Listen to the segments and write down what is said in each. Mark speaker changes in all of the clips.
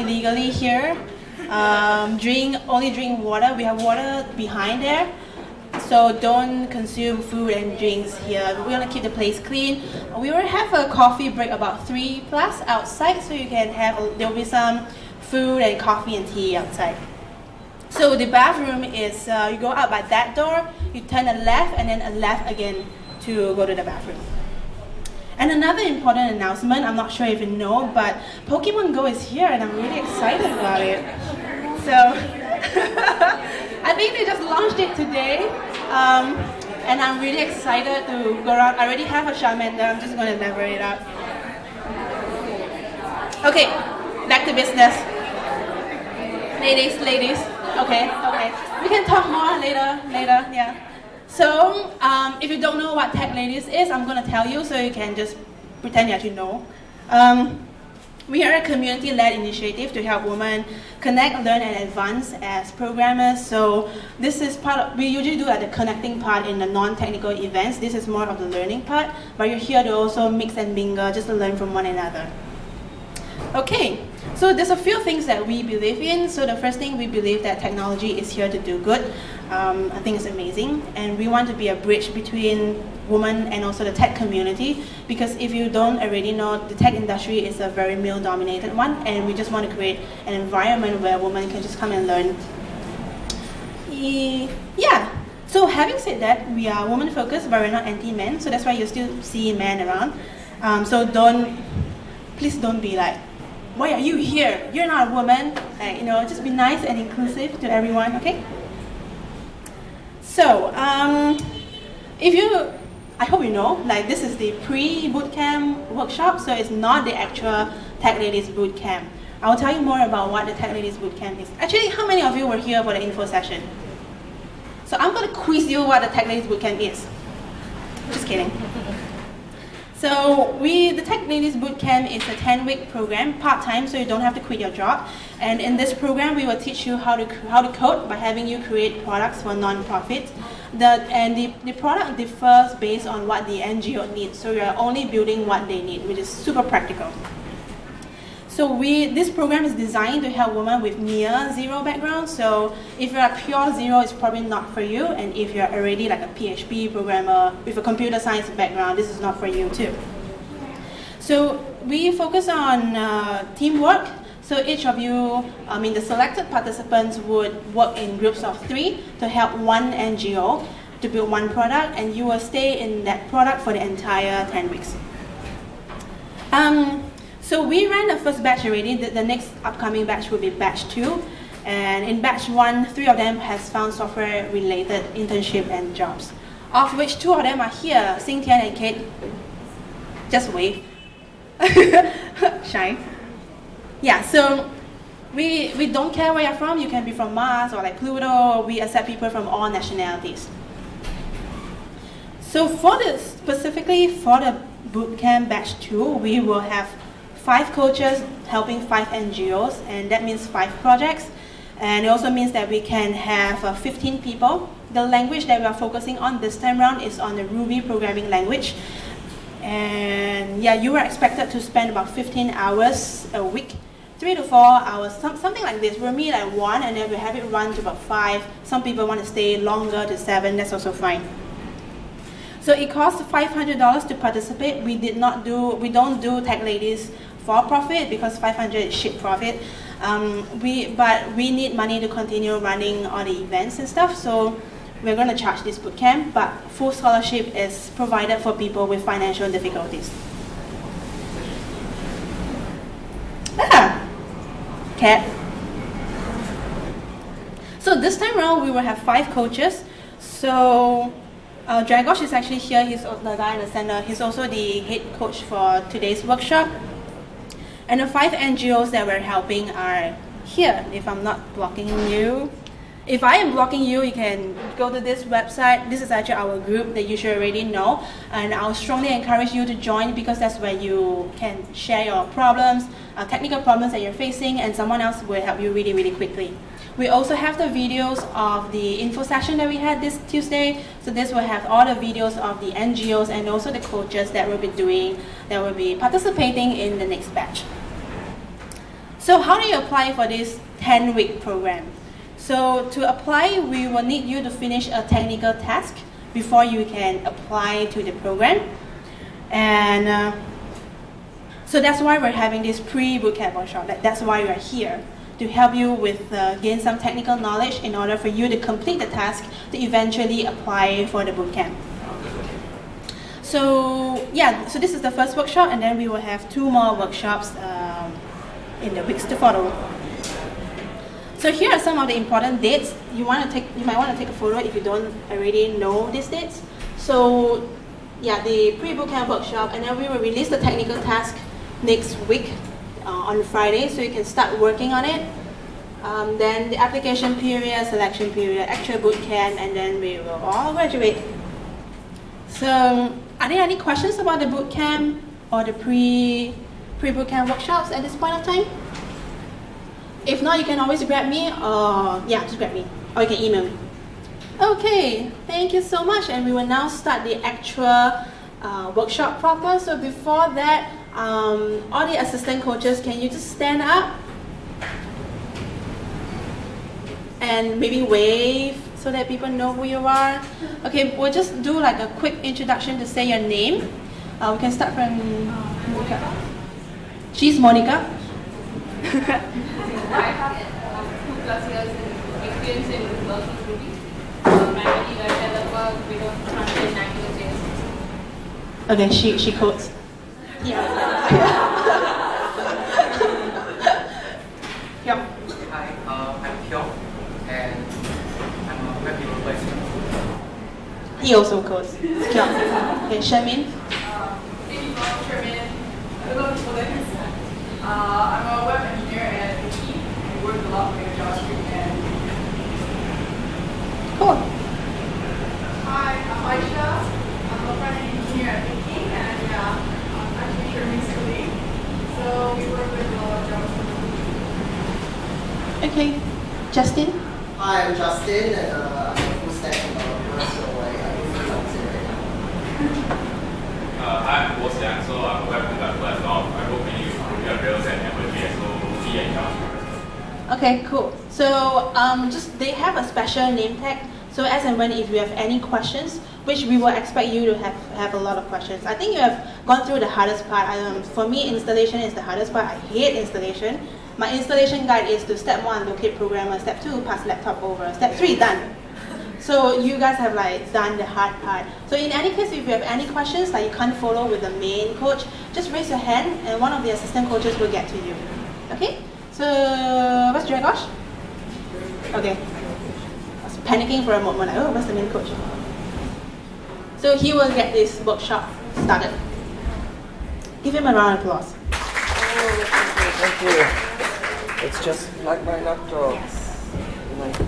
Speaker 1: illegally here. Um, drink only drink water. We have water behind there, so don't consume food and drinks here. We want to keep the place clean. We will have a coffee break about three plus outside, so you can have. There will be some food and coffee and tea outside. So the bathroom is uh, you go out by that door, you turn a left and then a left again to go to the bathroom. And another important announcement, I'm not sure if you know, but Pokemon Go is here and I'm really excited about it. So I think they just launched it today. Um, and I'm really excited to go around. I already have a Charmander, I'm just going to level it up. Okay, back to business. Ladies, ladies. Okay, okay. We can talk more later, later, yeah. So, um, if you don't know what Tech Ladies is, I'm going to tell you so you can just pretend that you know. Um, we are a community-led initiative to help women connect, learn, and advance as programmers. So this is part of, we usually do like the connecting part in the non-technical events. This is more of the learning part, but you're here to also mix and mingle just to learn from one another. Okay, so there's a few things that we believe in. So the first thing, we believe that technology is here to do good. Um, I think it's amazing. And we want to be a bridge between women and also the tech community. Because if you don't already know, the tech industry is a very male-dominated one. And we just want to create an environment where women can just come and learn. Yeah. So having said that, we are woman-focused, but we're not anti-men. So that's why you still see men around. Um, so don't, please don't be like, why are you here? You're not a woman. You know, just be nice and inclusive to everyone, okay? So, um, if you, I hope you know, like this is the pre-bootcamp workshop, so it's not the actual Tech Ladies Bootcamp. I will tell you more about what the Tech Ladies Bootcamp is. Actually, how many of you were here for the info session? So I'm to quiz you what the Tech Ladies Bootcamp is. Just kidding. So we, the Tech Ladies Bootcamp is a 10-week program, part-time, so you don't have to quit your job. And in this program, we will teach you how to how to code by having you create products for non-profits. The, and the, the product differs based on what the NGO needs. So you are only building what they need, which is super practical. So we, this program is designed to help women with near zero background. So if you're a pure zero, it's probably not for you. And if you're already like a PHP programmer with a computer science background, this is not for you too. So we focus on uh, teamwork. So each of you, I mean the selected participants would work in groups of three to help one NGO to build one product and you will stay in that product for the entire 10 weeks. Um, so we ran the first batch already. The, the next upcoming batch will be batch two. And in batch one, three of them has found software-related internship and jobs, of which two of them are here, Xing Tian and Kate. Just wave. Shine. Yeah, so we, we don't care where you're from. You can be from Mars or like Pluto. We accept people from all nationalities. So for the, specifically for the bootcamp batch two, we will have five coaches helping five NGOs, and that means five projects. And it also means that we can have uh, 15 people. The language that we are focusing on this time around is on the Ruby programming language. And yeah, you are expected to spend about 15 hours a week, three to four hours, some, something like this. We'll meet at one, and then we have it run to about five. Some people want to stay longer to seven, that's also fine. So it costs $500 to participate. We did not do, we don't do Tech Ladies for profit because 500 is shit profit. Um, we, but we need money to continue running all the events and stuff, so we're going to charge this bootcamp, but full scholarship is provided for people with financial difficulties. Ah, cat. So this time around, we will have five coaches. So uh, Grzegorz is actually here. He's the guy in the center. He's also the head coach for today's workshop. And the five NGOs that we're helping are here, if I'm not blocking you. If I am blocking you, you can go to this website. This is actually our group that you should already know. And I'll strongly encourage you to join because that's where you can share your problems, uh, technical problems that you're facing, and someone else will help you really, really quickly. We also have the videos of the info session that we had this Tuesday. So this will have all the videos of the NGOs and also the coaches that will be doing, that will be participating in the next batch. So how do you apply for this 10-week program? So to apply, we will need you to finish a technical task before you can apply to the program. And uh, so that's why we're having this pre-bootcamp workshop. That's why we're here to help you with uh, gain some technical knowledge in order for you to complete the task to eventually apply for the bootcamp. So yeah, so this is the first workshop, and then we will have two more workshops um, in the weeks to follow. So here are some of the important dates. You want to take, you might want to take a photo if you don't already know these dates. So yeah, the pre-bootcamp workshop, and then we will release the technical task next week uh, on Friday, so you can start working on it. Um, then the application period, selection period, actual bootcamp, and then we will all graduate. So, are there any questions about the bootcamp or the pre pre bootcamp workshops at this point of time? If not, you can always grab me, or yeah, just grab me, or you can email me. Okay, thank you so much, and we will now start the actual uh, workshop proper. So before that, um, all the assistant coaches, can you just stand up and maybe wave so that people know who you are? Okay, we'll just do like a quick introduction to say your name. Uh, we can start from Monica. She's Monica.
Speaker 2: I have two plus years experience in development Ruby. Primarily a developer with front-end languages.
Speaker 1: Okay, she, she codes. Yeah. yeah.
Speaker 3: Hi, uh, I'm Kyung, and I'm a web developer.
Speaker 1: He also codes. Yeah. Okay, Shamin.
Speaker 2: Uh, thank you for Sherman. I don't know people that uh, I'm a web engineer at Viki. I work a lot with JavaScript and
Speaker 1: Cool.
Speaker 2: Hi, I'm Aisha. I'm a front-end engineer at Viki, and uh, I'm actually Sherman's colleague. So we work with a lot of JavaScript.
Speaker 1: Okay, Justin.
Speaker 4: Hi, I'm Justin, and uh, I'm a full stack developer, so I, I'm freelancing right now.
Speaker 5: Uh, hi, I'm Bo Xiang, so I'm a web developer as well. I work with Ruby on Rails and Node.js, so Ruby and JavaScript.
Speaker 1: Okay, cool. So um, just they have a special name tag. So as and when if you have any questions, which we will expect you to have, have a lot of questions. I think you have gone through the hardest part. Um, for me, installation is the hardest part. I hate installation. My installation guide is to step one, locate programmer. Step two, pass laptop over. Step three, done. So you guys have like done the hard part. So in any case, if you have any questions that you can't follow with the main coach, just raise your hand and one of the assistant coaches will get to you. Okay? So what's Grzegorz? Okay. I was panicking for a moment. Oh, what's the main coach? So he will get this workshop started. Give him a round of applause.
Speaker 4: Thank you. It's just like my laptop. And I can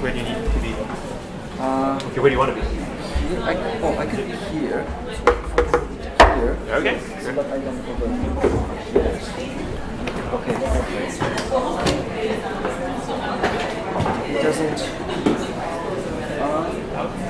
Speaker 5: Where do you need to be?
Speaker 4: Uh,
Speaker 5: Okay, where do you want to be?
Speaker 4: here, I, oh, I could be here. So if I can put it here.
Speaker 5: Okay.
Speaker 4: So that I don't cover here. Okay. It doesn't. Uh,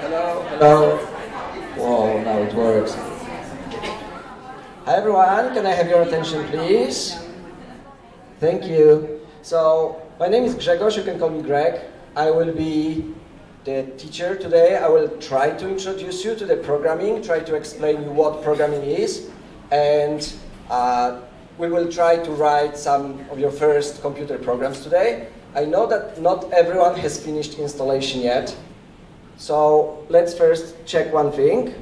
Speaker 4: Hello, hello. Whoa, now it works. Hi everyone, can I have your attention please? Thank you. So, my name is Grzegorz, you can call me Greg. I will be the teacher today. I will try to introduce you to the programming, try to explain you what programming is, and uh, we will try to write some of your first computer programs today. I know that not everyone has finished installation yet, so let's first check one thing.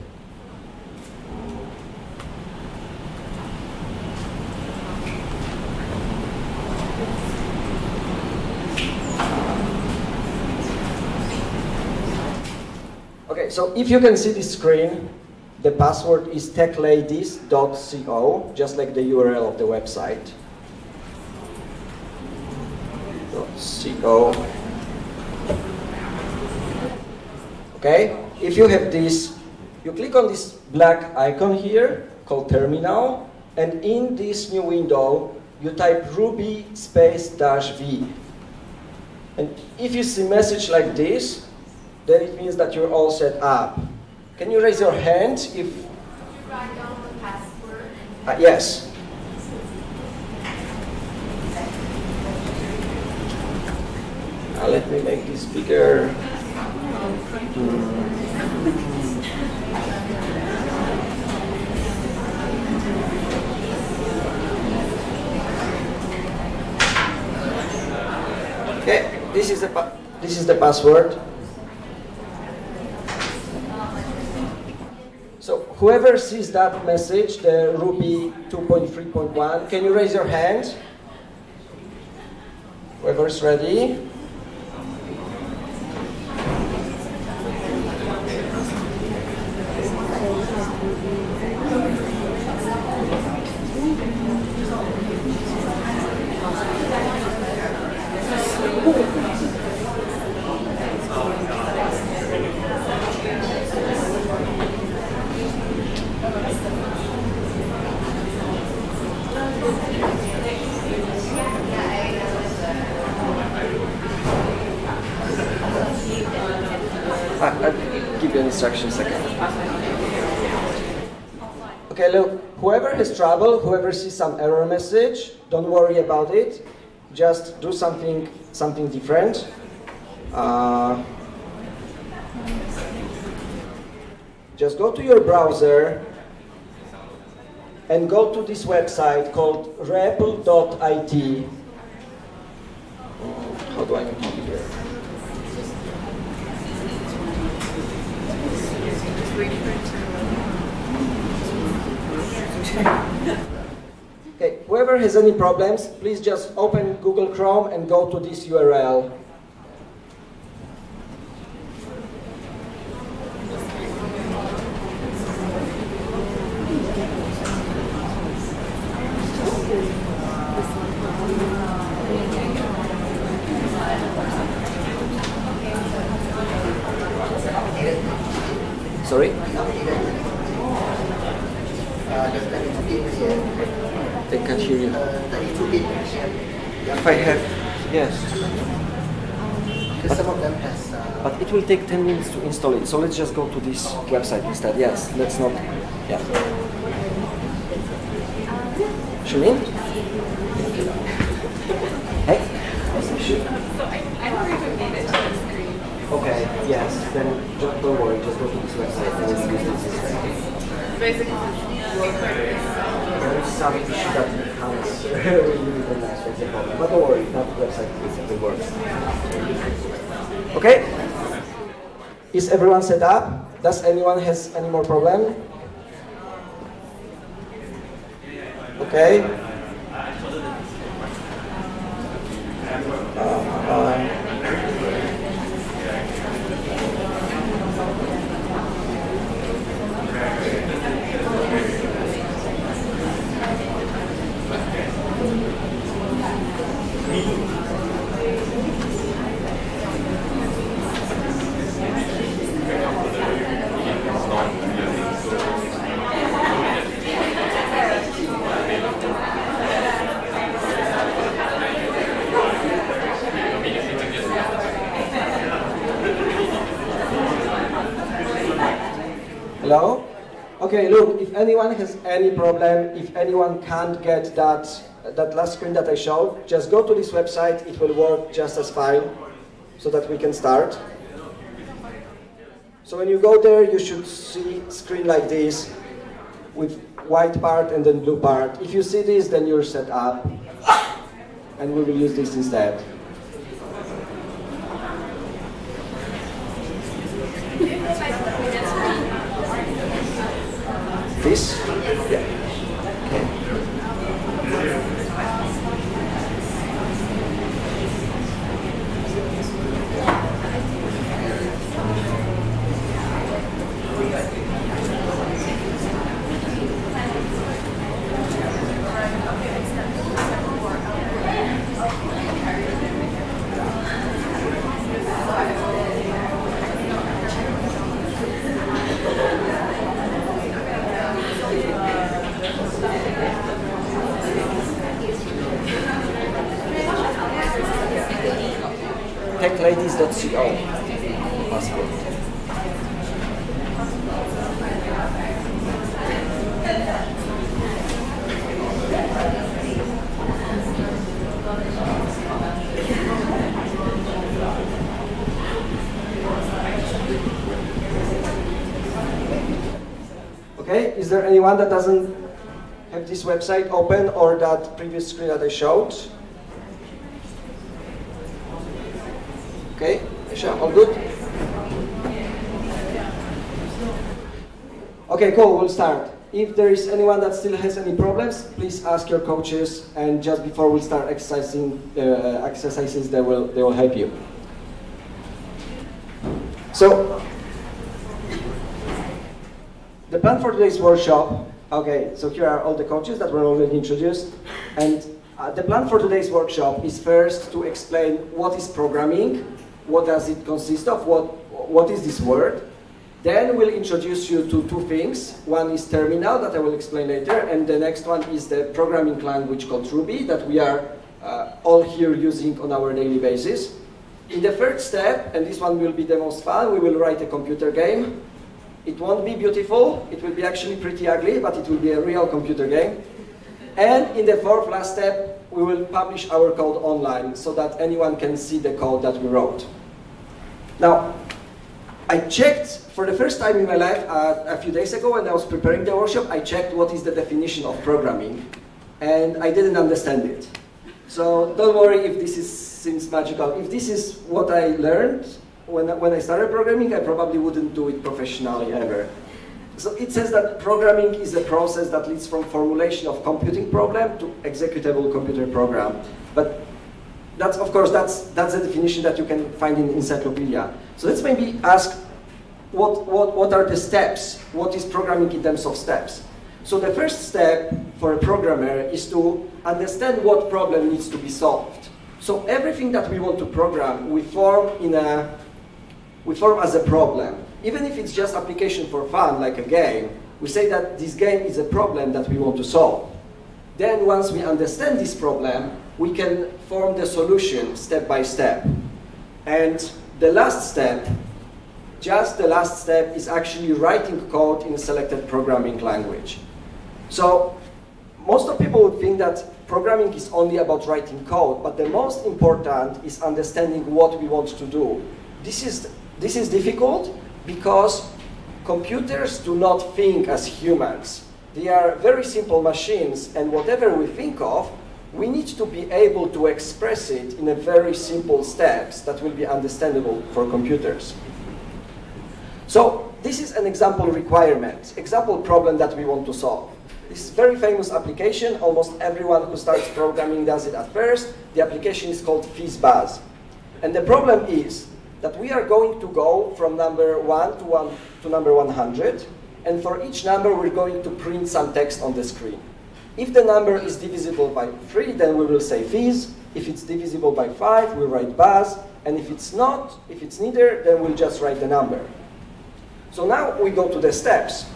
Speaker 4: Okay, so if you can see the screen, the password is techladies.co, just like the URL of the website. co. Okay, if you have this, you click on this black icon here called terminal, and in this new window, you type ruby space dash v. And if you see message like this, then it means that you're all set up. Can you raise your hand if...
Speaker 2: Password.
Speaker 4: Uh, yes. Uh, let me make this bigger. Okay, this is the this is the password. So whoever sees that message, the Ruby 2.3.1, can you raise your hand? Whoever's ready. I, I'll give you an instruction second. Okay, look, whoever has trouble, whoever sees some error message, don't worry about it. Just do something, something different. Uh, just go to your browser and go to this website called repl.it. How do I need to do here? Okay, whoever has any problems, please just open Google Chrome and go to this URL. Sorry? They can't hear you. If I have, yes.
Speaker 6: Because some of them has. Uh,
Speaker 4: But it will take 10 minutes to install it, so let's just go to this website instead. Yes, let's not. Yeah. Shalin? Hey? Okay, yes, then just don't worry, just go to this website and There is some issue that becomes really, really nice, that's the problem. But don't worry, that website basically works. Okay? Is everyone set up? Does anyone has any more problem? Okay. Uh, Hello? Okay, look, if anyone has any problem, if anyone can't get that, that last screen that I showed, just go to this website, it will work just as fine, so that we can start. So when you go there, you should see screen like this, with white part and then blue part. If you see this, then you're set up, and we will use this instead. This? Yeah. Okay. techladies.co password. Okay, is there anyone that doesn't have this website open or that previous screen that I showed? Okay, all good? Okay, cool, we'll start. If there is anyone that still has any problems, please ask your coaches and just before we start exercising uh, exercises, they will, they will help you. So, the plan for today's workshop, okay, so here are all the coaches that were already introduced. And uh, the plan for today's workshop is first to explain what is programming, what does it consist of, what, what is this word. Then we'll introduce you to two things. One is terminal that I will explain later, and the next one is the programming language called Ruby that we are uh, all here using on our daily basis. In the third step, and this one will be the most fun, we will write a computer game it won't be beautiful, it will be actually pretty ugly, but it will be a real computer game. And in the fourth last step, we will publish our code online so that anyone can see the code that we wrote. Now, I checked for the first time in my life uh, a few days ago when I was preparing the workshop, I checked what is the definition of programming, and I didn't understand it. So don't worry if this is, seems magical. If this is what I learned, when, when I started programming, I probably wouldn't do it professionally ever. So it says that programming is a process that leads from formulation of computing problem to executable computer program. But that's, of course, that's, that's a definition that you can find in encyclopedia. So let's maybe ask what, what, what are the steps? What is programming in terms of steps? So the first step for a programmer is to understand what problem needs to be solved. So everything that we want to program, we form in a we form as a problem. Even if it's just application for fun, like a game, we say that this game is a problem that we want to solve. Then once we understand this problem, we can form the solution step by step. And the last step, just the last step, is actually writing code in a selected programming language. So most of people would think that programming is only about writing code, but the most important is understanding what we want to do. This is this is difficult because computers do not think as humans. They are very simple machines, and whatever we think of, we need to be able to express it in a very simple steps that will be understandable for computers. So this is an example requirement, example problem that we want to solve. This is very famous application, almost everyone who starts programming does it at first. The application is called FizzBuzz. And the problem is that we are going to go from number 1 to, one, to number 100, and for each number we're going to print some text on the screen. If the number is divisible by 3, then we will say fizz. If it's divisible by 5, we'll write buzz. And if it's not, if it's neither, then we'll just write the number. So now we go to the steps.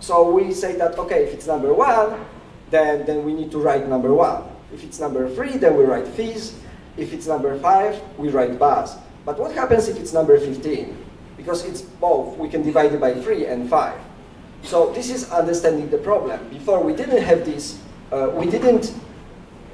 Speaker 4: So we say that, okay, if it's number 1, then, then we need to write number 1. If it's number 3, then we write fizz. If it's number 5, we write buzz. But what happens if it's number 15? Because it's both, we can divide it by 3 and 5. So this is understanding the problem. Before we didn't have this, uh, we didn't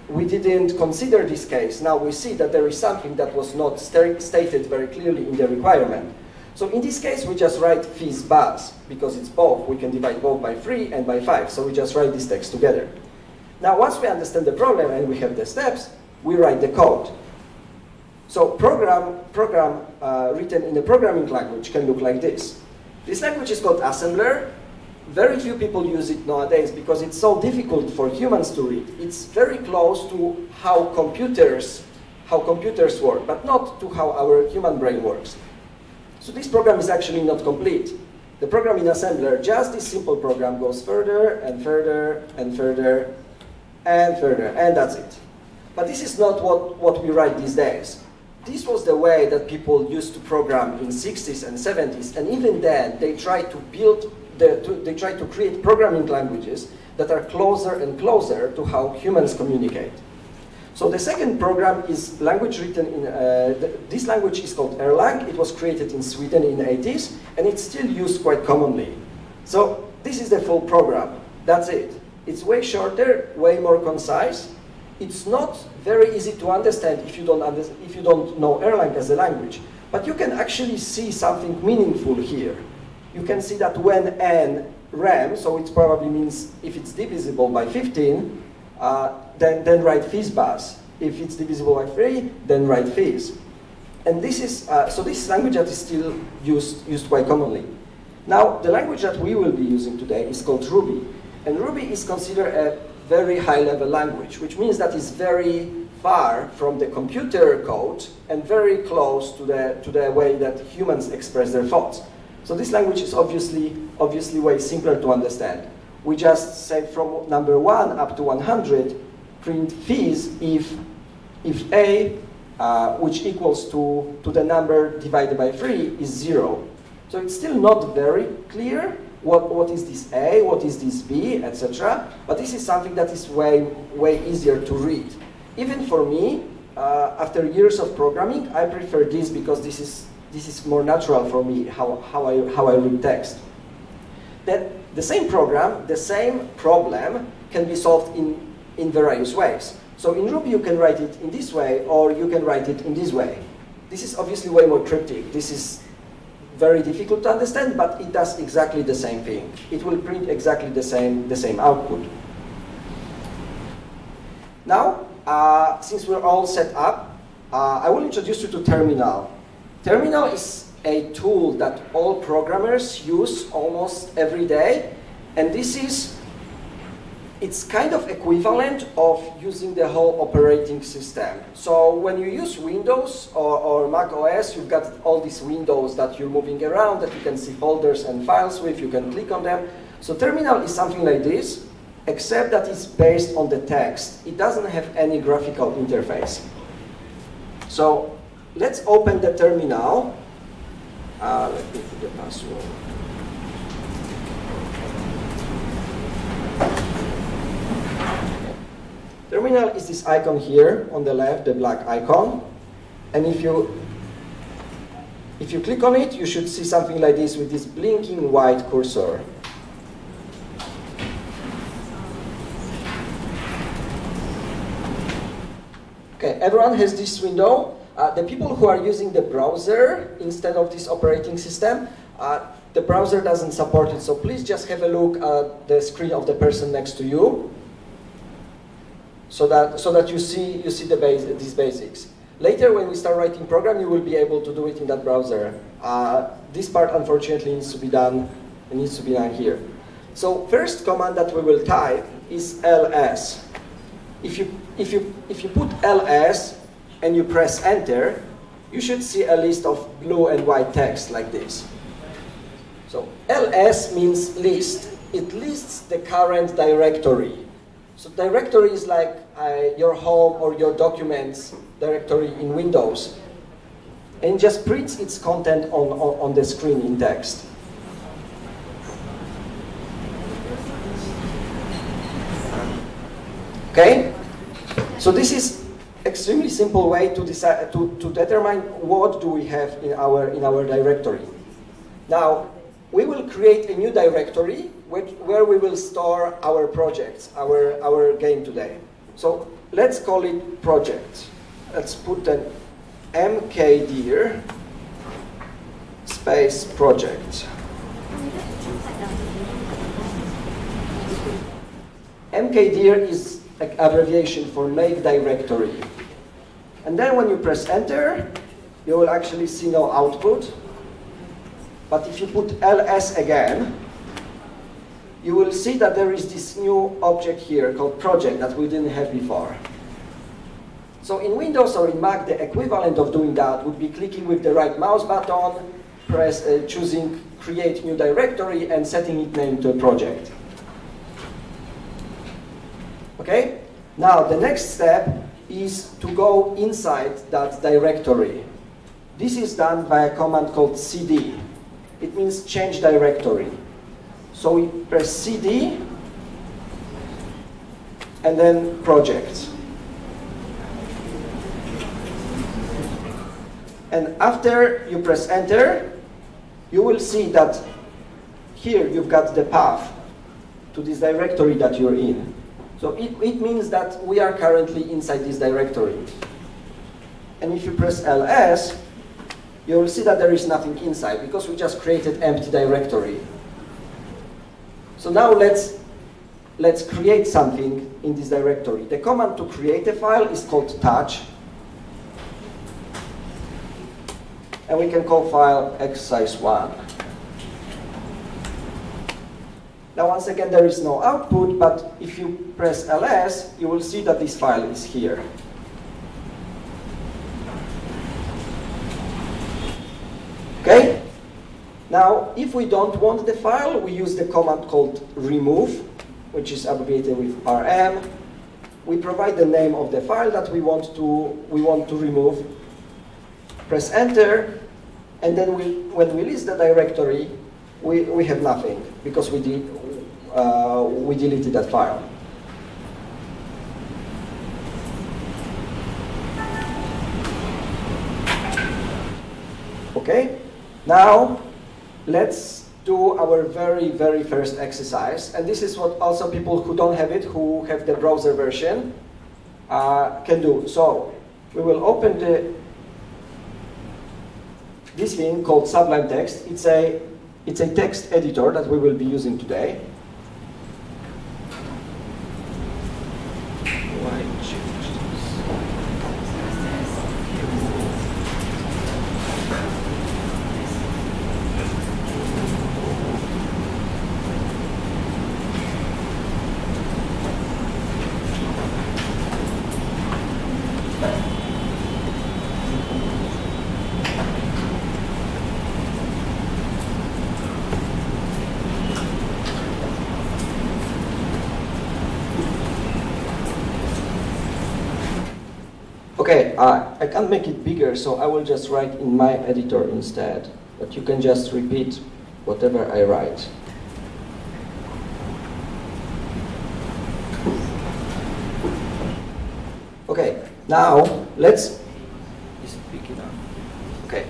Speaker 4: we didn't consider this case. Now we see that there is something that was not st stated very clearly in the requirement. So in this case, we just write fizz buzz, because it's both. We can divide both by 3 and by 5, so we just write this text together. Now once we understand the problem and we have the steps, we write the code. So program, program uh, written in a programming language can look like this. This language is called assembler. Very few people use it nowadays because it's so difficult for humans to read. It's very close to how computers, how computers work, but not to how our human brain works. So this program is actually not complete. The program in assembler, just this simple program goes further and further and further and further, and that's it. But this is not what, what we write these days. This was the way that people used to program in 60s and 70s, and even then they tried to build, the, to, they tried to create programming languages that are closer and closer to how humans communicate. So the second program is language written in, uh, th this language is called Erlang. It was created in Sweden in the 80s, and it's still used quite commonly. So this is the full program. That's it. It's way shorter, way more concise. It's not very easy to understand if you don't, under if you don't know Erlang as a language. But you can actually see something meaningful here. You can see that when n rem, so it probably means if it's divisible by 15, uh, then, then write FizzBuzz. If it's divisible by 3, then write Fizz. And this is, uh, so this language that is still used, used quite commonly. Now, the language that we will be using today is called Ruby. And Ruby is considered a very high-level language, which means that it's very far from the computer code and very close to the, to the way that humans express their thoughts. So this language is obviously, obviously way simpler to understand we just say from number 1 up to 100, print fizz if, if a, uh, which equals to, to the number divided by 3, is 0. So it's still not very clear what, what is this a, what is this b, etc. But this is something that is way, way easier to read. Even for me, uh, after years of programming, I prefer this because this is, this is more natural for me, how, how, I, how I read text. That the same program, the same problem can be solved in, in various ways. So in Ruby you can write it in this way or you can write it in this way. This is obviously way more cryptic. This is very difficult to understand, but it does exactly the same thing. It will print exactly the same, the same output. Now, uh, since we're all set up, uh, I will introduce you to Terminal. Terminal is a tool that all programmers use almost every day. And this is, it's kind of equivalent of using the whole operating system. So when you use Windows or, or Mac OS, you've got all these windows that you're moving around that you can see folders and files with, you can click on them. So Terminal is something like this, except that it's based on the text. It doesn't have any graphical interface. So let's open the terminal uh, let me put the password. Terminal is this icon here on the left, the black icon. And if you if you click on it, you should see something like this with this blinking white cursor. Okay, everyone has this window. Uh, the people who are using the browser instead of this operating system, uh, the browser doesn't support it, so please just have a look at the screen of the person next to you so that, so that you see, you see the base, these basics. Later, when we start writing program, you will be able to do it in that browser. Uh, this part, unfortunately, needs to be done, needs to be done here. So first command that we will type is ls. If you, if you, if you put ls, and you press enter, you should see a list of blue and white text like this. So ls means list. It lists the current directory. So directory is like uh, your home or your documents directory in Windows. And just prints its content on, on, on the screen in text. Okay? So this is extremely simple way to, decide, to, to determine what do we have in our, in our directory. Now, we will create a new directory which, where we will store our projects, our, our game today. So let's call it project. Let's put an mkdir space project. mkdir is like abbreviation for make directory. And then when you press enter, you will actually see no output. But if you put ls again, you will see that there is this new object here called project that we didn't have before. So in Windows or in Mac, the equivalent of doing that would be clicking with the right mouse button, press, uh, choosing create new directory and setting it name to a project. Okay? Now, the next step is to go inside that directory. This is done by a command called cd it means change directory. So we press CD and then project. And after you press enter, you will see that here you've got the path to this directory that you're in. So it, it means that we are currently inside this directory. And if you press ls, you will see that there is nothing inside because we just created empty directory. So now let's, let's create something in this directory. The command to create a file is called touch. And we can call file exercise1. Now once again there is no output, but if you press ls, you will see that this file is here. Okay? Now, if we don't want the file, we use the command called remove, which is abbreviated with rm. We provide the name of the file that we want to, we want to remove. Press enter, and then we, when we list the directory, we, we have nothing because we, did, uh, we deleted that file. Okay, now let's do our very, very first exercise. And this is what also people who don't have it, who have the browser version, uh, can do. So we will open the this thing called Sublime Text. It's a, it's a text editor that we will be using today. Okay, uh, I can't make it bigger, so I will just write in my editor instead. But you can just repeat whatever I write. Okay, now let's. Is it big enough? Okay,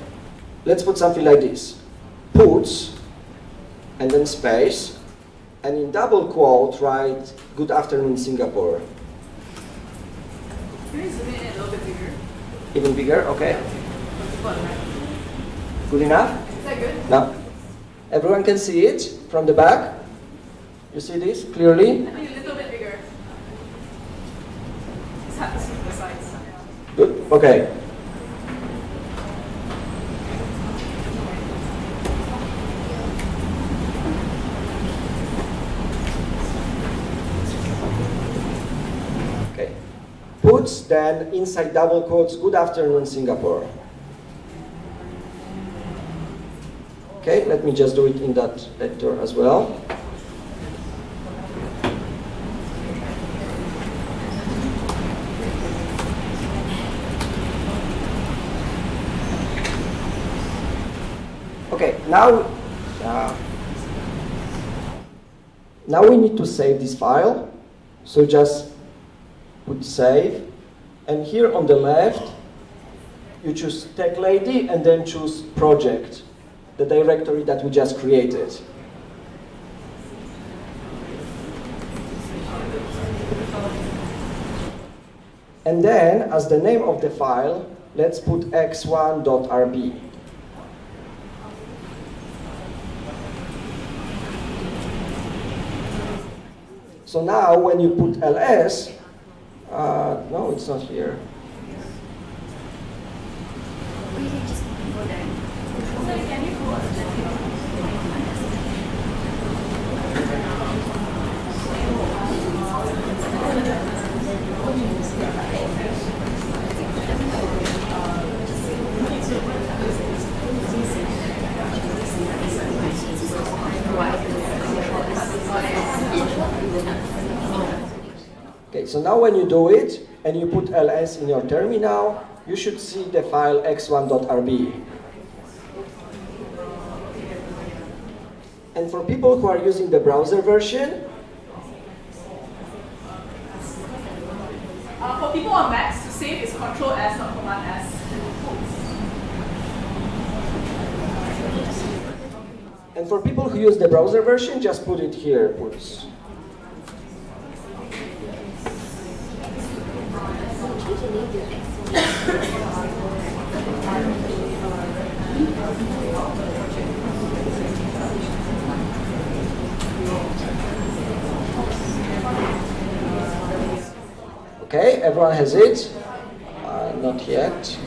Speaker 4: let's put something like this: puts, and then space, and in double quote write "Good afternoon, Singapore." Even bigger, okay. Good enough?
Speaker 2: Is that good?
Speaker 4: Now, everyone can see it from the back. You see this clearly?
Speaker 2: I a little bit bigger. It's hard to see the sides.
Speaker 4: Good. Okay. Puts then inside double quotes, good afternoon, Singapore. Okay, let me just do it in that editor as well. Okay, now, uh, now we need to save this file. So just put save, and here on the left, you choose tech lady and then choose project, the directory that we just created. And then, as the name of the file, let's put x1.rb. So now when you put ls, uh, no, it's not here. Okay, so now when you do it and you put ls in your terminal, you should see the file x1.rb. And for people who are using the browser version,
Speaker 2: Uh, for people on Macs, to save is Control S, not Command S.
Speaker 4: And for people who use the browser version, just put it here. Put Okay, everyone has it? Uh, not yet.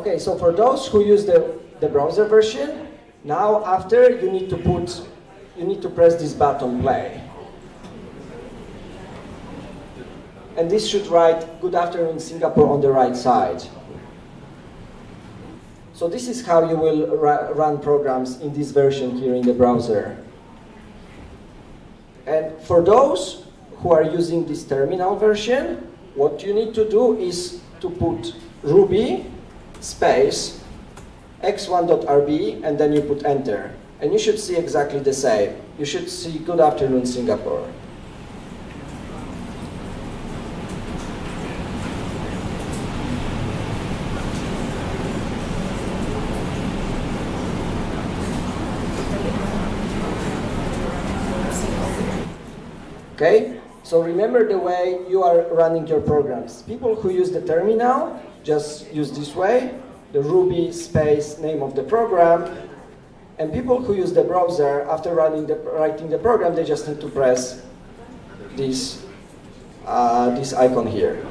Speaker 4: Okay, so for those who use the, the browser version, now after you need to put, you need to press this button play. And this should write good afternoon Singapore on the right side. So this is how you will run programs in this version here in the browser. And for those who are using this terminal version, what you need to do is to put Ruby space x1.rb and then you put enter. And you should see exactly the same. You should see good afternoon Singapore. Okay? So remember the way you are running your programs. People who use the terminal just use this way, the Ruby space name of the program, and people who use the browser, after running the, writing the program, they just need to press this, uh, this icon here.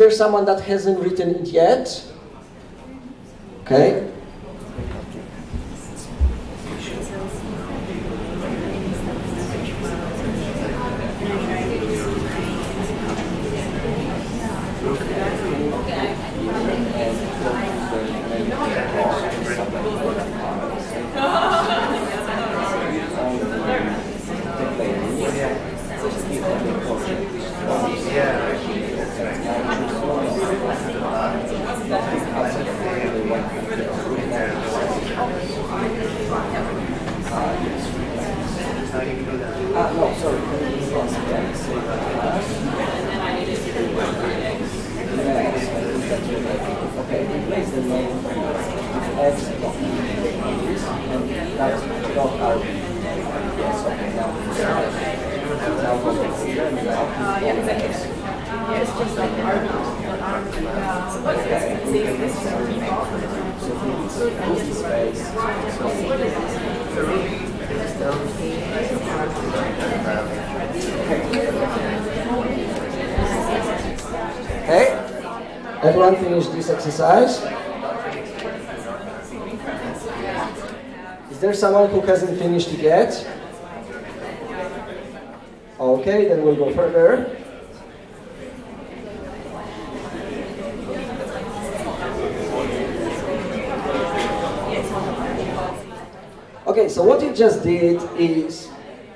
Speaker 4: There someone that hasn't written it yet? Okay. Uh, no, sorry. Can you once again say that? Yes, okay, replace the name with X dot and that's dot RB. Yes, okay, now. Now go to the terminal.
Speaker 2: Uh, yeah, exactly. Yeah, it's just like RB.
Speaker 4: Okay, we can so put this space. Okay, everyone finish this exercise? Is there someone who hasn't finished it yet? Okay, then we'll go further. Okay, so what you just did is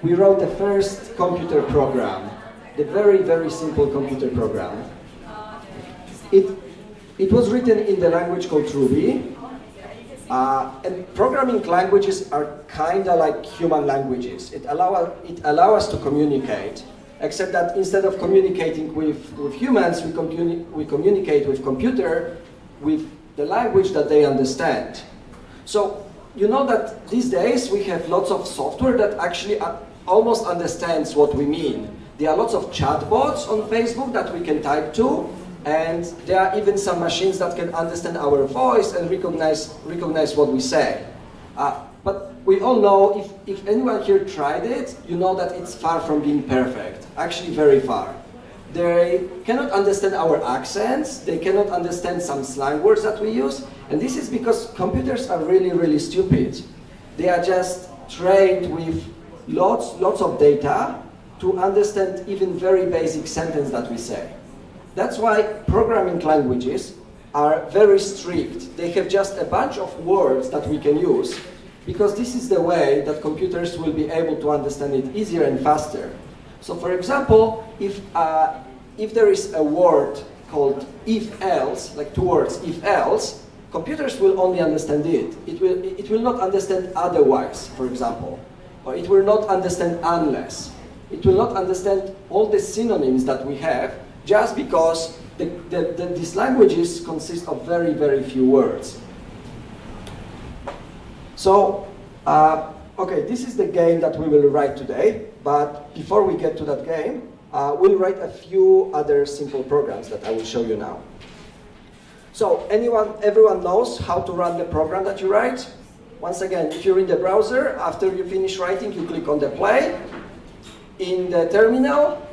Speaker 4: we wrote the first computer program, the very, very simple computer program. It, it was written in the language called Ruby, uh, and programming languages are kind of like human languages. It allow, it allow us to communicate, except that instead of communicating with, with humans, we, communi we communicate with computer with the language that they understand. So you know that these days we have lots of software that actually almost understands what we mean. There are lots of chatbots on Facebook that we can type to, and there are even some machines that can understand our voice and recognize, recognize what we say. Uh, but we all know, if, if anyone here tried it, you know that it's far from being perfect, actually very far. they cannot understand our accents, they cannot understand some slang words that we use, and this is because computers are really, really stupid. They are just trained with lots, lots of data to understand even very basic sentence that we say. That's why programming languages are very strict. They have just a bunch of words that we can use because this is the way that computers will be able to understand it easier and faster. So for example, if, uh, if there is a word called if-else, like two words, if-else, computers will only understand it. It will, it will not understand otherwise, for example. Or it will not understand unless. It will not understand all the synonyms that we have just because the, the, the, these languages consist of very, very few words. So, uh, okay, this is the game that we will write today, but before we get to that game, uh, we'll write a few other simple programs that I will show you now. So, anyone, everyone knows how to run the program that you write? Once again, if you're in the browser, after you finish writing, you click on the play. In the terminal,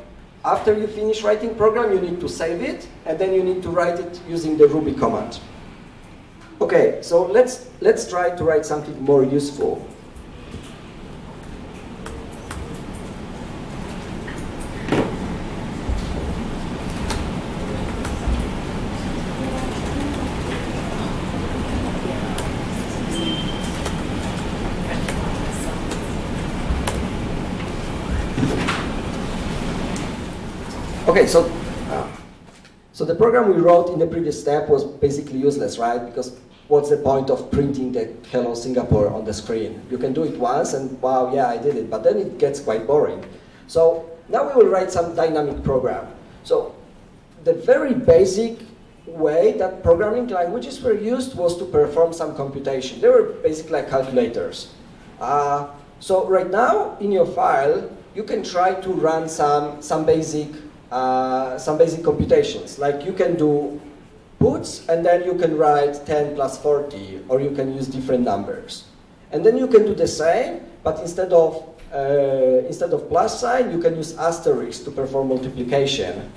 Speaker 4: after you finish writing program, you need to save it, and then you need to write it using the Ruby command. Okay, so let's, let's try to write something more useful. Okay, so uh, so the program we wrote in the previous step was basically useless, right? Because what's the point of printing the hello Singapore on the screen? You can do it once and wow, yeah, I did it, but then it gets quite boring. So now we will write some dynamic program. So the very basic way that programming languages were used was to perform some computation. They were basically like calculators. Uh, so right now in your file, you can try to run some, some basic uh, some basic computations. Like you can do puts and then you can write 10 plus 40 or you can use different numbers. And then you can do the same, but instead of, uh, instead of plus sign, you can use asterisk to perform multiplication.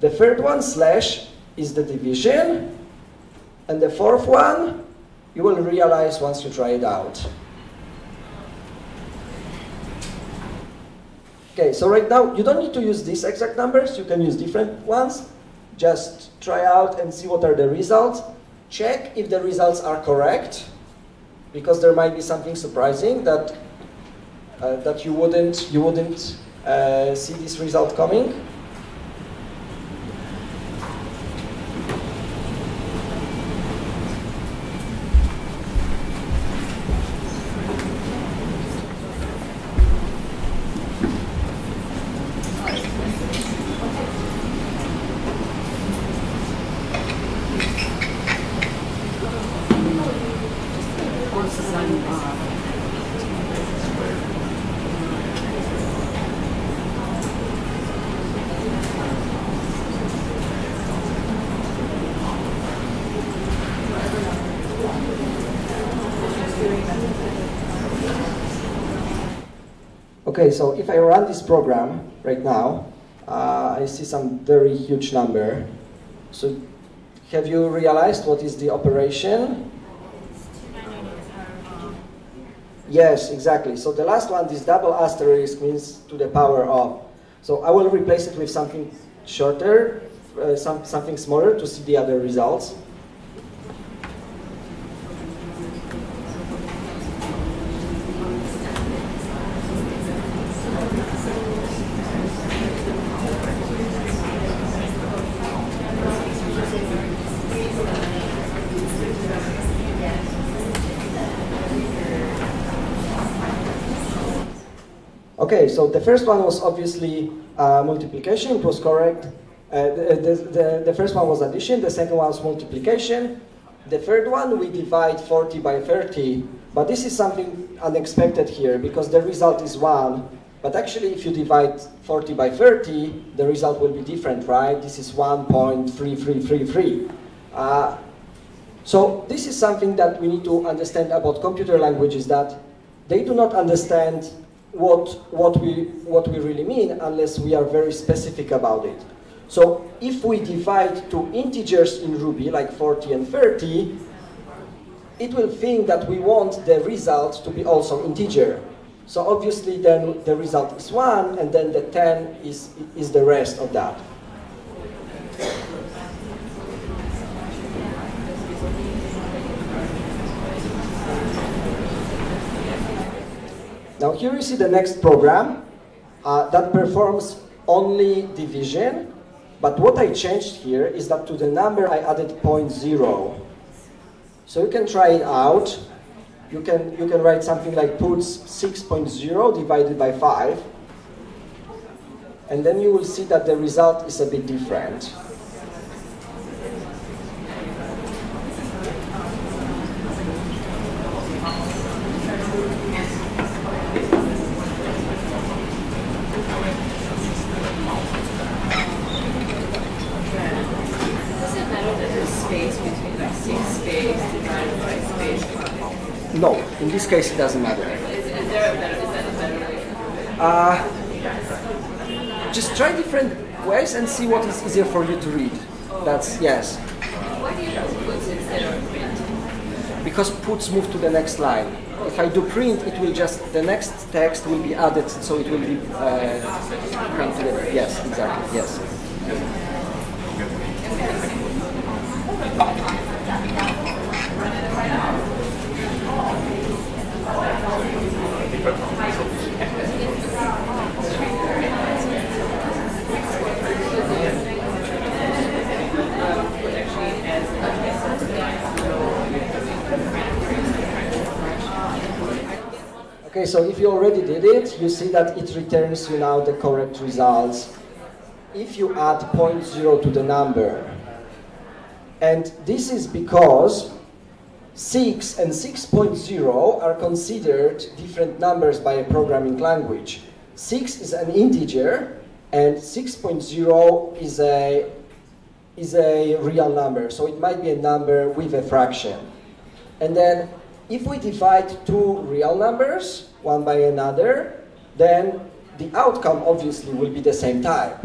Speaker 4: The third one, slash, is the division. And the fourth one, you will realize once you try it out. Okay, so right now, you don't need to use these exact numbers. You can use different ones. Just try out and see what are the results. Check if the results are correct, because there might be something surprising that, uh, that you wouldn't, you wouldn't uh, see this result coming. If I run this program right now, uh, I see some very huge number. So have you realized what is the operation? Yes, exactly. So the last one, this double asterisk means to the power of. So I will replace it with something shorter, uh, some, something smaller to see the other results. Okay, so the first one was obviously uh, multiplication, it was correct. Uh, the, the, the, first one was addition, the second one was multiplication. The third one, we divide 40 by 30, but this is something unexpected here because the result is 1. But actually, if you divide 40 by 30, the result will be different, right? This is 1.3333. Uh, so this is something that we need to understand about computer languages that they do not understand what, what, we, what we really mean unless we are very specific about it. So if we divide two integers in Ruby, like 40 and 30, it will think that we want the result to be also integer. So obviously then the result is 1, and then the 10 is, is the rest of that. Now here you see the next program uh, that performs only division, but what I changed here is that to the number I added 0.0. So you can try it out. You can, you can write something like puts 6.0 divided by 5, and then you will see that the result is a bit different. No, in this case it doesn't matter. Uh, just try different ways and see what is easier for you to read. That's yes.
Speaker 6: Why do you use puts instead of print?
Speaker 4: Because puts move to the next line. If I do print, it will just the next text will be added, so it will be uh, printed. Yes, exactly. Yes. Okay, so if you already did it, you see that it returns you now the correct results if you add 0.0 to the number. And this is because 6 and 6.0 are considered different numbers by a programming language. 6 is an integer and 6.0 is a, is a real number. So it might be a number with a fraction. And then if we divide two real numbers, one by another, then the outcome obviously will be the same type.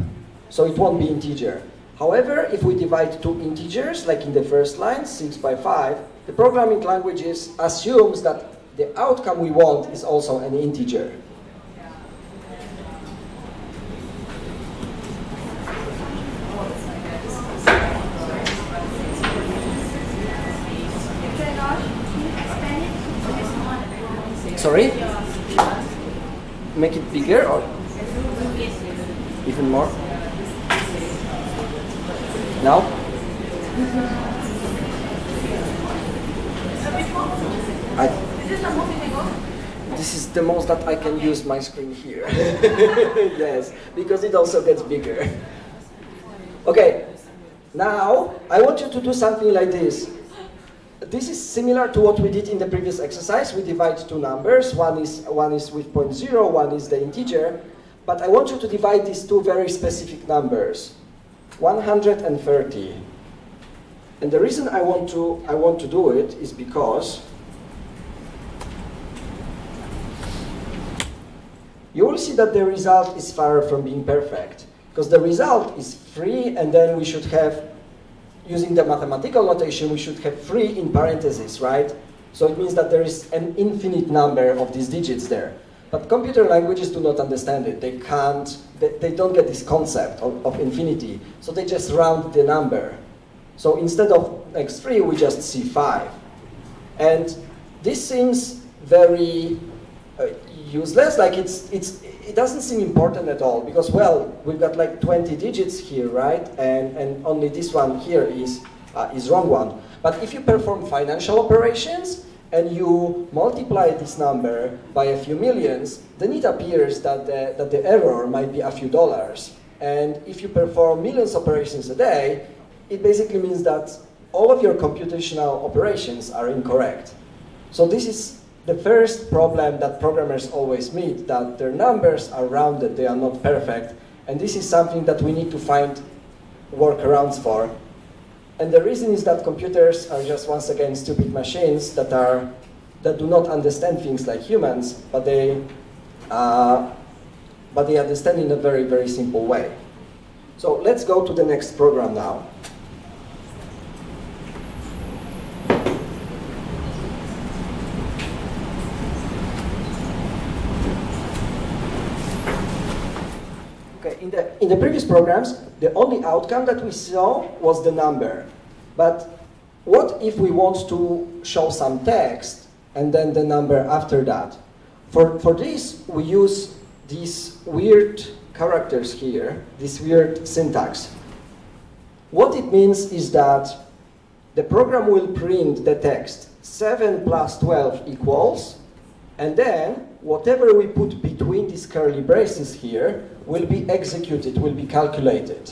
Speaker 4: So it won't be integer. However, if we divide two integers, like in the first line, 6 by 5, the programming language assumes that the outcome we want is also an integer. Bigger or oh. even more? Now? I, this is the most that I can use my screen here. yes, because it also gets bigger. Okay, now I want you to do something like this. This is similar to what we did in the previous exercise. We divide two numbers. One is, one is with point zero, one is the integer. But I want you to divide these two very specific numbers. 130. And the reason I want to, I want to do it is because you will see that the result is far from being perfect. Because the result is 3, and then we should have, using the mathematical notation, we should have 3 in parentheses, right? So it means that there is an infinite number of these digits there. But computer languages do not understand it. They can't, they, they don't get this concept of, of infinity. So they just round the number. So instead of x3, we just see 5. And this seems very uh, useless, like it's, it's, it doesn't seem important at all because, well, we've got like 20 digits here, right? And, and only this one here is, uh, is wrong one. But if you perform financial operations, and you multiply this number by a few millions, then it appears that the, that the error might be a few dollars. And if you perform millions of operations a day, it basically means that all of your computational operations are incorrect. So this is the first problem that programmers always meet, that their numbers are rounded, they are not perfect. And this is something that we need to find workarounds for. And the reason is that computers are just once again stupid machines that are that do not understand things like humans, but they uh, but they understand in a very, very simple way. So let's go to the next program now. Okay, in the, previous programs, the only outcome that we saw was the number. But what if we want to show some text and then the number after that? For, for this, we use these weird characters here, this weird syntax. What it means is that the program will print the text 7 plus 12 equals, and then whatever we put between these curly braces here will be executed, will be calculated.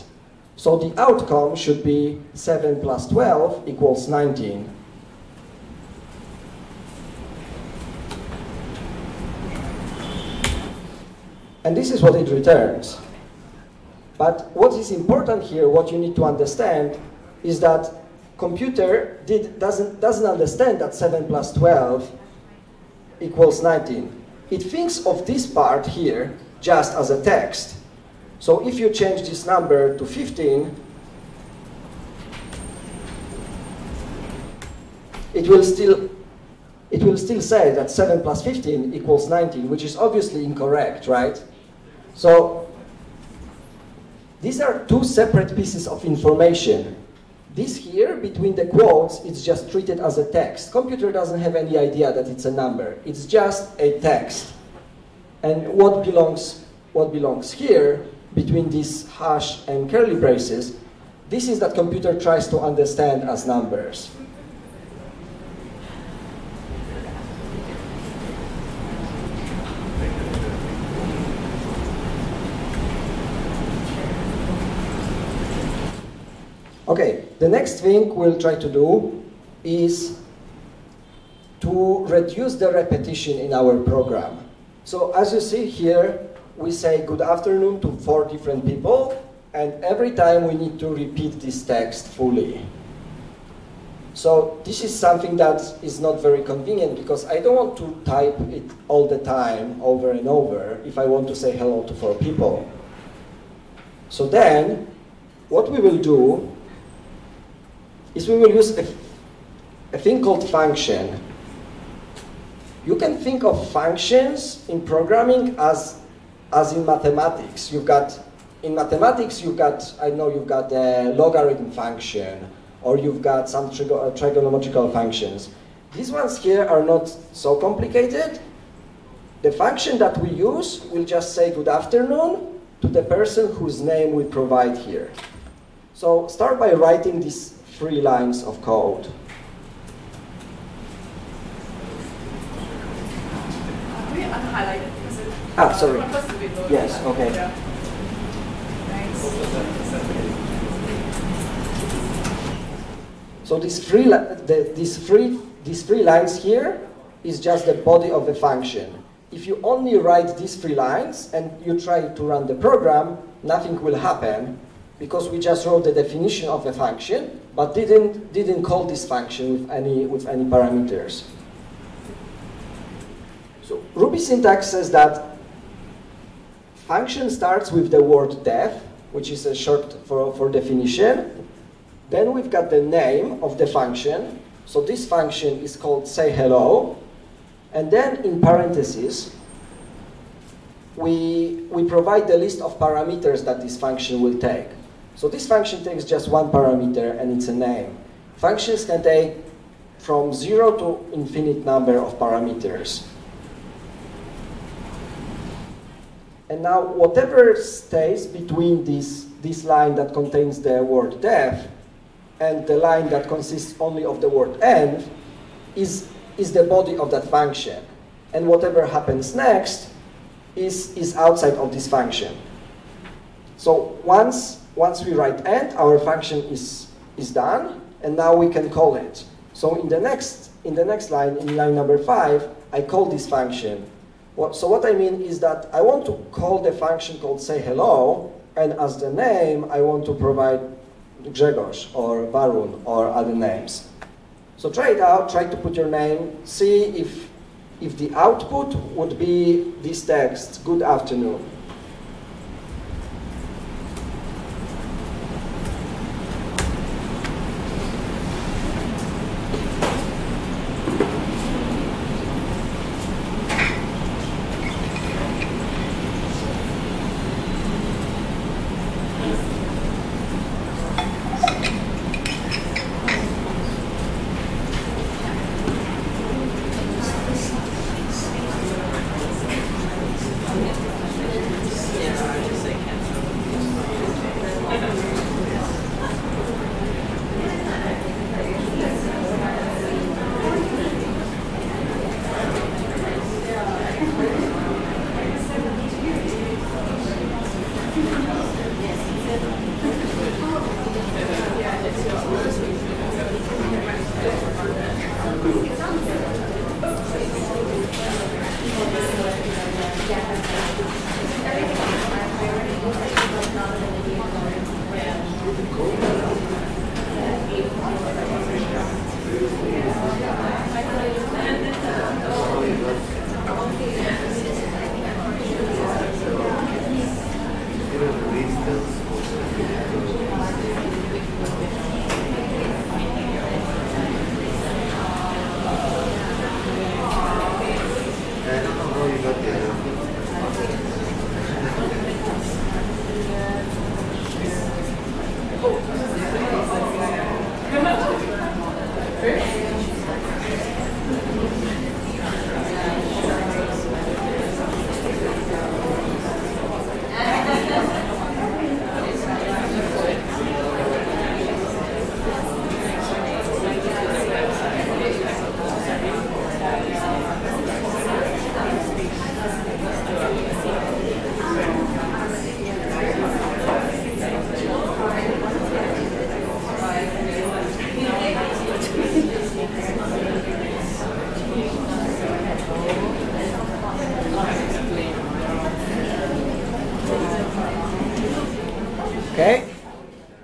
Speaker 4: So the outcome should be 7 plus 12 equals 19. And this is what it returns. But what is important here, what you need to understand, is that computer did, doesn't, doesn't understand that 7 plus 12 equals 19. It thinks of this part here just as a text. So if you change this number to 15, it will still it will still say that 7 plus 15 equals 19, which is obviously incorrect, right? So these are two separate pieces of information. This here, between the quotes, it's just treated as a text. Computer doesn't have any idea that it's a number. It's just a text. And what belongs, what belongs here, between these hash and curly braces, this is that computer tries to understand as numbers. Okay, the next thing we'll try to do is to reduce the repetition in our program. So as you see here, we say good afternoon to four different people, and every time we need to repeat this text fully. So this is something that is not very convenient because I don't want to type it all the time over and over if I want to say hello to four people. So then, what we will do is we will use a, a thing called function. You can think of functions in programming as, as in mathematics. You've got, in mathematics, you've got, I know you've got a logarithm function, or you've got some trigo uh, trigonometrical functions. These ones here are not so complicated. The function that we use will just say good afternoon to the person whose name we provide here. So start by writing these three lines of code. Ah, sorry.
Speaker 2: a.
Speaker 4: Yes, okay. So these three, the, these, three, these three lines here is just the body of the function. If you only write these three lines and you try to run the program, nothing will happen because we just wrote the definition of the function, but didn't, didn't call this function with any, with any parameters. So Ruby syntax says that function starts with the word def, which is a short for, for definition. Then we've got the name of the function. So this function is called say hello. And then in parentheses, we, we provide the list of parameters that this function will take. So this function takes just one parameter and it's a name. Functions can take from zero to infinite number of parameters. And now whatever stays between this, this line that contains the word def and the line that consists only of the word end is, is the body of that function. And whatever happens next is, is outside of this function. So once, once we write end, our function is, is done, and now we can call it. So in the next, in the next line, in line number five, I call this function. What, so what I mean is that I want to call the function called say hello, and as the name, I want to provide Grzegorz or Varun or other names. So try it out, try to put your name, see if, if the output would be this text, good afternoon.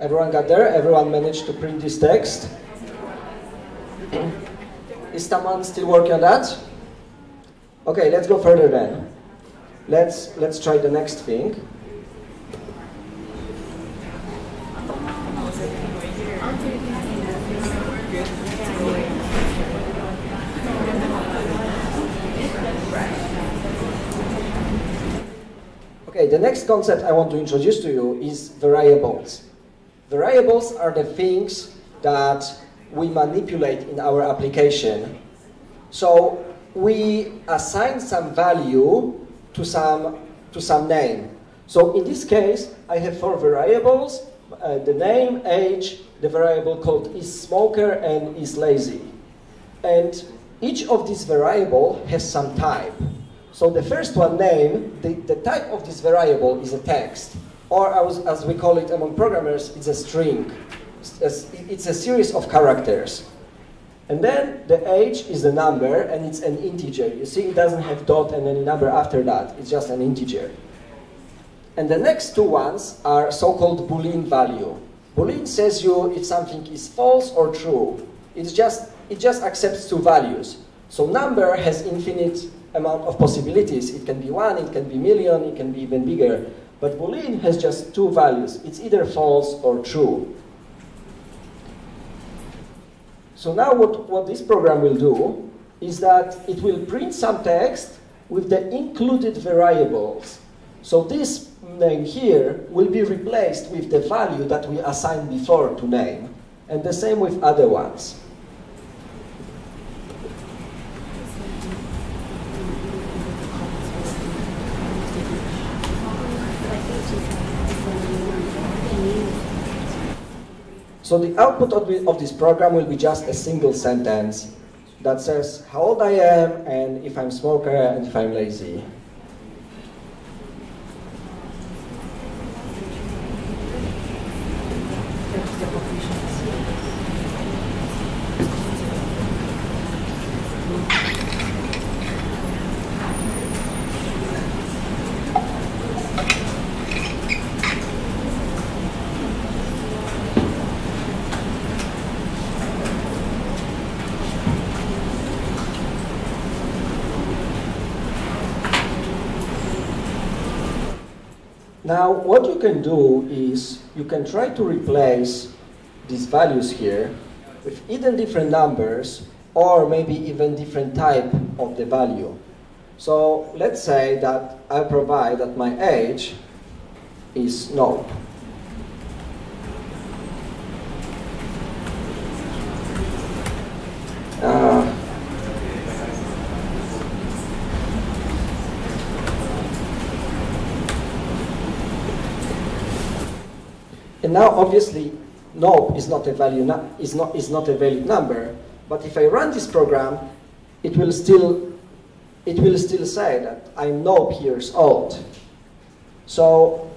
Speaker 4: Everyone got there? Everyone managed to print this text? Is someone still working on that? Okay, let's go further then. Let's let's try the next thing. Okay, the next concept I want to introduce to you is variables. Variables are the things that we manipulate in our application. So we assign some value to some, to some name. So in this case, I have four variables, uh, the name, age, the variable called is smoker and is lazy. And each of these variable has some type. So the first one, name, the, the type of this variable is a text, or as, we call it among programmers, it's a string. It's, it's a series of characters. And then the age is a number, and it's an integer. You see, it doesn't have dot and any number after that. It's just an integer. And the next two ones are so-called Boolean value. Boolean says you if something is false or true. It's just, it just accepts two values. So number has infinite amount of possibilities. It can be one, it can be million, it can be even bigger. But Boolean has just two values. It's either false or true. So now what, what this program will do is that it will print some text with the included variables. So this mm, name here will be replaced with the value that we assigned before to name. And the same with other ones. So the output of, the, of this program will be just a single sentence that says how old I am and if I'm smoker and if I'm lazy. What you can do is you can try to replace these values here with either different numbers or maybe even different type of the value. So let's say that I provide that my age is no. Now obviously no is not a value is not is not a valid number but if I run this program it will still it will still say that I'm no years old so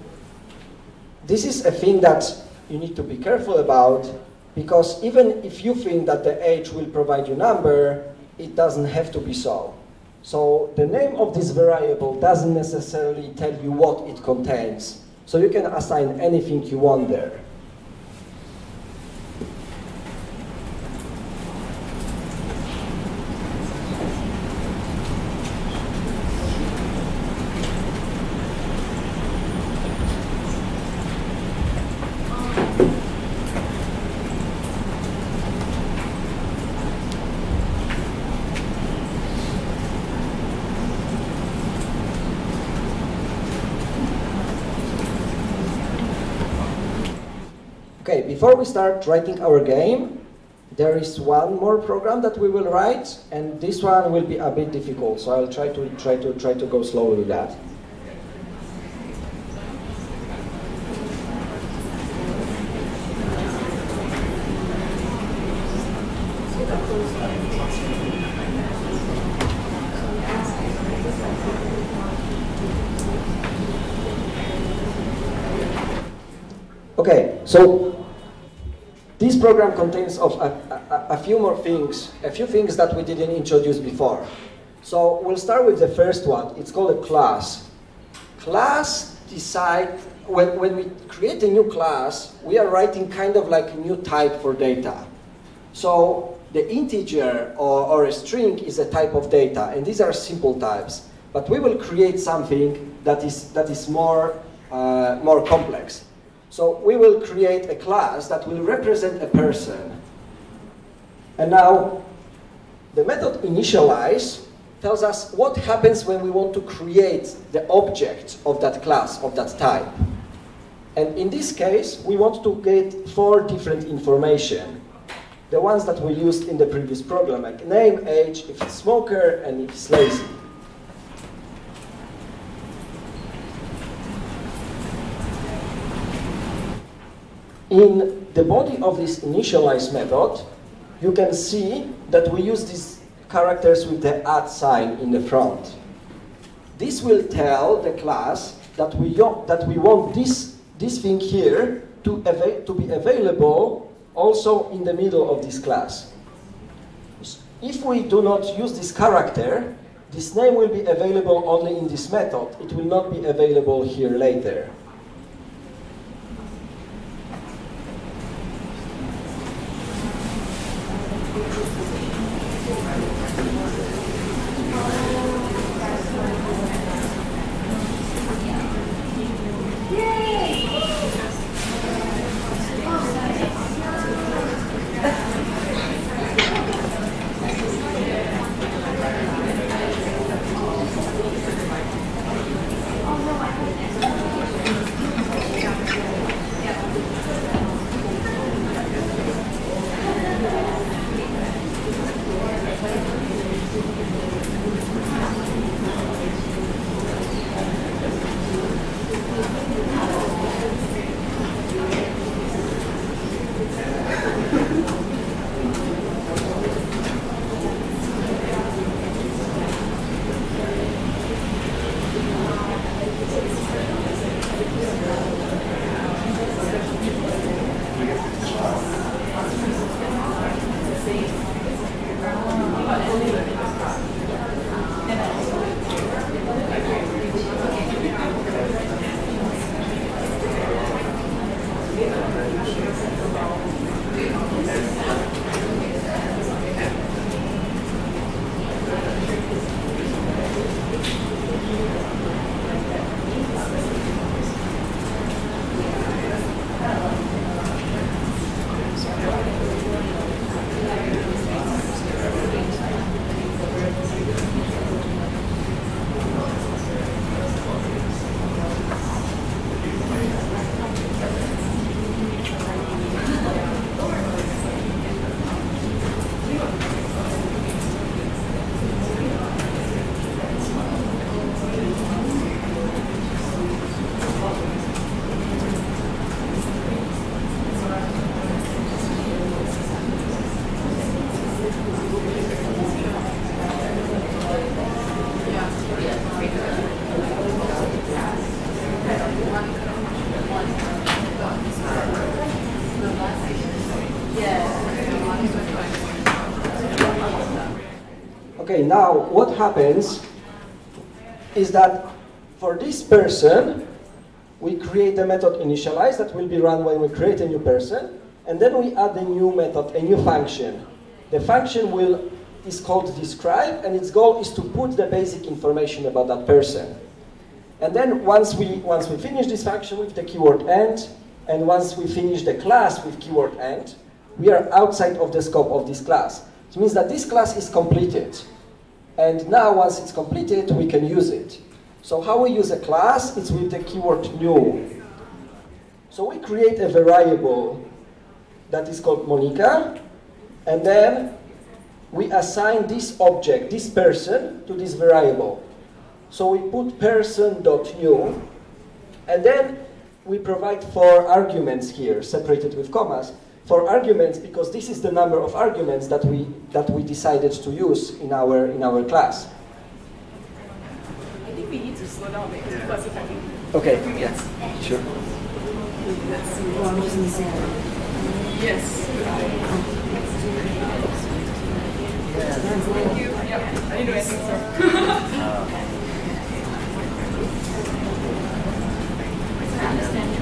Speaker 4: this is a thing that you need to be careful about because even if you think that the age will provide you number, it doesn't have to be so. So the name of this variable doesn't necessarily tell you what it contains. So you can assign anything you want there. Okay, before we start writing our game, there is one more program that we will write, and this one will be a bit difficult, so I'll try to try to try to go slowly with that. Okay, so this program contains of a, a, a, few more things, a few things that we didn't introduce before. So we'll start with the first one. It's called a class. Class decide, when, when we create a new class, we are writing kind of like a new type for data. So the integer or, or a string is a type of data, and these are simple types. But we will create something that is, that is more, uh, more complex. So we will create a class that will represent a person. And now, the method initialize tells us what happens when we want to create the object of that class, of that type. And in this case, we want to get four different information. The ones that we used in the previous program, like name, age, if it's smoker, and if it's lazy. In the body of this initialize method, you can see that we use these characters with the at sign in the front. This will tell the class that we, that we want this, this thing here to, to be available also in the middle of this class. If we do not use this character, this name will be available only in this method. It will not be available here later. Now what happens is that for this person, we create a method initialize that will be run when we create a new person, and then we add a new method, a new function. The function will is called describe, and its goal is to put the basic information about that person. And then once we once we finish this function with the keyword end, and once we finish the class with keyword end, we are outside of the scope of this class. It means that this class is completed. And now once it's completed, we can use it. So how we use a class, it's with the keyword new. So we create a variable that is called Monica, and then we assign this object, this person, to this variable. So we put person.new, and then we provide four arguments here, separated with commas, for arguments because this is the number of arguments that we, that we decided to use in our, in our class.
Speaker 6: I think we need to slow down because people are still.
Speaker 4: Okay, yes, sure.
Speaker 6: Yes. Thank you. Yeah, I didn't do anything, so.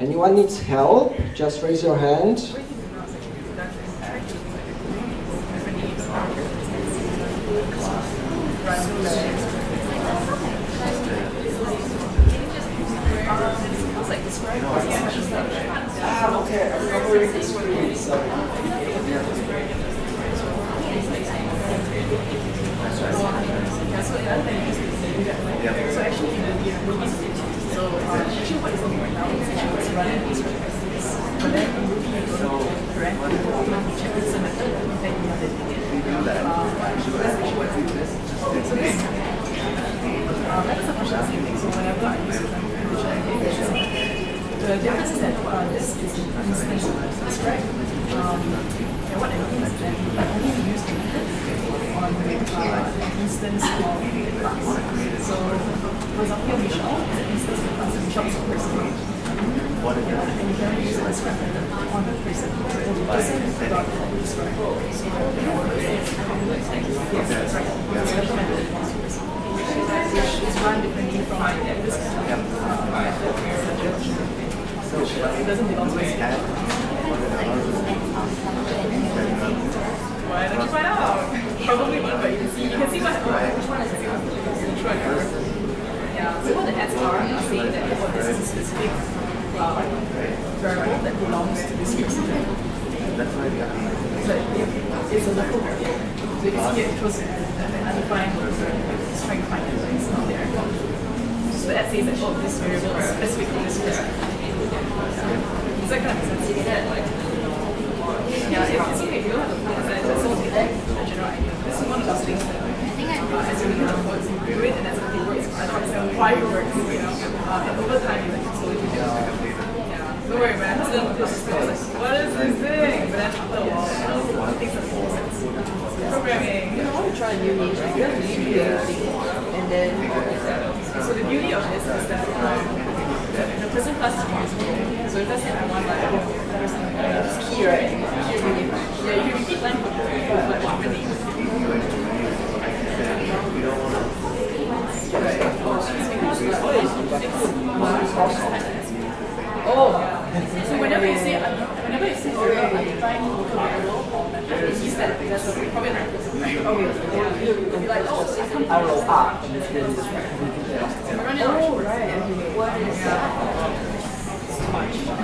Speaker 4: Anyone needs help? Just raise your hand.
Speaker 6: Difference is that uh, this is an instance of this, right? Um, and what it means is that we only use the method uh, instance of the class. So, for example, here is an instance of the class. Michelle is a person. Yeah, and you can only use the on the person. So the is describe. So, that's right. Which is this of uh. So it to don't you find out? Probably one, but you can see you can see which one is it? Which one? Yeah. So what the ads are are saying that oh, this is a specific uh, variable that belongs to this person. So it's a local variable. So you can see it an undefined it's trying to find it, but it's not there. So the ad says that oh this variable is specific to this person. Does that kind of sense? Like, yeah, it, it's okay. You don't have put it It's also a general idea. This is one of those things that, uh, as you learn how it works, you do it, and as why. You know, uh, time, you like. Yeah, don't worry, man. Like, what is this thing? But then after a while, it makes full sense. Programming.
Speaker 7: I want to try new you do everything. And then,
Speaker 6: So the beauty of this is that um, the person class is useful. So if let's say I want like person
Speaker 7: key, right?
Speaker 6: Yeah, you can repeat line for like differently. Oh, so whenever you say whenever you say variable undefined local variable, it means that there's a probably right? Oh, yeah. Be like, oh, it comes from this part. So run it
Speaker 7: Oh, right. What is that?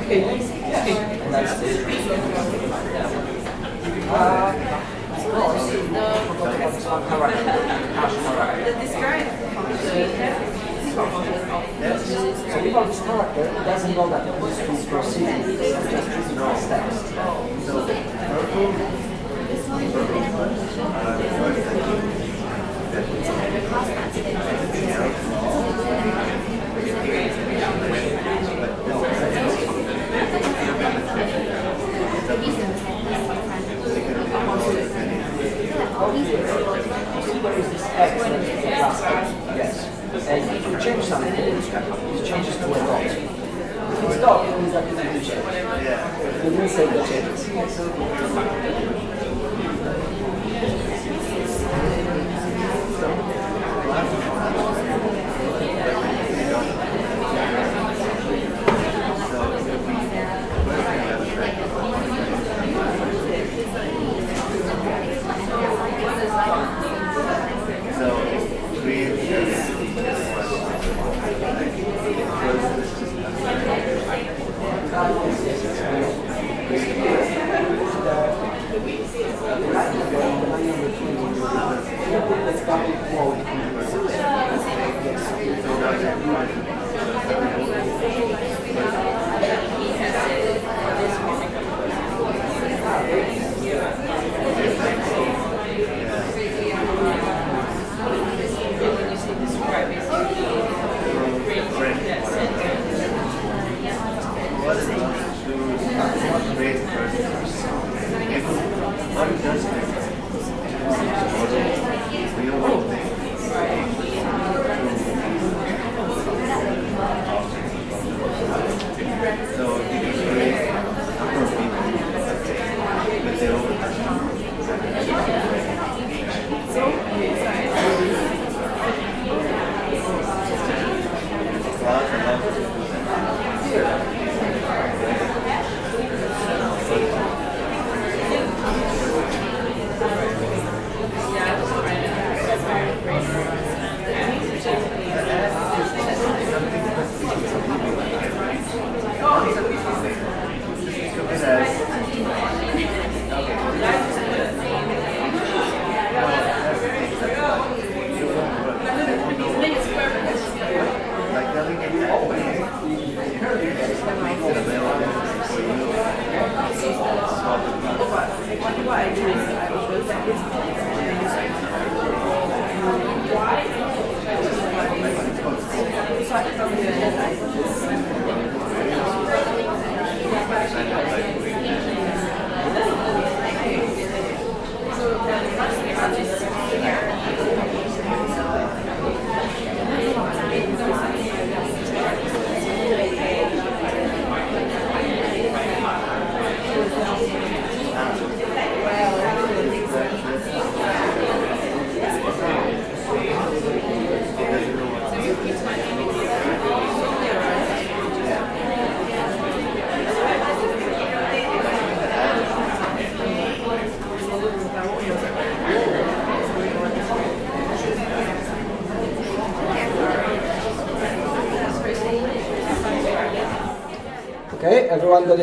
Speaker 6: Okay, okay.
Speaker 7: The describe function.
Speaker 4: So without this character, doesn't know that it needs to proceed. It's just choosing the steps. So there is this X And if you change something, in Bootstrap, it changes to a dot. If it's dot, Oh, please document the change.
Speaker 8: Yeah.
Speaker 4: You will save the changes.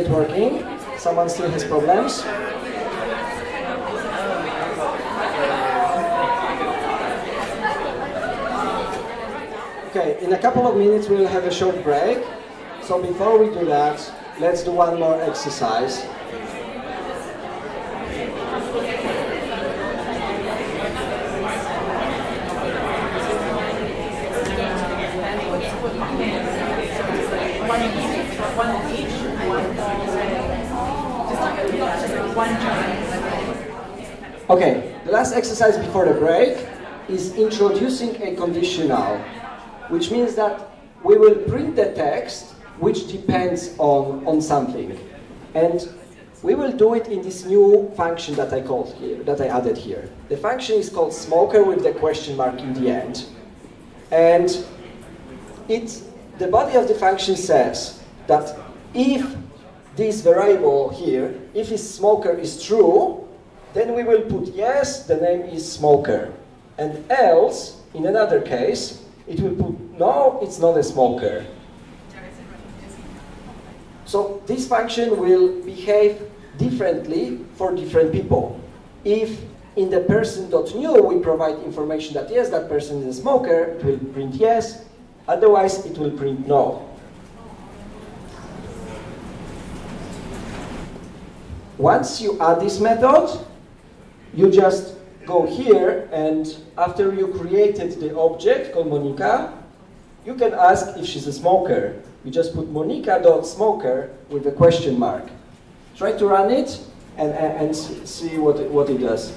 Speaker 8: It
Speaker 4: working? Someone still has problems? Okay, in a couple of minutes we'll have a short break. So before we do that, let's do one more exercise.
Speaker 6: One each, one each, one, just like, just like one giant.
Speaker 4: Okay, the last exercise before the break is introducing a conditional, which means that we will print the text which depends on, on something. And we will do it in this new function that I called here, that I added here. The function is called smoker with the question mark in the end. And it, the body of the function says that if this variable here, if his smoker is true, then we will put yes, the name is smoker. And else, in another case, it will put no, it's not a smoker. So this function will behave differently for different people. If in the person.new we provide information that yes, that person is a smoker, it will print yes, otherwise it will print no. Once you add this method, you just go here and after you created the object called Monica, you can ask if she's a smoker. You just put monica.smoker with a question mark. Try to run it and, and, see what it, what it does.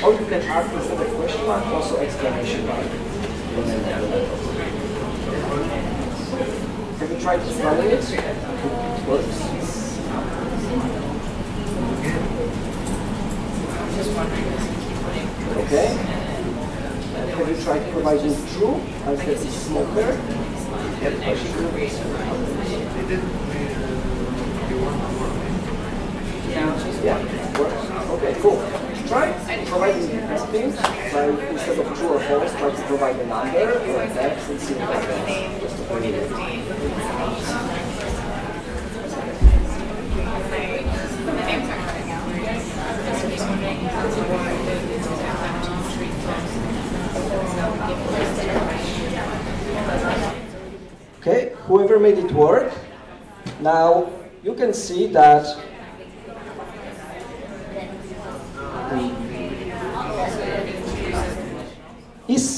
Speaker 4: Or you can ask instead of question mark, also exclamation mark. Have you tried spelling it?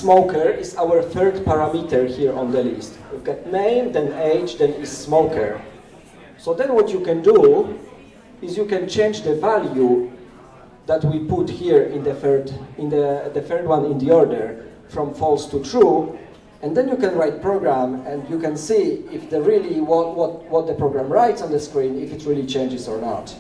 Speaker 4: smoker is our third parameter here on the list. We've got name, then age, then is smoker. So then what you can do is you can change the value that we put here in the third, in the, the third one in the order from false to true. And then you can write program and you can see if the really what, what, what the program writes on the screen, if it really changes or not.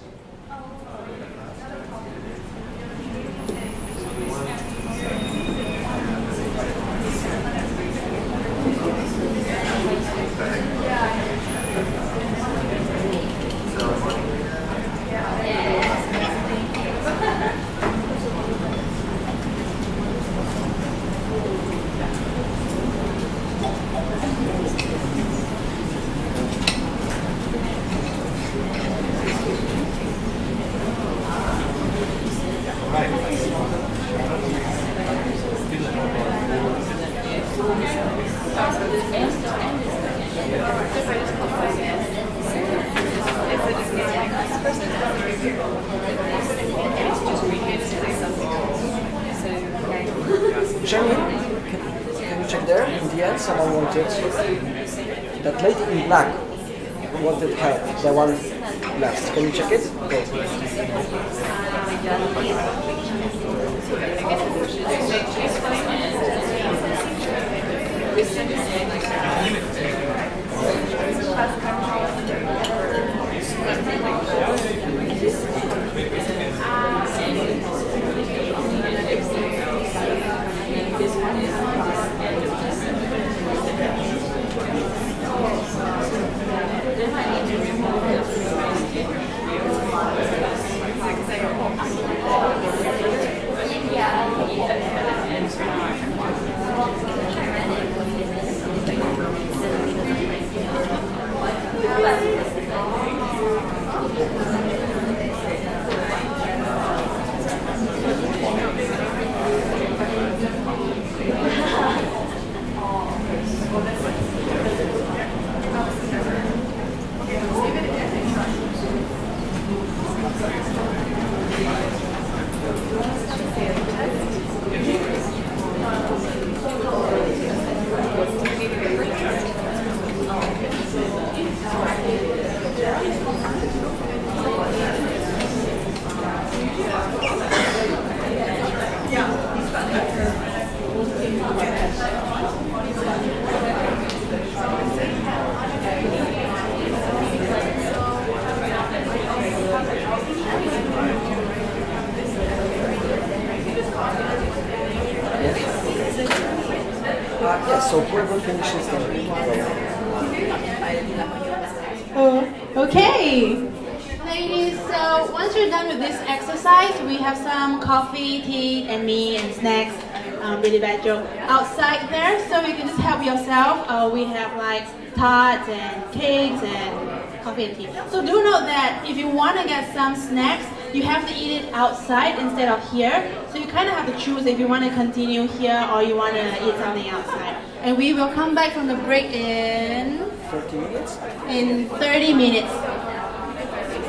Speaker 1: Joke. Outside there, so you can just help yourself. Uh, we have like tarts and cakes and coffee and tea. So do note that if you want to get some snacks, you have to eat it outside instead of here. So you kind of have to choose if you want to continue here or you want to eat something outside. And we will come back from the break in
Speaker 4: 30 minutes?
Speaker 1: in 30 minutes.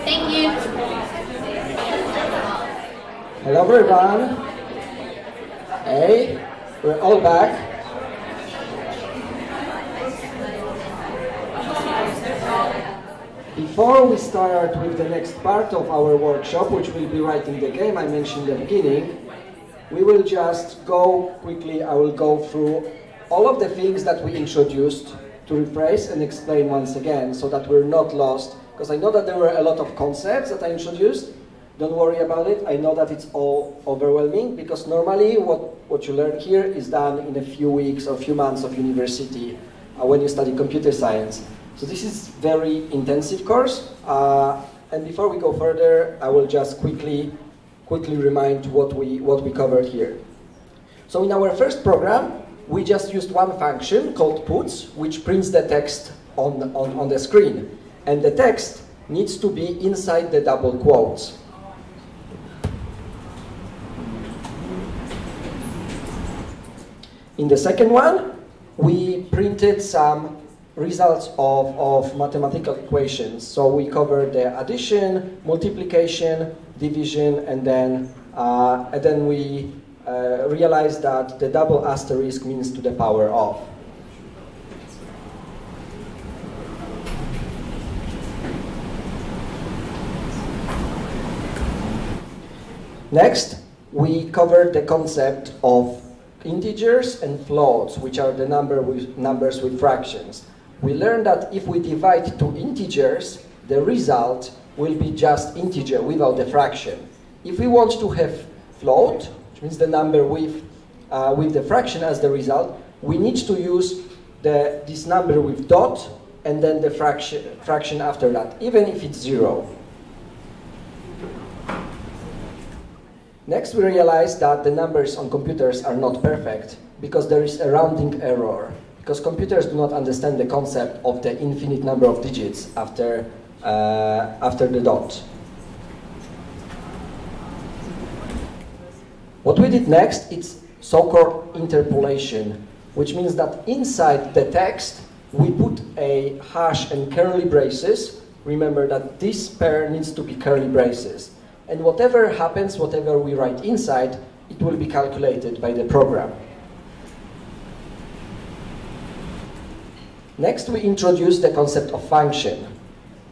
Speaker 1: Thank you.
Speaker 4: Hello everyone. Hey, we're all back. Before we start with the next part of our workshop, which will be writing the game I mentioned in the beginning, we will just go quickly, I will go through all of the things that we introduced to rephrase and explain once again so that we're not lost. Because I know that there were a lot of concepts that I introduced. Don't worry about it. I know that it's all overwhelming because normally what, what you learn here is done in a few weeks or a few months of university uh, when you study computer science. So this is very intensive course. Uh, and before we go further, I will just quickly, quickly remind what we, what we covered here. So in our first program, we just used one function called puts, which prints the text on, on, on the screen. And the text needs to be inside the double quotes. In the second one, we printed some results of, of mathematical equations. So we covered the addition, multiplication, division, and then, uh, and then we uh, realized that the double asterisk means to the power of. Next, we covered the concept of integers and floats, which are the number with, numbers with fractions. We learned that if we divide two integers, the result will be just integer without the fraction. If we want to have float, which means the number with, uh, with the fraction as the result, we need to use the, this number with dot and then the fraction, fraction after that, even if it's zero. Next, we realized that the numbers on computers are not perfect because there is a rounding error. Because computers do not understand the concept of the infinite number of digits after, uh, after the dot. What we did next is so-called interpolation, which means that inside the text we put a hash and curly braces. Remember that this pair needs to be curly braces. And whatever happens, whatever we write inside, it will be calculated by the program. Next, we introduce the concept of function.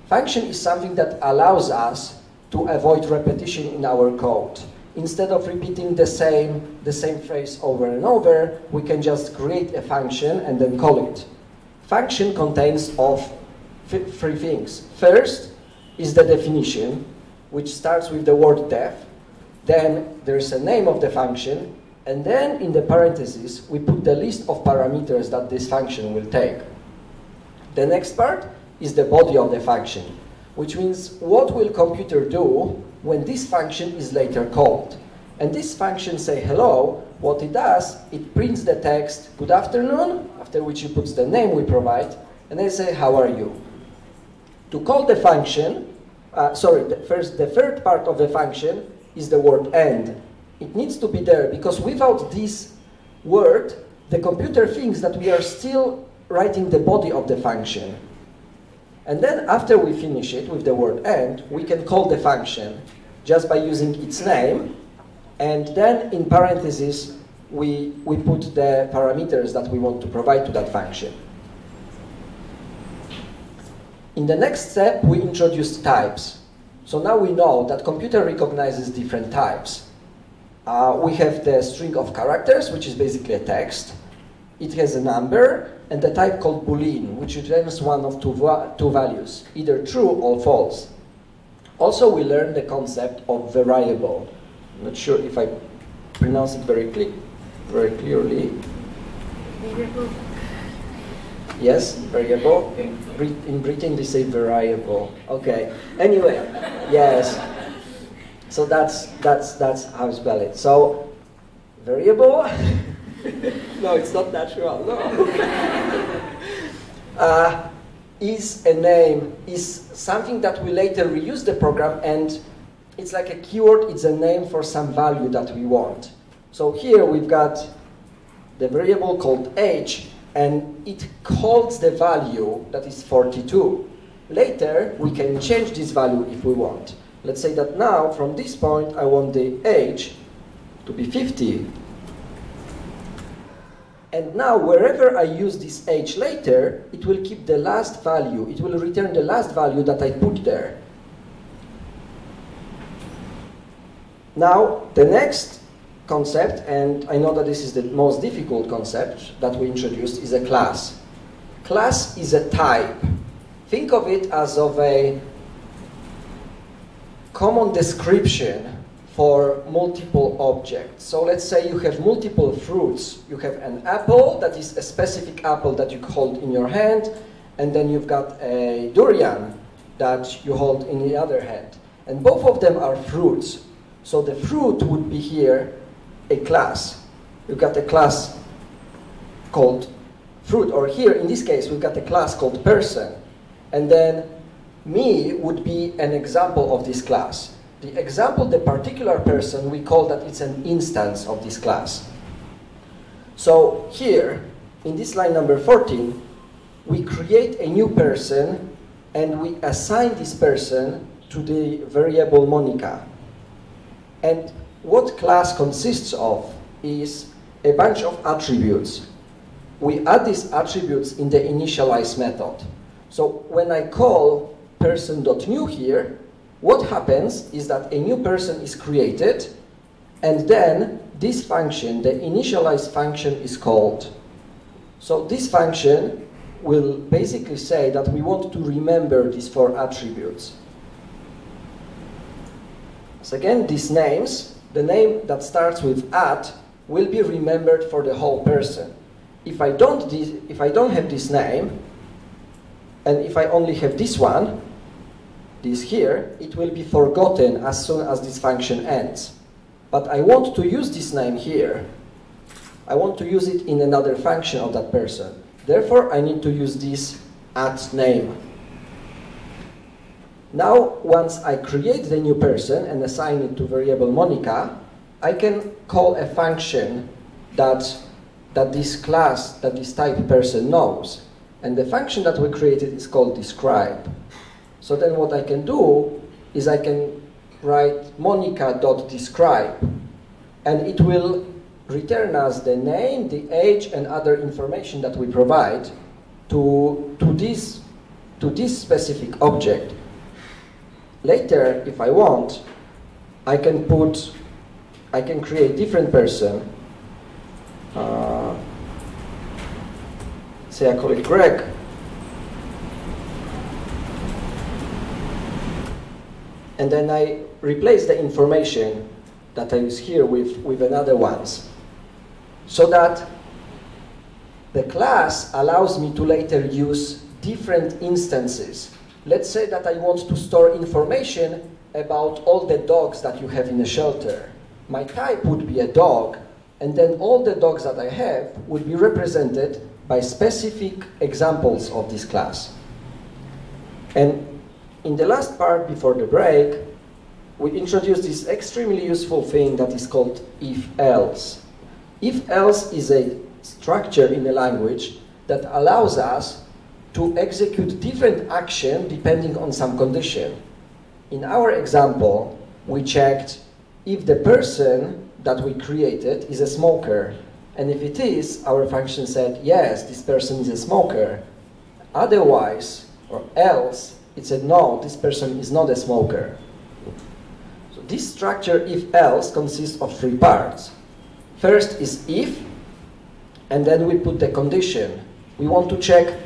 Speaker 4: Function is something that allows us to avoid repetition in our code. Instead of repeating the same, the same phrase over and over, we can just create a function and then call it. Function contains of three things. First is the definition, which starts with the word def. Then there's a name of the function, and then in the parentheses, we put the list of parameters that this function will take. The next part is the body of the function, which means what will computer do when this function is later called. And this function say hello, what it does, it prints the text good afternoon, after which it puts the name we provide, and then say how are you. To call the function, uh, sorry, the, first, the third part of the function is the word end. It needs to be there because without this word, the computer thinks that we are still writing the body of the function. And then after we finish it with the word end, we can call the function just by using its name. And then in parentheses, we, we put the parameters that we want to provide to that function. In the next step, we introduce types. So now we know that computer recognizes different types. Uh, we have the string of characters, which is basically a text. It has a number and a type called boolean, which returns one of two, two values, either true or false. Also, we learned the concept of variable. I'm not sure if I pronounce it very, very clearly. Yes, variable. In, Brit- in Britain they say variable. Okay. Anyway, yes. So that's that's that's how you spell it. So variable. no, it's not natural. No. uh, is a name is something that we later reuse the program and it's like a keyword. It's a name for some value that we want. So here we've got the variable called age and it holds the value that is 42. Later, we can change this value if we want. Let's say that now, from this point, I want the age to be 50. And now, wherever I use this age later, it will keep the last value. It will return the last value that I put there. Now, the next concept, and I know that this is the most difficult concept that we introduced, is a class. Class is a type. Think of it as of a common description for multiple objects. So let's say you have multiple fruits. You have an apple that is a specific apple that you hold in your hand, and then you've got a durian that you hold in the other hand. And both of them are fruits. So the fruit would be here a class. We've got a class called fruit, or here in this case, we've got a class called person. And then me would be an example of this class. The example, the particular person, we call that it's an instance of this class. So here, in this line number 14, we create a new person and we assign this person to the variable Monica. And what class consists of is a bunch of attributes. We add these attributes in the initialize method. So when I call person.new here, what happens is that a new person is created, and then this function, the initialize function, is called. So this function will basically say that we want to remember these four attributes. So again, these names, the name that starts with at will be remembered for the whole person. If I don't, if I don't have this name, and if I only have this one, this here, it will be forgotten as soon as this function ends. But I want to use this name here. I want to use it in another function of that person. Therefore, I need to use this at name. Now, once I create the new person and assign it to variable Monica, I can call a function that, that this class, that this type person knows. And the function that we created is called describe. So then what I can do is I can write monica.describe and it will return us the name, the age and other information that we provide to, to, this, to this specific object. Later, if I want, I can put, I can create different person. Uh, say I call it Greg. And then I replace the information that I use here with, with another ones. So that the class allows me to later use different instances. Let's say that I want to store information about all the dogs that you have in a shelter. My type would be a dog, and then all the dogs that I have would be represented by specific examples of this class. And in the last part before the break, we introduced this extremely useful thing that is called if-else. If-else is a structure in a language that allows us to execute different action depending on some condition. In our example, we checked if the person that we created is a smoker. And if it is, our function said, yes, this person is a smoker. Otherwise, or else, it said, no, this person is not a smoker. So this structure, if else, consists of three parts. First is if, and then we put the condition. We want to check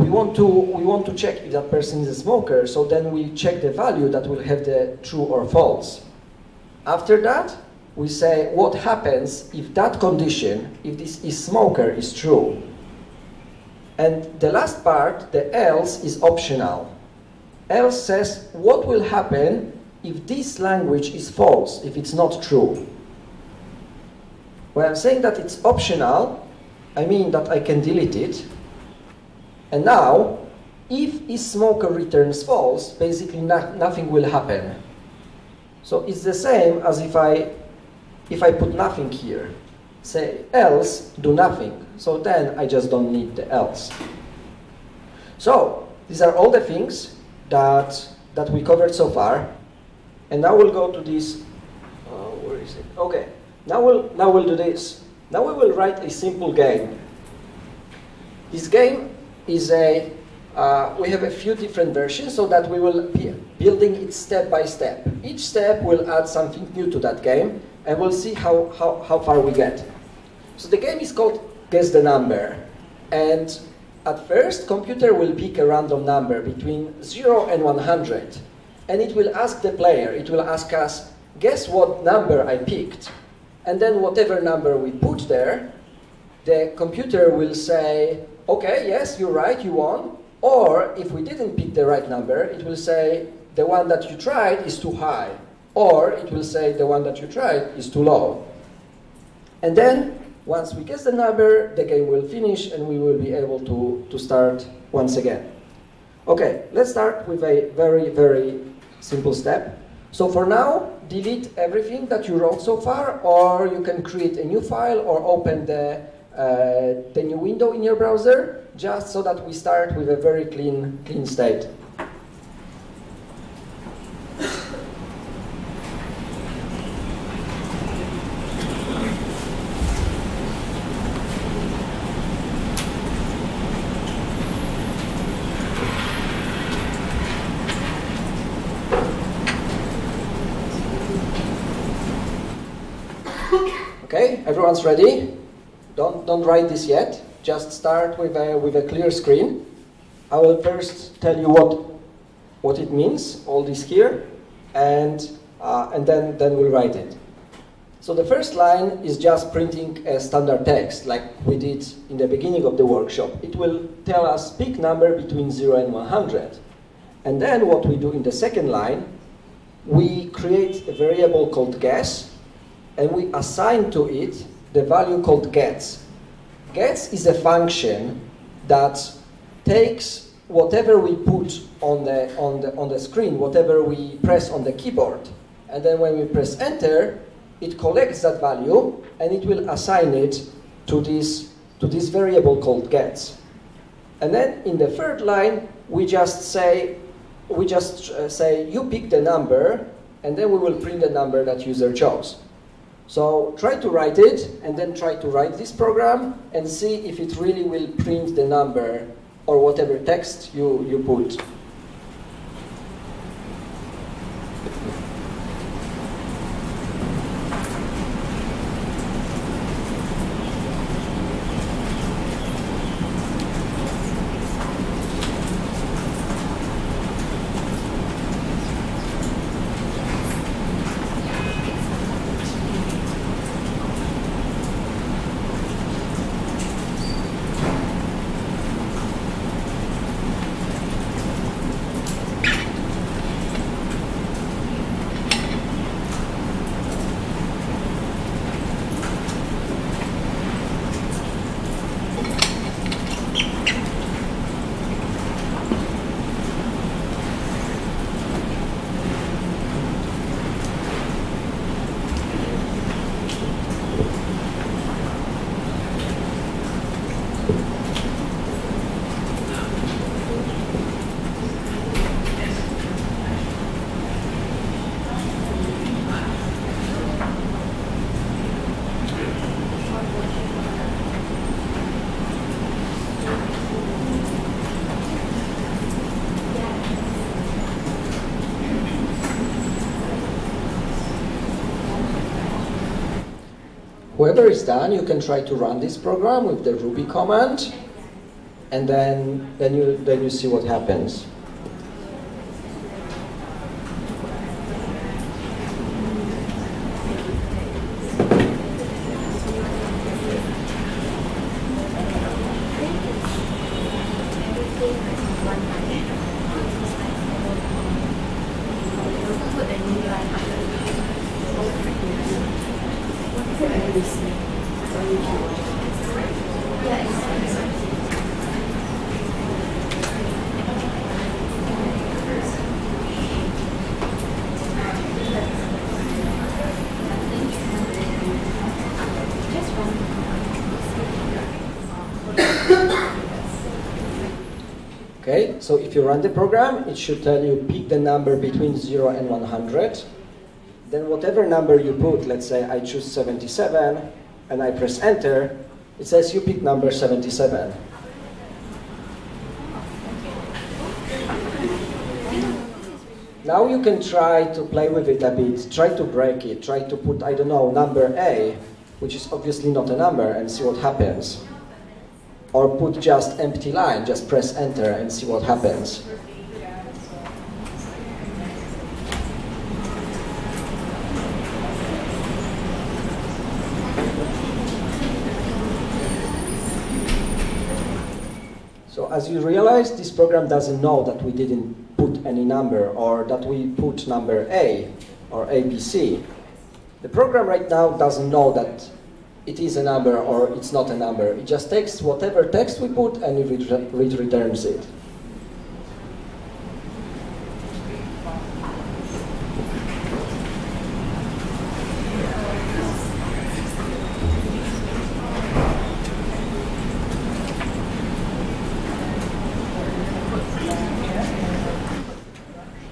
Speaker 4: we want to we want to check if that person is a smoker so then we check the value that will have the true or false after that we say what happens if that condition if this is smoker is true And the last part, the else, is optional. Else says what will happen if this language is false, if it's not true. When I'm saying that it's optional, I mean that I can delete it. And now, if isSmoker returns false, basically no nothing will happen. So it's the same as if I, if I put nothing here. Say else, do nothing. So then I just don't need the else. So these are all the things that, that we covered so far. And now we'll go to this, uh, where is it? Okay, now we'll, now we'll do this. Now we will write a simple game. This game is a, uh, we have a few different versions so that we will be building it step by step. Each step will add something new to that game and we'll see how, how, how far we get. So the game is called Guess the Number. And at first, computer will pick a random number between 0 and 100. And it will ask the player, it will ask us, guess what number I picked? And then whatever number we put there, the computer will say, okay, yes, you're right, you won. Or if we didn't pick the right number, it will say, the one that you tried is too high. Or it will say, the one that you tried is too low. And then, once we guess the number, the game will finish and we will be able to, to start once again. Okay, let's start with a very, very simple step. So for now, delete everything that you wrote so far, or you can create a new file or open the, Uh, the new window in your browser, just so that we start with a very clean, clean state. Okay, everyone's ready? Don't, don't write this yet. Just start with a, with a clear screen. I will first tell you what, what it means, all this here, and, uh, and then, then we'll write it. So the first line is just printing a standard text, like we did in the beginning of the workshop. It will tell us pick number between 0 and 100. And then what we do in the second line, we create a variable called guess, and we assign to it the value called gets. Gets is a function that takes whatever we put on the, on, the, on the screen, whatever we press on the keyboard, and then when we press enter, it collects that value and it will assign it to this, to this variable called gets. And then in the third line, we just say, we just uh, say you pick the number, and then we will print the number that user chose. So try to write it, and then try to write this program, and see if it really will print the number or whatever text you, you put. Whoever is done, you can try to run this program with the Ruby command, and then, then, you, then you see what happens. Okay, so if you run the program, it should tell you pick the number between 0 and 100. Then whatever number you put, let's say I choose 77, and I press enter, it says you pick number 77. Now you can try to play with it a bit, try to break it, try to put, I don't know, number A, which is obviously not a number, and see what happens. Or put just empty line, just press enter and see what happens. So as you realize, this program doesn't know that we didn't put any number or that we put number A or ABC. The program right now doesn't know that it is a number or it's not a number. It just takes whatever text we put and it re returns it.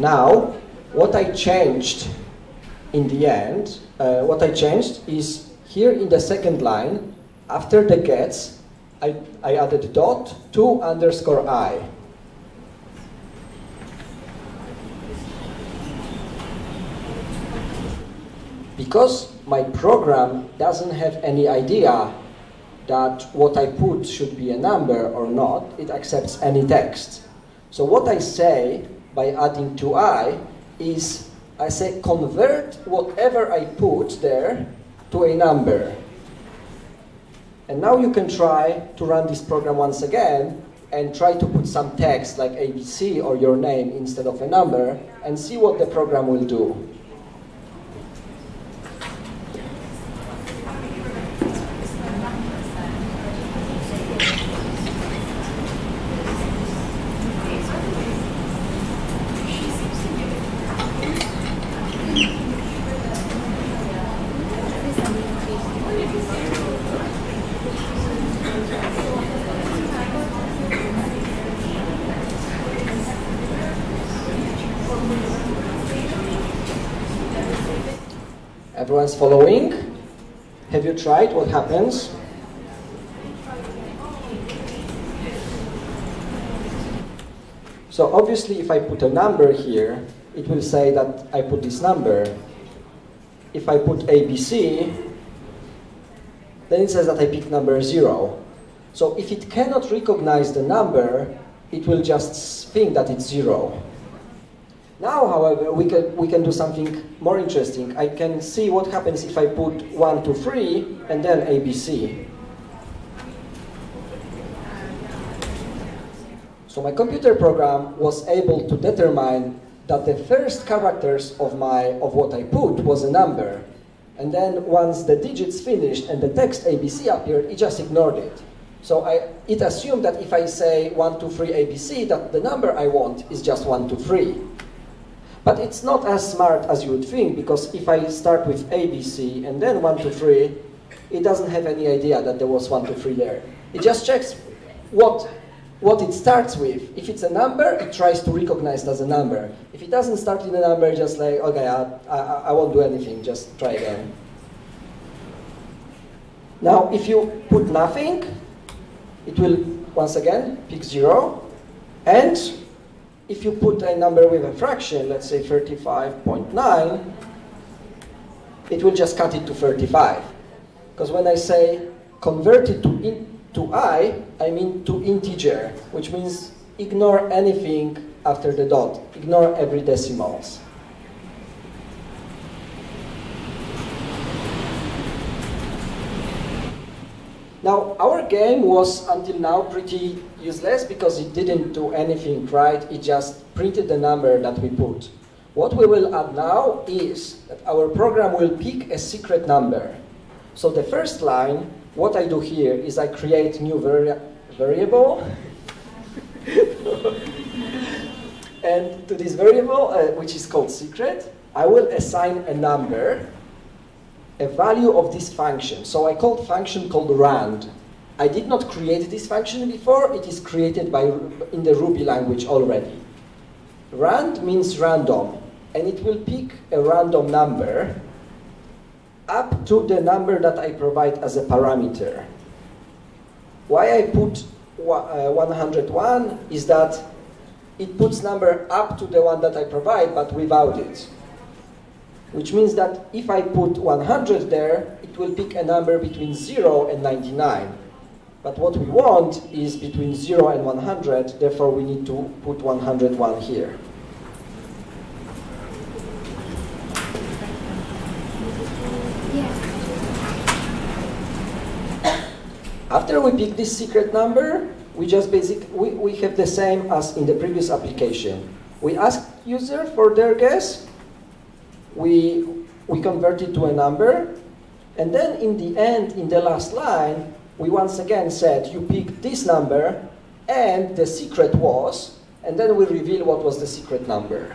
Speaker 4: Now, what I changed in the end, uh, what I changed is here in the second line, after the gets, I, I added dot to underscore i. Because my program doesn't have any idea that what I put should be a number or not, it accepts any text. So what I say by adding to i is I say convert whatever I put there to a number. And now you can try to run this program once again and try to put some text like ABC or your name instead of a number and see what the program will do. Everyone's following? Have you tried? What happens? So obviously if I put a number here, it will say that I put this number. If I put ABC, then it says that I pick number 0. So if it cannot recognize the number, it will just think that it's 0. Now, however, we can, we can do something more interesting. I can see what happens if I put 1, 2, 3, and then ABC. So my computer program was able to determine that the first characters of, my, of what I put was a number. And then once the digits finished and the text ABC appeared, it just ignored it. So I, it assumed that if I say 1, 2, 3, ABC, that the number I want is just 1, 2, 3. But it's not as smart as you would think, because if I start with ABC and then 1, 2, 3, it doesn't have any idea that there was 1, 2, 3 there. It just checks what, what it starts with. If it's a number, it tries to recognize it as a number. If it doesn't start with a number, just like, okay, I, I, I won't do anything, just try again. Now, if you put nothing, it will, once again, pick 0, and if you put a number with a fraction, let's say 35.9, it will just cut it to 35. Because when I say convert it to, in, to i, I mean to integer, which means ignore anything after the dot. Ignore every decimals. Now, our game was until now pretty useless because it didn't do anything right, it just printed the number that we put. What we will add now is that our program will pick a secret number. So the first line, what I do here is I create new vari variable. and to this variable, uh, which is called secret, I will assign a number a value of this function. So I called function called rand. I did not create this function before, it is created by, in the Ruby language already. Rand means random, and it will pick a random number up to the number that I provide as a parameter. Why I put uh, 101 is that it puts number up to the one that I provide, but without it. Which means that if I put 100 there, it will pick a number between 0 and 99. But what we want is between 0 and 100, therefore we need to put 101 here. After we pick this secret number, we just basic we, we have the same as in the previous application. We ask user for their guess, we we convert it to a number, and then in the end, in the last line, we once again said you pick this number and the secret was, and then we reveal what was the secret number.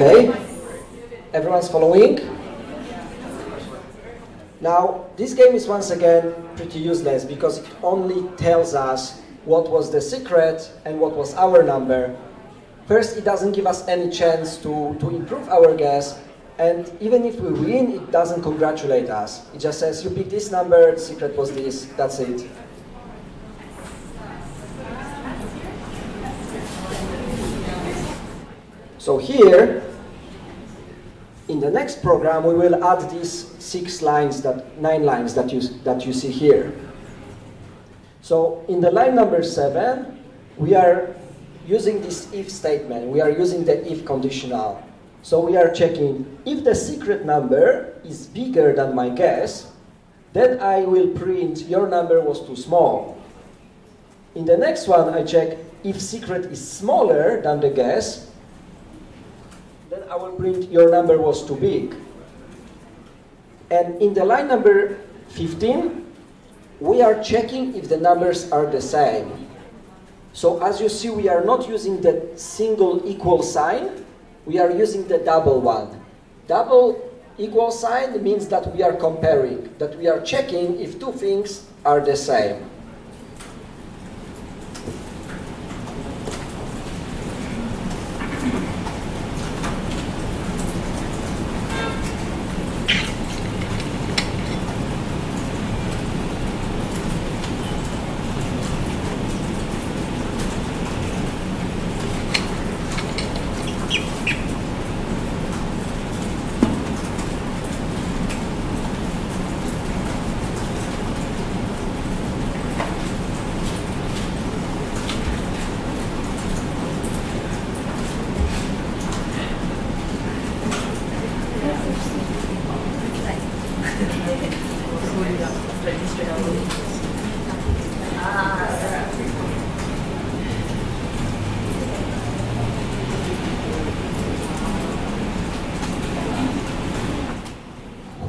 Speaker 4: Okay? Everyone's following? Now, this game is once again pretty useless because it only tells us what was the secret and what was our number. First, it doesn't give us any chance to, to improve our guess, and even if we win, it doesn't congratulate us. It just says, you picked this number, the secret was this, that's it. So here, in the next program, we will add these six lines, that nine lines that you, that you see here. So in the line number seven, we are using this if statement. We are using the if conditional. So we are checking if the secret number is bigger than my guess, then I will print your number was too small. In the next one, I check if secret is smaller than the guess, then I will print your number was too big. And in the line number 15, we are checking if the numbers are the same. So as you see, we are not using the single equal sign, we are using the double one. Double equal sign means that we are comparing, that we are checking if two things are the same.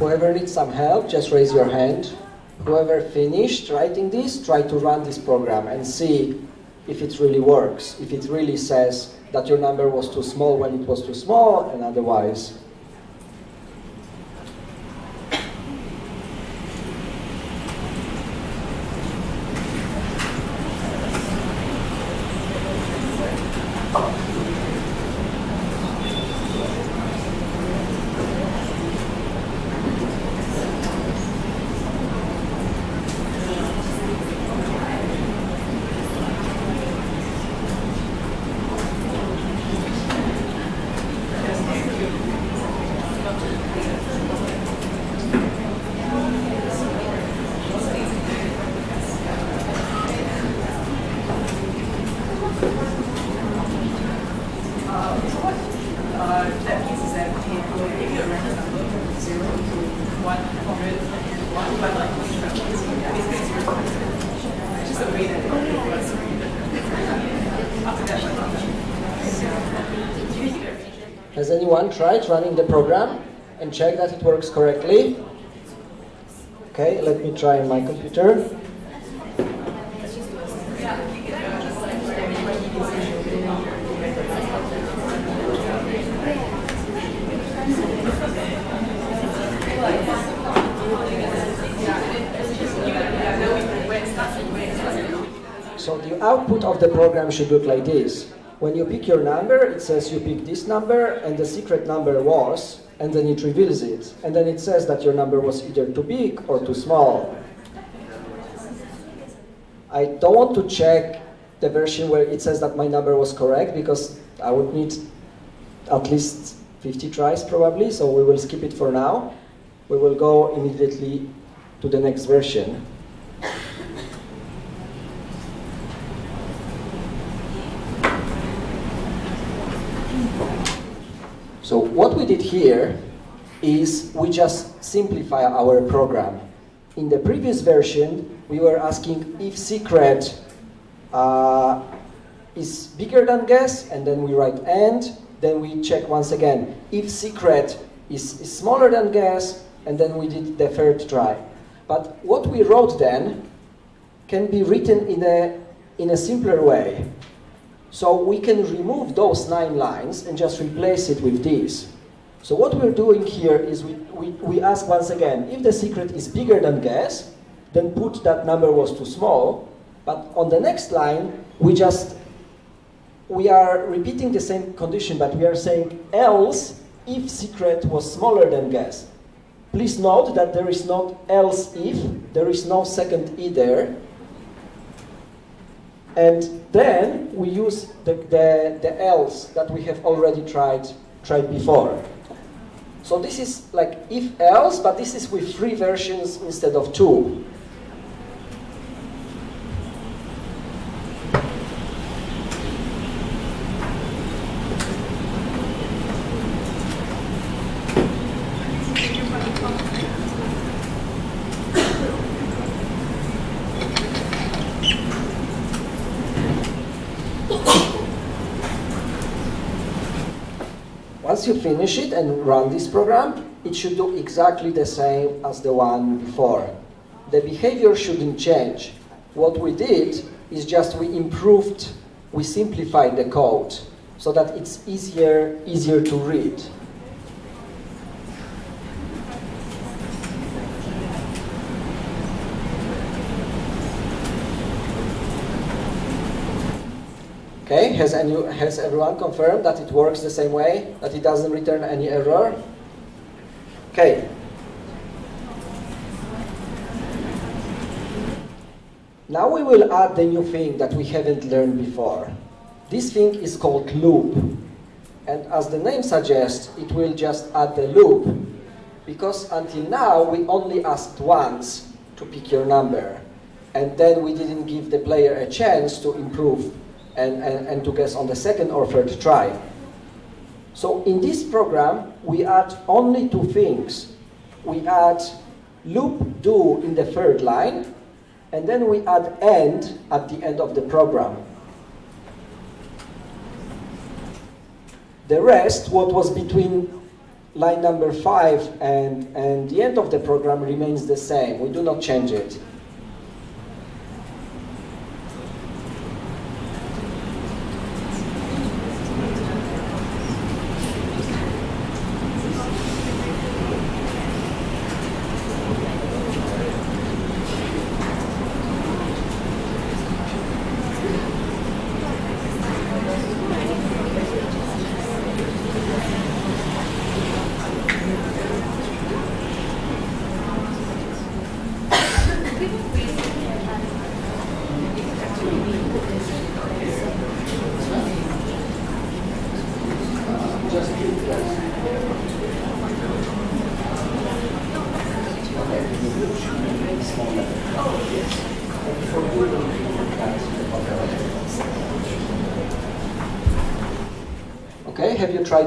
Speaker 4: Whoever needs some help, just raise your hand. Whoever finished writing this, try to run this program and see if it really works, if it really says that your number was too small when it was too small and otherwise. Tried running the program and check that it works correctly? Okay, let me try my computer. So the output of the program should look like this. When you pick your number, it says you pick this number and the secret number was, and then it reveals it. And then it says that your number was either too big or too small. I don't want to check the version where it says that my number was correct because I would need at least 50 tries probably, so we will skip it for now. We will go immediately to the next version. So what we did here is we just simplify our program. In the previous version, we were asking if secret uh, is bigger than guess, and then we write and, then we check once again if secret is, is smaller than guess, and then we did the third try. But what we wrote then can be written in a, in a simpler way. So we can remove those nine lines and just replace it with these. So what we're doing here is we, we, we ask once again, if the secret is bigger than guess, then put that number was too small. But on the next line, we just, we are repeating the same condition, but we are saying else if secret was smaller than guess. Please note that there is not else if, there is no second either. And then we use the, the, the else that we have already tried, tried before. So this is like if else, but this is with three versions instead of two. Once you finish it and run this program, it should do exactly the same as the one before. The behavior shouldn't change. What we did is just we improved, we simplified the code so that it's easier, easier to read. Okay, has, any, has everyone confirmed that it works the same way, that it doesn't return any error? Okay. Now we will add the new thing that we haven't learned before. This thing is called loop. And as the name suggests, it will just add the loop. Because until now, we only asked once to pick your number. And then we didn't give the player a chance to improve and, and, and to guess on the second or third try. So in this program, we add only two things. We add loop do in the third line, and then we add end at the end of the program. The rest, what was between line number five and, and the end of the program remains the same. We do not change it.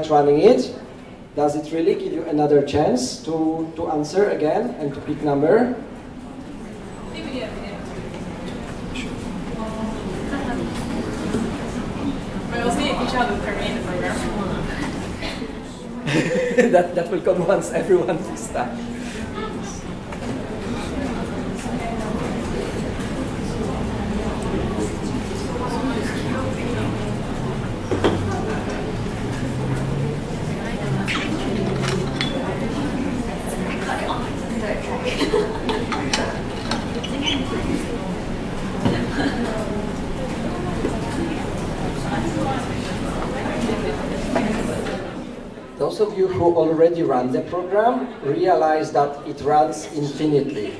Speaker 4: Running it? Does it really give you another chance to, to answer again and to pick number?
Speaker 6: We did, we did. But also need to teach to terminate the program.
Speaker 4: that, that will come once everyone is stuck. Those of you who already run the program realize that it runs infinitely.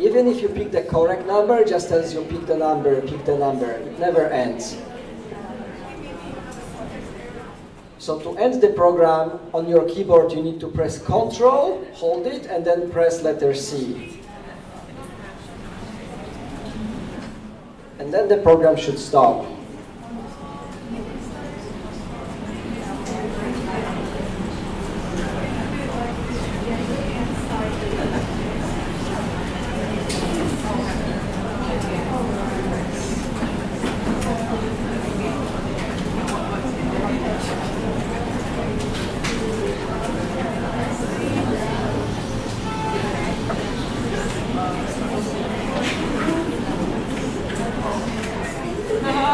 Speaker 4: Even if you pick the correct number, just as you pick the number, pick the number. It never ends. So to end the program on your keyboard, you need to press Control, hold it, and then press letter C. And then the program should stop.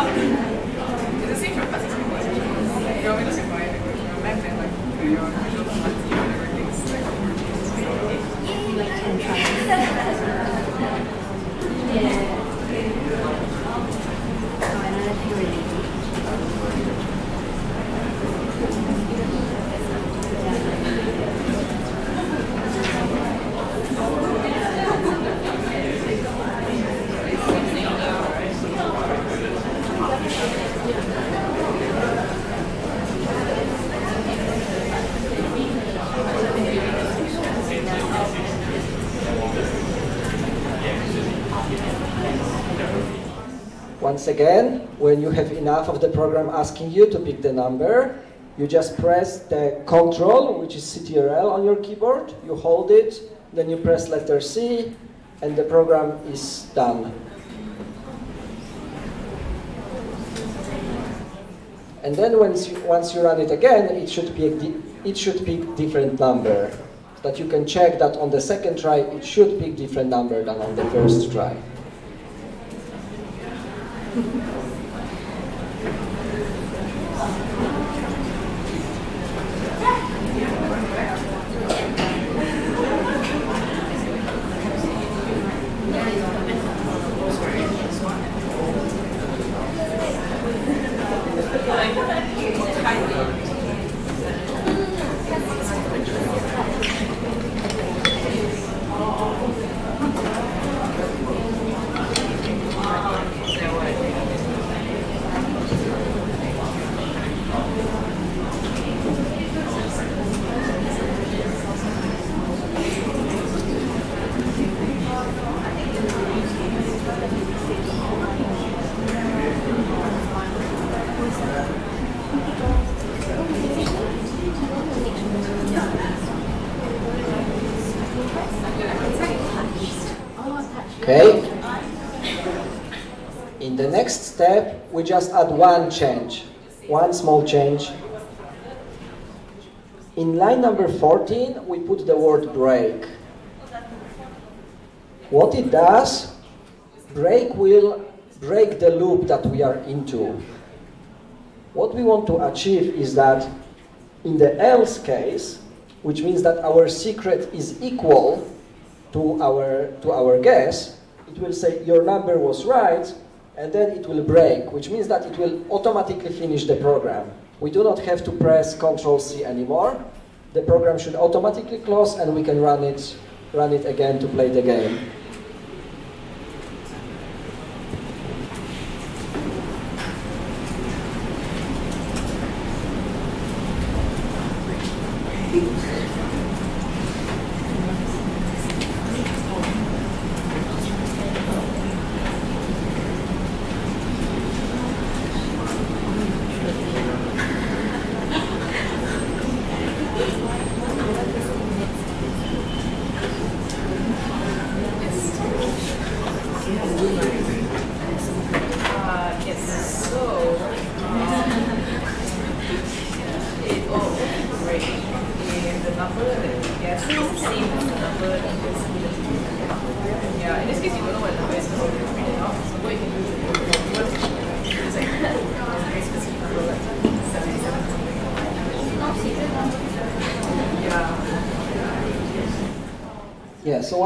Speaker 6: It's the same for classes before. You want me to simplify it? Back then, like, your visual commands, you and everything's like,
Speaker 4: Once again, when you have enough of the program asking you to pick the number, you just press the control, which is CTRL on your keyboard, you hold it, then you press letter C, and the program is done. And then once you, once you run it again, it should pick it should pick different number. That you can check that on the second try, it should pick different number than on the first try. Okay? In the next step, we just add one change, one small change. In line number 14, we put the word break. What it does, break will break the loop that we are into. What we want to achieve is that in the else case, which means that our secret is equal to our, to our guess, it will say your number was right, and then it will break, which means that it will automatically finish the program. We do not have to press Ctrl C anymore. The program should automatically close and we can run it, run it again to play the game.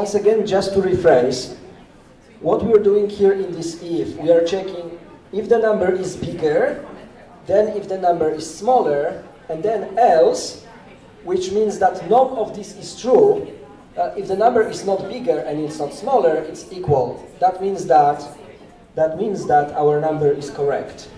Speaker 4: Once again, just to rephrase, what we're doing here in this if, we are checking if the number is bigger, then if the number is smaller, and then else, which means that none of this is true. Uh, if the number is not bigger and it's not smaller, it's equal. That means that that means that our number is correct.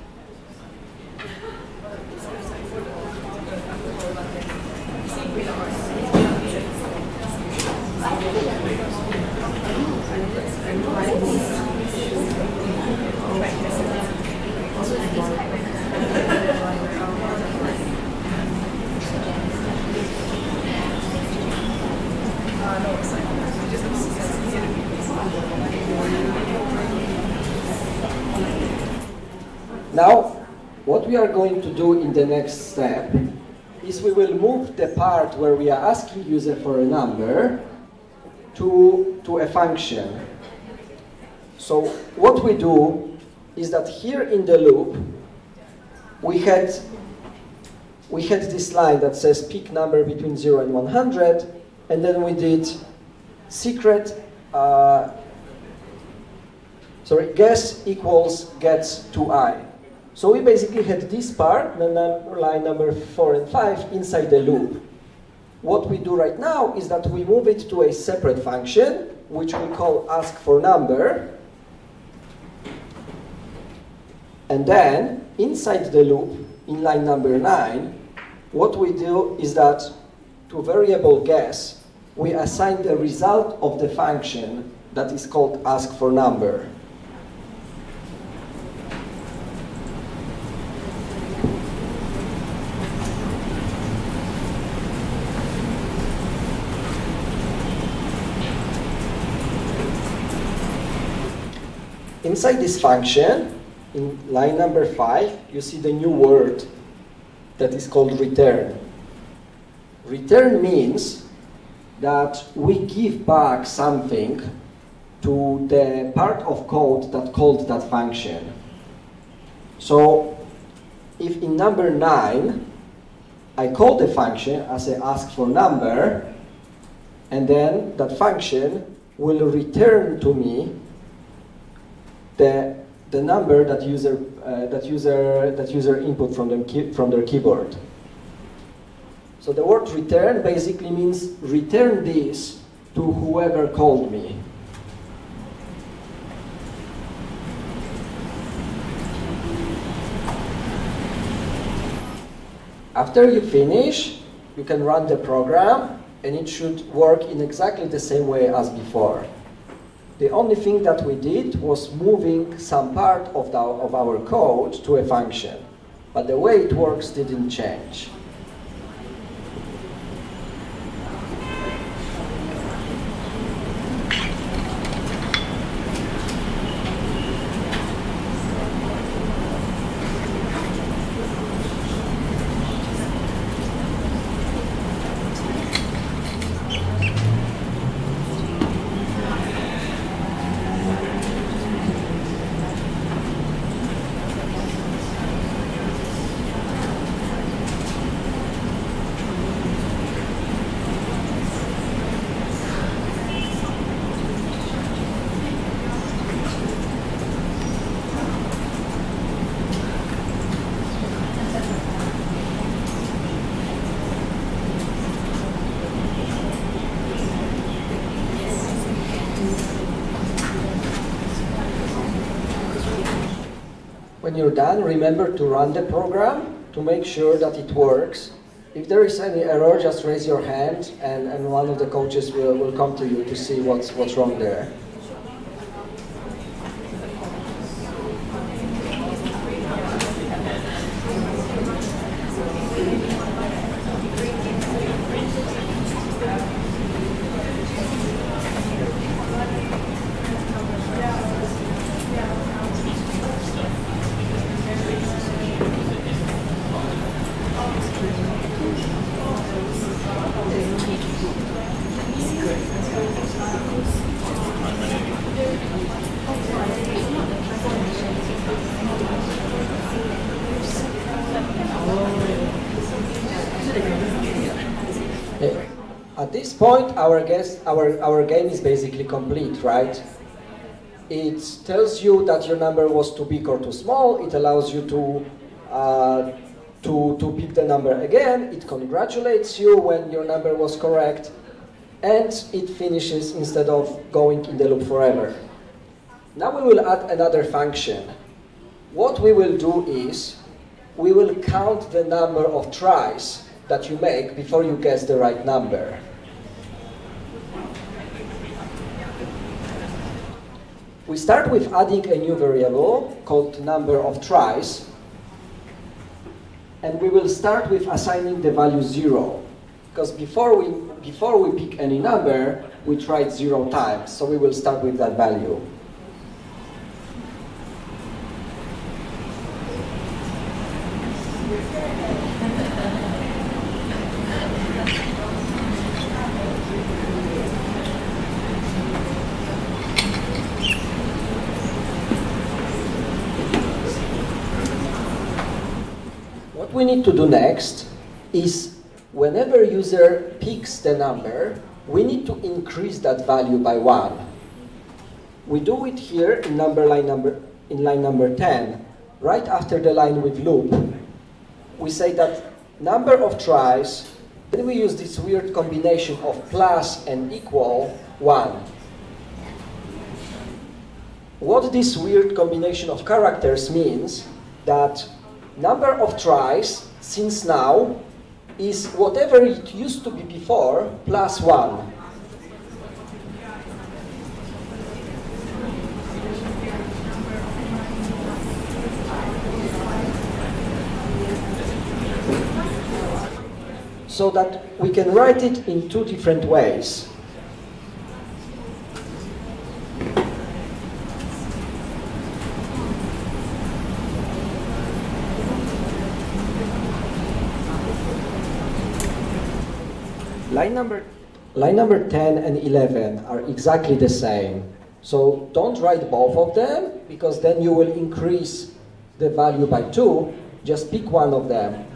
Speaker 6: Uh, no, it's like, it just it's easier to be
Speaker 4: Now, what we are going to do in the next step is we will move the part where we are asking user for a number to, to a function. So what we do is that here in the loop, we had, we had this line that says pick number between 0 and 100, and then we did secret uh, sorry, guess equals gets to i. So we basically had this part, the number, line number 4 and 5, inside the loop. What we do right now is that we move it to a separate function, which we call ask for number. And then, inside the loop, in line number 9, what we do is that to variable guess, we assign the result of the function that is called ask for number. Inside this function, in line number 5, you see the new word that is called return. Return means that we give back something to the part of code that called that function. So if in number 9 I call the function as I ask for number, and then that function will return to me the, the number that user, uh, that, user, that user input from, them from their keyboard. So the word return basically means return this to whoever called me. After you finish, you can run the program and it should work in exactly the same way as before. The only thing that we did was moving some part of, the, of our code to a function. But the way it works didn't change. When you're done, remember to run the program to make sure that it works. If there is any error, just raise your hand and, and one of the coaches will, will come to you to see what's, what's wrong there. Point, our, guess, our, our game is basically complete, right? It tells you that your number was too big or too small. It allows you to, uh, to, to pick the number again. It congratulates you when your number was correct. And it finishes instead of going in the loop forever. Now we will add another function. What we will do is, we will count the number of tries that you make before you guess the right number. We start with adding a new variable called number of tries. And we will start with assigning the value 0. Because before we, before we pick any number, we tried 0 times. So we will start with that value. we need to do next is whenever user picks the number, we need to increase that value by one. We do it here in number line number in line number 10, right after the line with loop. We say that number of tries, then we use this weird combination of plus and equal 1. What this weird combination of characters means that number of tries since now is whatever it used to be before plus 1. So that we can write it in two different ways. Line number, line number 10 and 11 are exactly the same. So don't write both of them, because then you will increase the value by 2. Just pick one of them.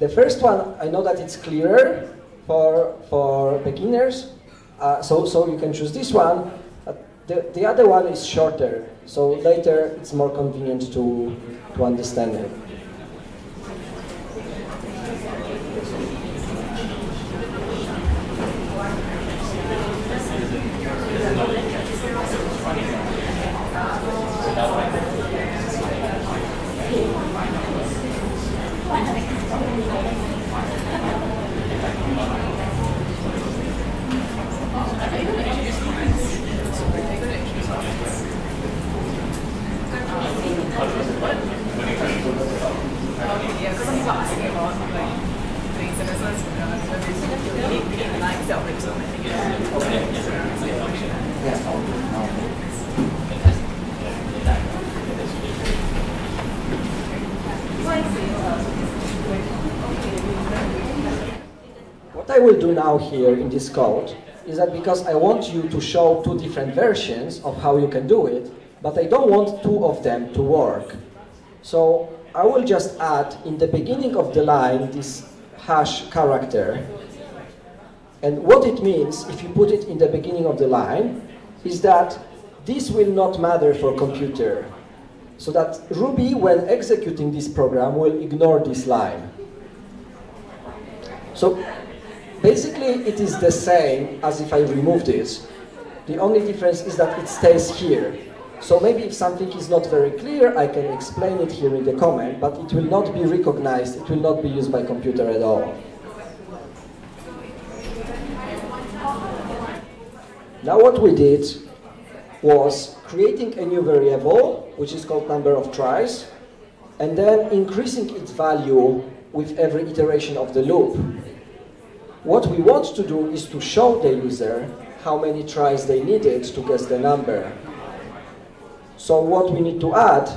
Speaker 4: The first one, I know that it's clearer for, for beginners, uh, so, so you can choose this one. Uh, the, the other one is shorter, so later it's more convenient to, to understand it. What I will do now here in this code is that because I want you to show two different versions of how you can do it, but I don't want two of them to work. So I will just add in the beginning of the line this hash character. And what it means, if you put it in the beginning of the line, is that this will not matter for computer. So that Ruby, when executing this program, will ignore this line. So Basically, it is the same as if I removed it. The only difference is that it stays here. So maybe if something is not very clear, I can explain it here in the comment, but it will not be recognized, it will not be used by computer at all. Now what we did was creating a new variable, which is called number of tries, and then increasing its value with every iteration of the loop. What we want to do is to show the user how many tries they needed to guess the number. So what we need to add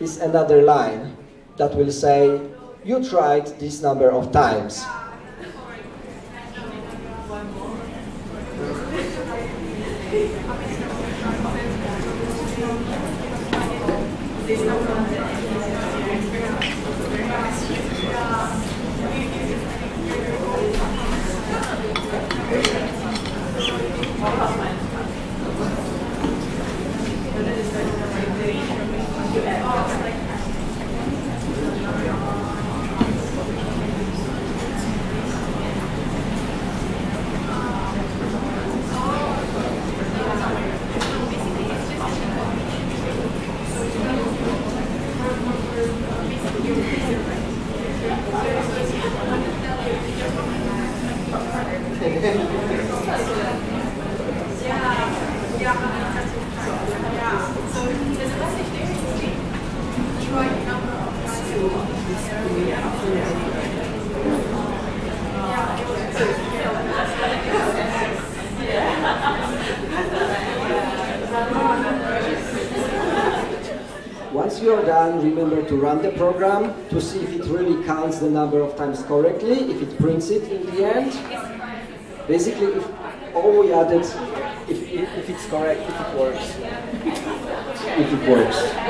Speaker 4: is another line that will say, you tried this number of times. you're done, remember to run the program to see if it really counts the number of times correctly, if it prints it in the end. Basically, if all we added, if, if, if it's correct, if it works. If it works.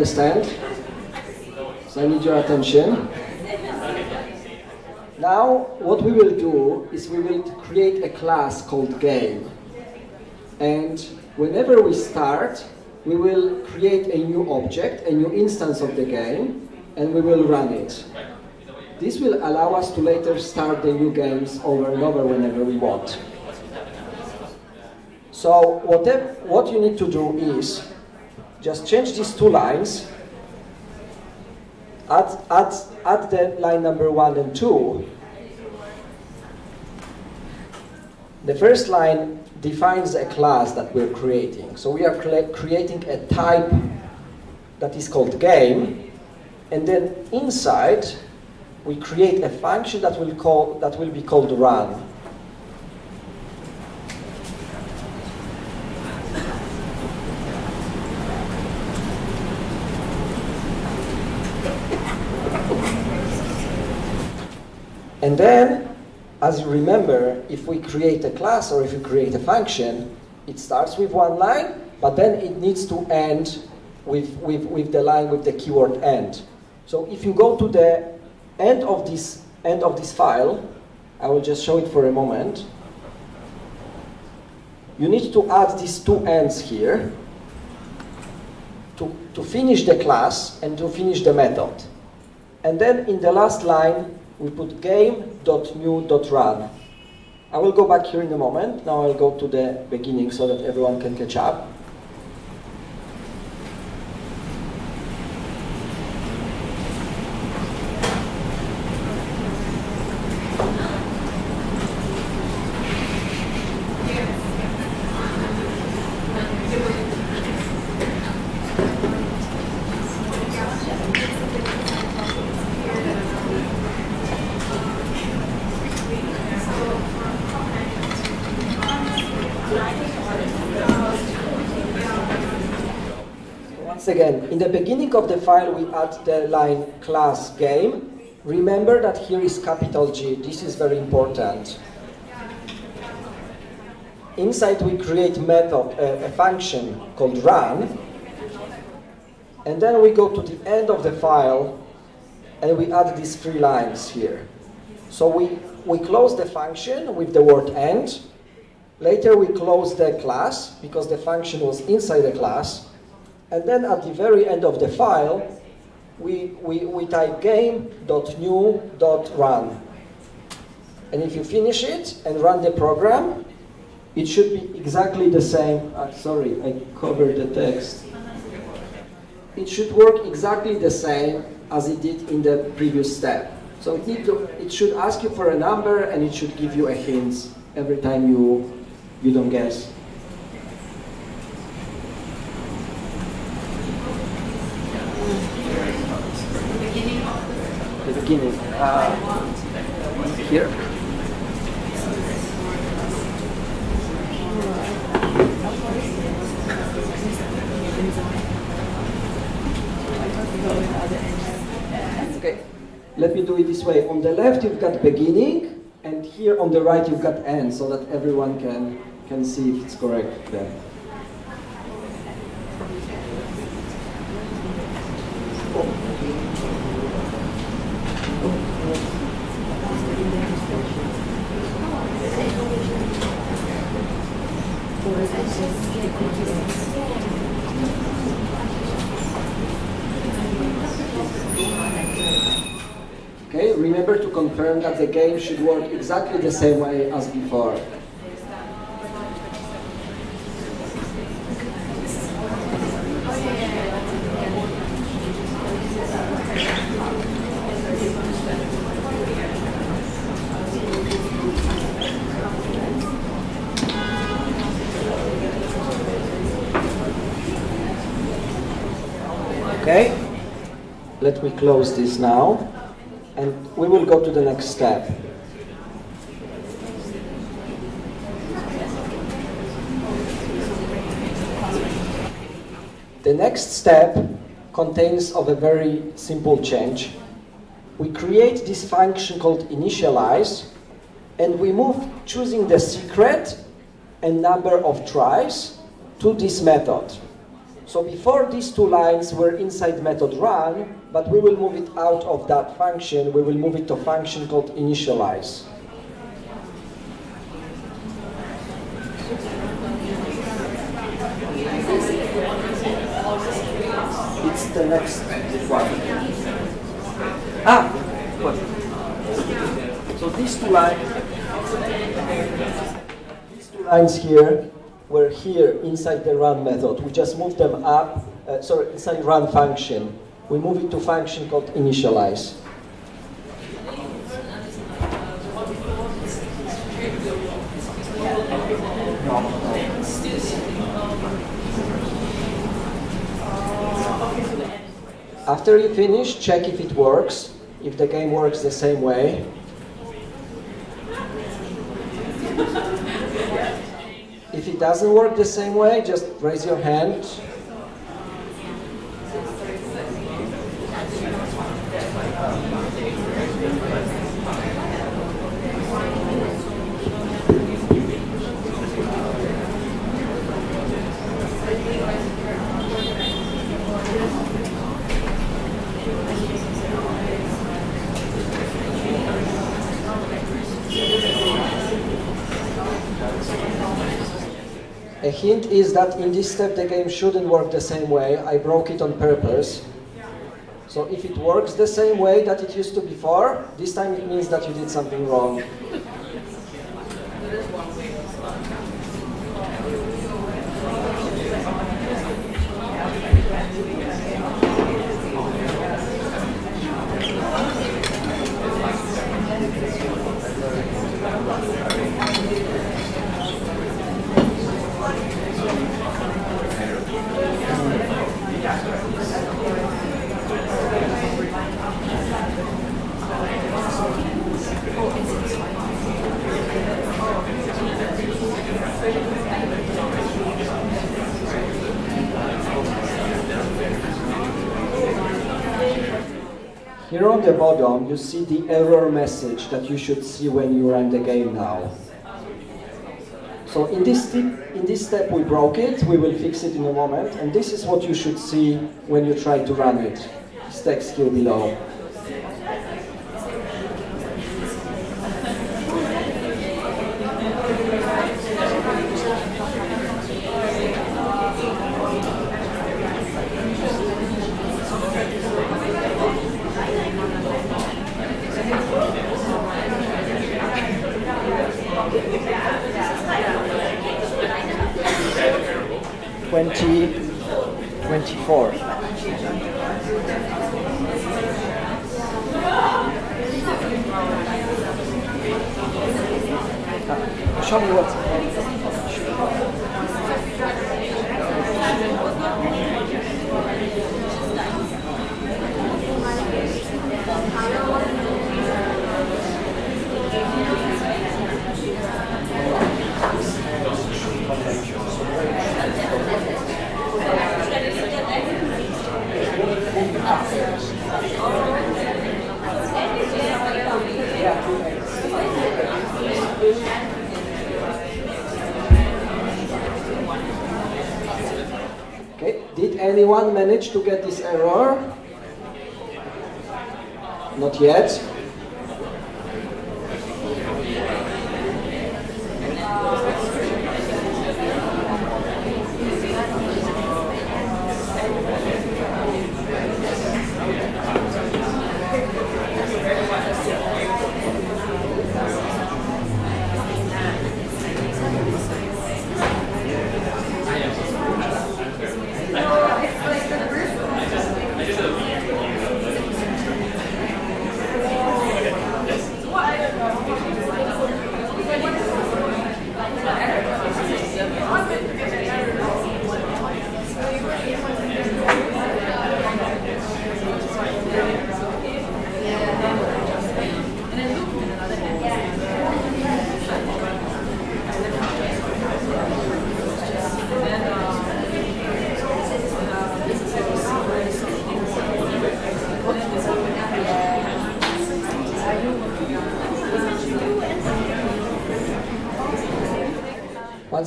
Speaker 4: Understand. So I need your attention. Now, what we will do is we will create a class called game. And whenever we start, we will create a new object, a new instance of the game, and we will run it. This will allow us to later start the new games over and over whenever we want. So whatever, what you need to do is just change these two lines, add, add, add the line number one and two. The first line defines a class that we're creating. So we are creating a type that is called game, and then inside we create a function that will call that will be called run. And then, as you remember, if we create a class or if we create a function, it starts with one line, but then it needs to end with, with, with the line with the keyword end. So if you go to the end of this, end of this file, I will just show it for a moment, you need to add these two ends here to, to finish the class and to finish the method. And then in the last line, we put game.new.run. I will go back here in a moment. Now I'll go to the beginning so that everyone can catch up. again, in the beginning of the file we add the line class game. Remember that here is capital G, this is very important. Inside we create method, uh, a function called run, and then we go to the end of the file and we add these three lines here. So we, we close the function with the word end. Later we close the class because the function was inside the class. And then at the very end of the file, we, we, we type game.new.run. And if you finish it and run the program, it should be exactly the same. Uh, sorry, I covered the text. It should work exactly the same as it did in the previous step. So it, need to, it should ask you for a number and it should give you a hint every time you, you don't guess. beginning. Uh, here. Okay, let me do it this way. On the left you've got beginning, and here on the right you've got end, so that everyone can, can see if it's correct there. Okay, remember to confirm that the game should work exactly the same way as before. Okay, let me close this now will go to the next step. The next step contains of a very simple change. We create this function called initialize and we move choosing the secret and number of tries to this method. So before these two lines were inside method run, but we will move it out of that function. We will move it to a function called initialize. It's the next one. Ah, what? So these two lines, these two lines here were here inside the run method. We just moved them up, uh, sorry, inside run function. We move it to function called initialize. After you finish, check if it works, if the game works the same way. If it doesn't work the same way, just raise your hand. A hint is that in this step the game shouldn't work the same way. I broke it on purpose. So if it works the same way that it used to before, this time it means that you did something wrong. Here on the bottom, you see the error message that you should see when you run the game now. So in this, step, in this step we broke it, we will fix it in a moment, and this is what you should see when you try to run it. Stack skill below.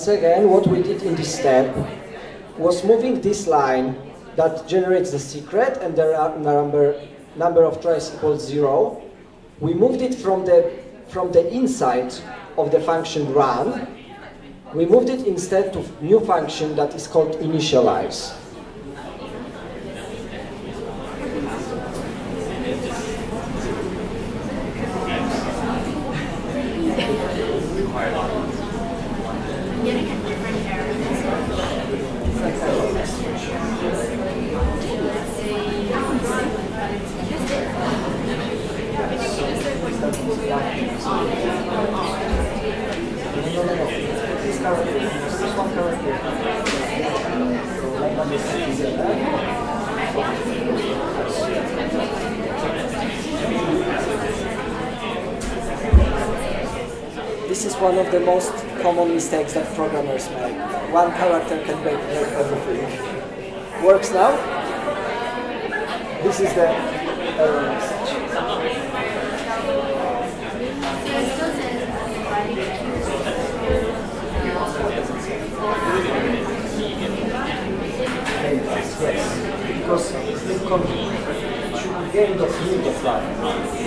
Speaker 4: Once again, what we did in this step was moving this line that generates the secret and the number, number of tries equals zero. We moved it from the, from the inside of the function run. We moved it instead to new function that is called initialize. one of the most common mistakes that programmers make. One character can make everything. Works now? This is the error message. Yes, because it con- it should be gained of need of life.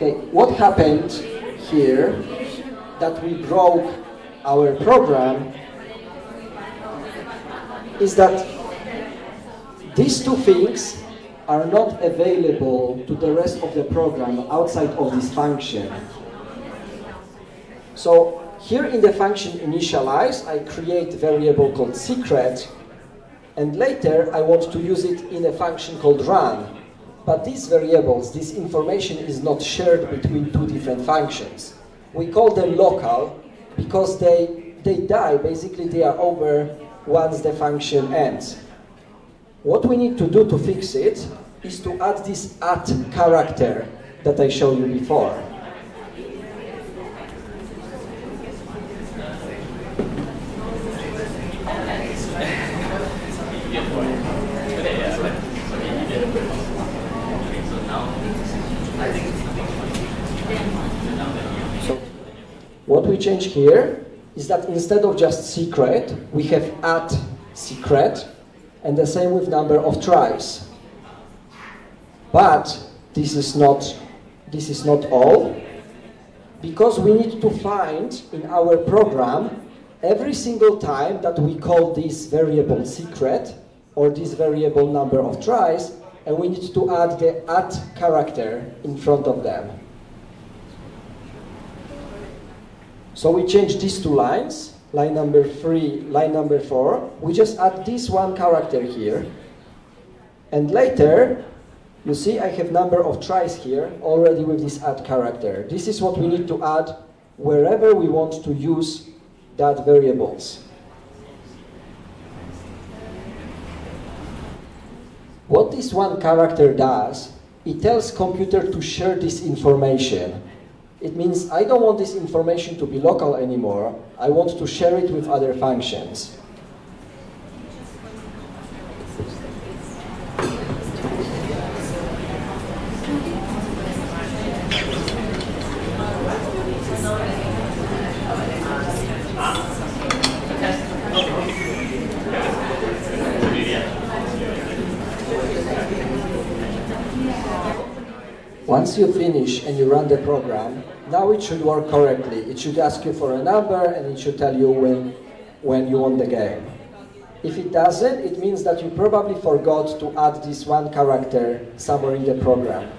Speaker 4: Okay, what happened here that we broke our program is that these two things are not available to the rest of the program outside of this function. So here in the function initialize, I create a variable called secret, and later I want to use it in a function called run. But these variables, this information is not shared between two different functions. We call them local because they, they die, basically they are over once the function ends. What we need to do to fix it is to add this at character that I showed you before. What we change here is that instead of just secret, we have at secret, and the same with number of tries. But this is not this is not all, because we need to find in our program every single time that we call this variable secret or this variable number of tries, and we need to add the at character in front of them. So we change these two lines, line number three, line number four. We just add this one character here. And later, you see I have number of tries here already with this add character. This is what we need to add wherever we want to use that variables. What this one character does, it tells computer to share this information. It means I don't want this information to be local anymore. I want to share it with other functions. Once you finish and you run the program, now it should work correctly. It should ask you for a number and it should tell you when, when you won the game. If it doesn't, it means that you probably forgot to add this one character somewhere in the program.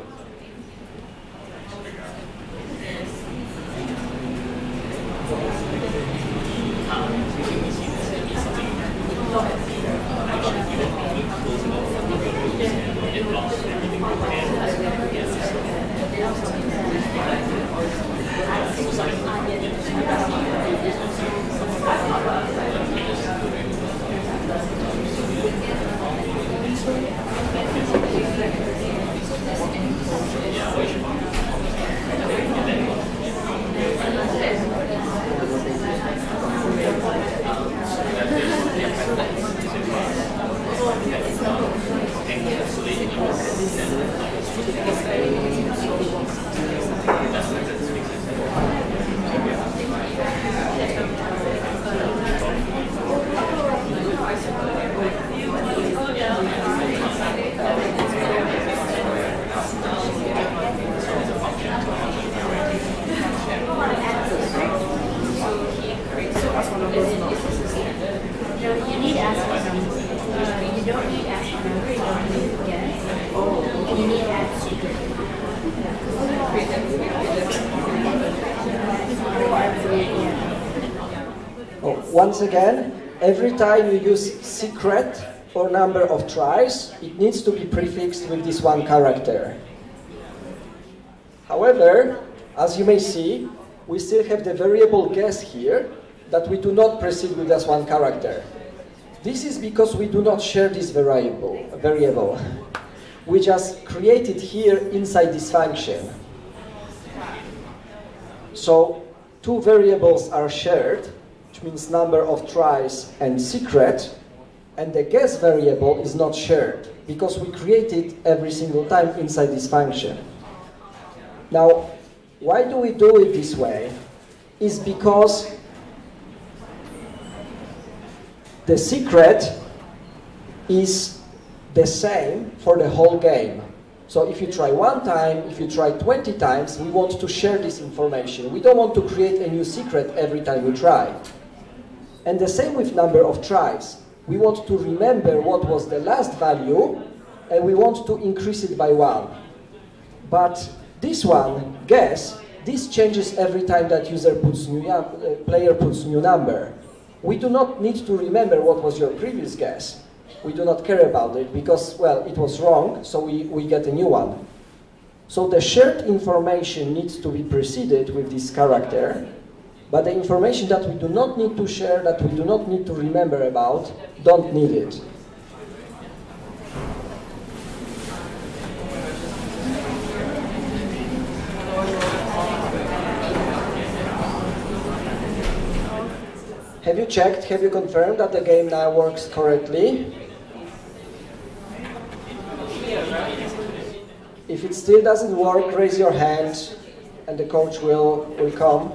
Speaker 4: Once again, every time you use secret or number of tries, it needs to be prefixed with this one character. However, as you may see, we still have the variable guess here that we do not proceed with as one character. This is because we do not share this variable. variable. We just create it here inside this function. So two variables are shared, means number of tries and secret, and the guess variable is not shared because we create it every single time inside this function. Now, why do we do it this way? Is because the secret is the same for the whole game. So if you try one time, if you try 20 times, we want to share this information. We don't want to create a new secret every time we try. And the same with number of tries. We want to remember what was the last value, and we want to increase it by one. But this one, guess, this changes every time that user puts new uh, player puts new number. We do not need to remember what was your previous guess. We do not care about it because, well, it was wrong, so we, we get a new one. So the shared information needs to be preceded with this character, but the information that we do not need to share, that we do not need to remember about, don't need it. Have you checked, have you confirmed that the game now works correctly? If it still doesn't work, raise your hand and the coach will, will come.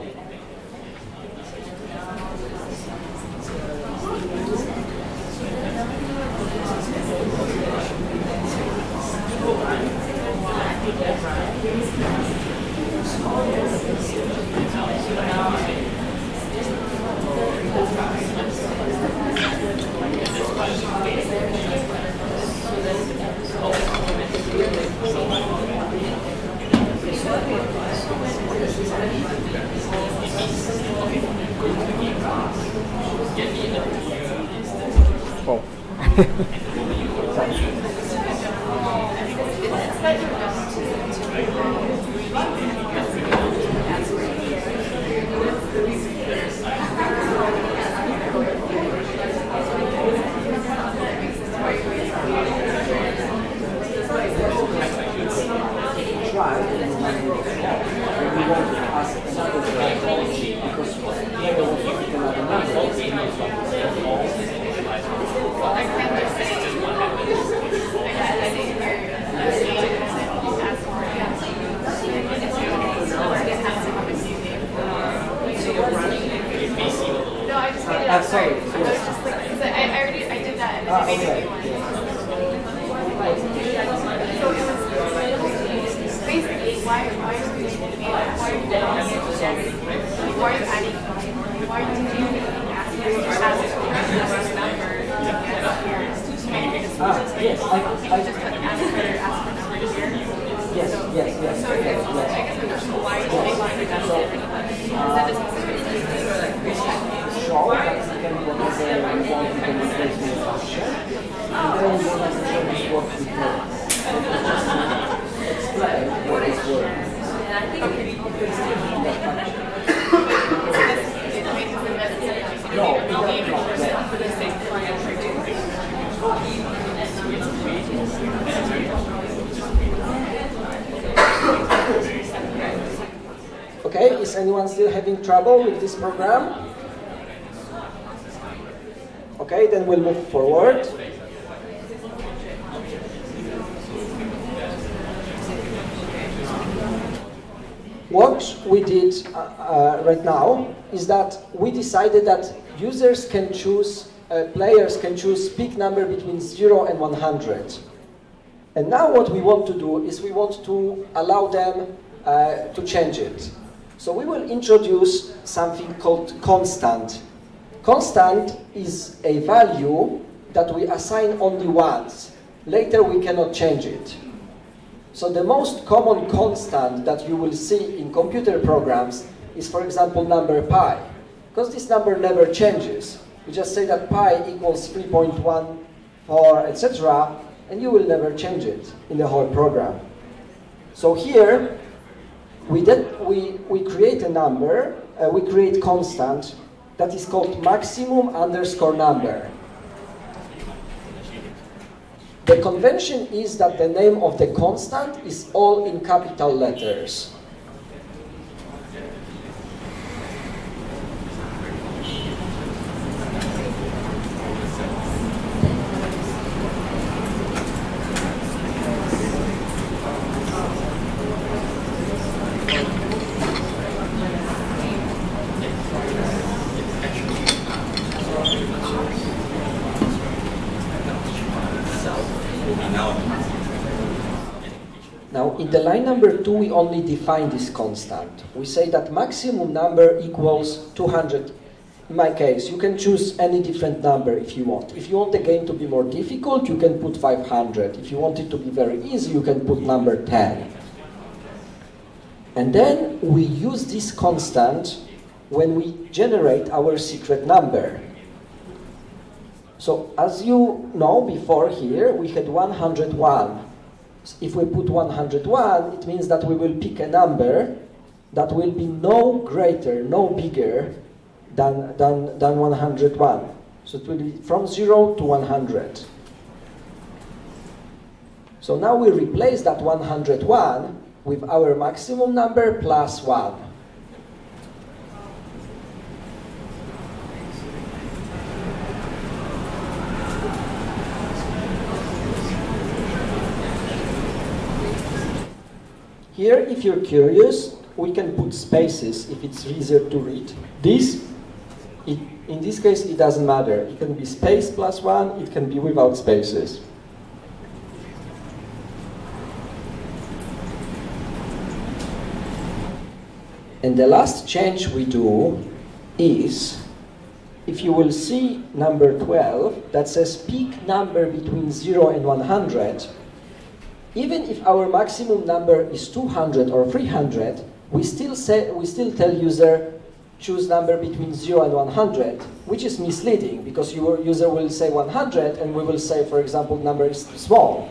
Speaker 4: Program? Okay, then we'll move forward. What we did uh, uh, right now is that we decided that users can choose, uh, players can choose peak number between 0 and 100. And now what we want to do is we want to allow them uh, to change it. So we will introduce something called constant. Constant is a value that we assign only once. Later we cannot change it. So the most common constant that you will see in computer programs is, for example, number pi. because this number never changes. You just say that pi equals 3.14, etc., and you will never change it in the whole program. So here, we, we, we create a number, uh, we create constant that is called maximum underscore number. The convention is that the name of the constant is all in capital letters. 2 we only define this constant. We say that maximum number equals 200 in my case, you can choose any different number if you want. If you want the game to be more difficult, you can put 500. If you want it to be very easy, you can put number 10. And then we use this constant when we generate our secret number. So as you know before here, we had 101 if we put 101, it means that we will pick a number that will be no greater, no bigger than, than, than 101. So it will be from 0 to 100. So now we replace that 101 with our maximum number plus 1. Here, if you're curious, we can put spaces if it's easier to read. This, it, in this case, it doesn't matter. It can be space plus one, it can be without spaces. And the last change we do is, if you will see number 12, that says peak number between 0 and 100, even if our maximum number is 200 or 300, we still, say, we still tell user choose number between 0 and 100, which is misleading because your user will say 100 and we will say, for example, number is small.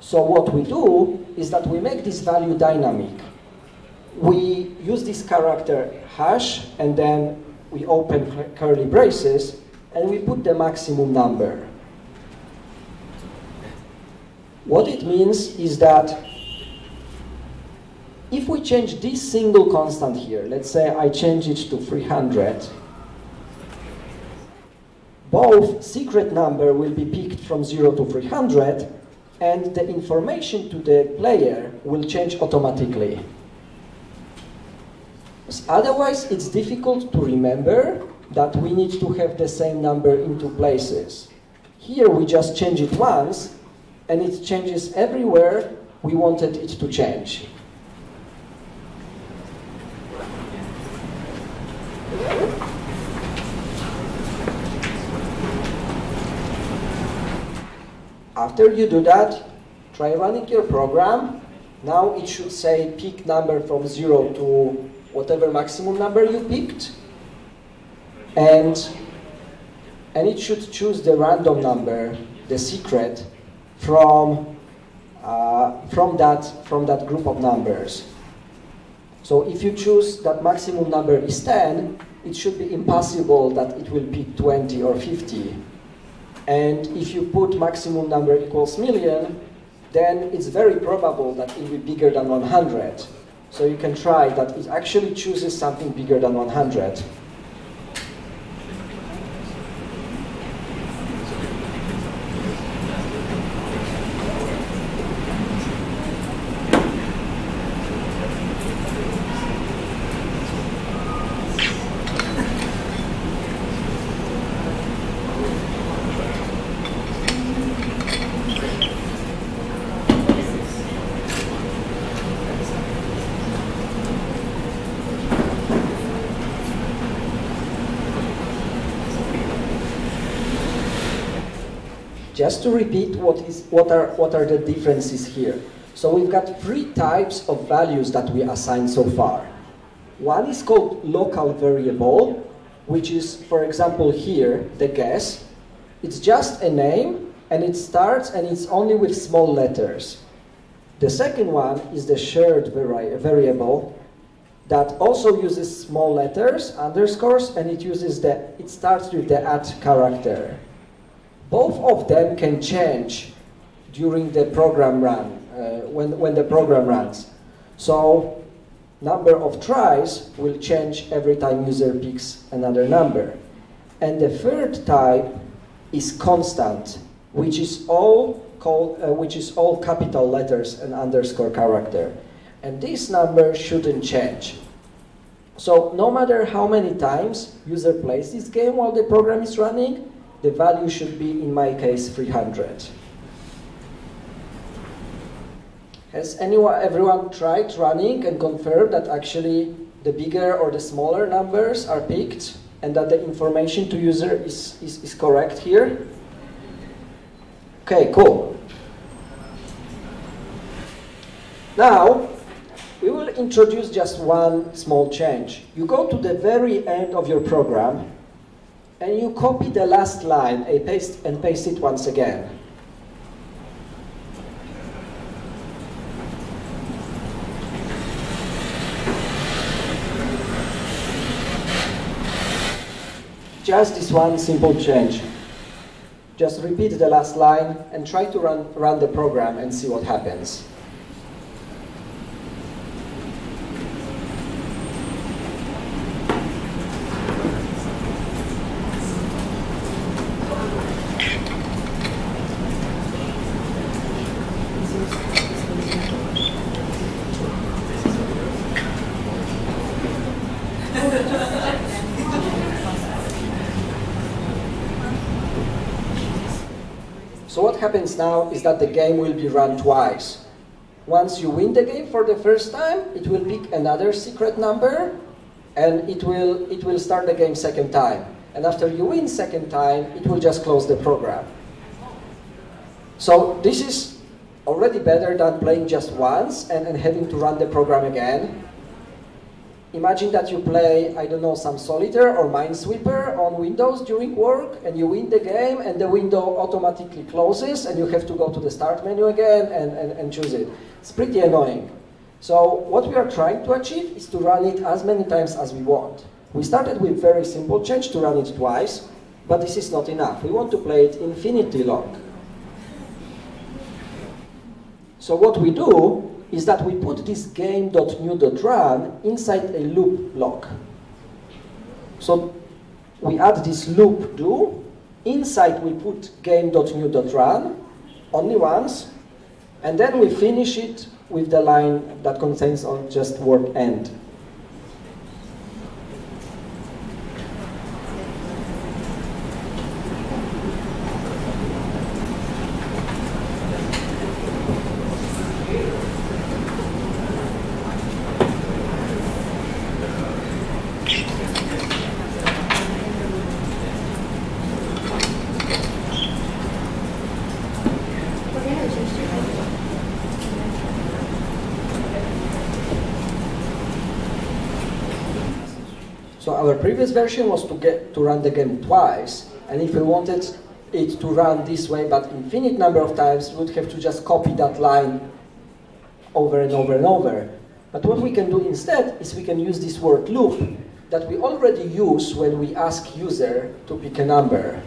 Speaker 4: So what we do is that we make this value dynamic. We use this character hash and then we open curly braces and we put the maximum number. What it means is that if we change this single constant here, let's say I change it to 300, both secret number will be picked from 0 to 300 and the information to the player will change automatically. Otherwise, it's difficult to remember that we need to have the same number in two places. Here we just change it once and it changes everywhere we wanted it to change. After you do that, try running your program. Now it should say pick number from 0 to whatever maximum number you picked. And, and it should choose the random number, the secret, from, uh, from, that, from that group of numbers. So if you choose that maximum number is 10, it should be impossible that it will pick 20 or 50. And if you put maximum number equals million, then it's very probable that it will be bigger than 100. So you can try that it actually chooses something bigger than 100. Just to repeat what, is, what, are, what are the differences here. So we've got three types of values that we assign so far. One is called local variable, which is, for example, here, the guess. It's just a name, and it starts and it's only with small letters. The second one is the shared vari variable that also uses small letters, underscores, and it uses the, it starts with the at character. Both of them can change during the program run, uh, when, when the program runs. So number of tries will change every time user picks another number. And the third type is constant, which is all called, uh, which is all capital letters and underscore character. And this number shouldn't change. So no matter how many times user plays this game while the program is running, the value should be, in my case, 300. Has anyone, everyone tried running and confirmed that actually the bigger or the smaller numbers are picked and that the information to user is, is, is correct here? Okay, cool. Now, we will introduce just one small change. You go to the very end of your program and you copy the last line and paste, and paste it once again. Just this one simple change. Just repeat the last line and try to run, run the program and see what happens. So what happens now is that the game will be run twice. Once you win the game for the first time, it will pick another secret number and it will, it will start the game second time. And after you win second time, it will just close the program. So this is already better than playing just once and, and having to run the program again. Imagine that you play, I don't know, some solitaire or minesweeper on Windows during work and you win the game and the window automatically closes and you have to go to the start menu again and, and, and choose it. It's pretty annoying. So what we are trying to achieve is to run it as many times as we want. We started with very simple change to run it twice, but this is not enough. We want to play it infinitely long. So what we do is that we put this game.new.run inside a loop block. So we add this loop do, inside we put game.new.run only once, and then we finish it with the line that contains on just word end. So our previous version was to get to run the game twice, and if we wanted it to run this way but infinite number of times, we would have to just copy that line over and over and over. But what we can do instead is we can use this word loop that we already use when we ask user to pick a number.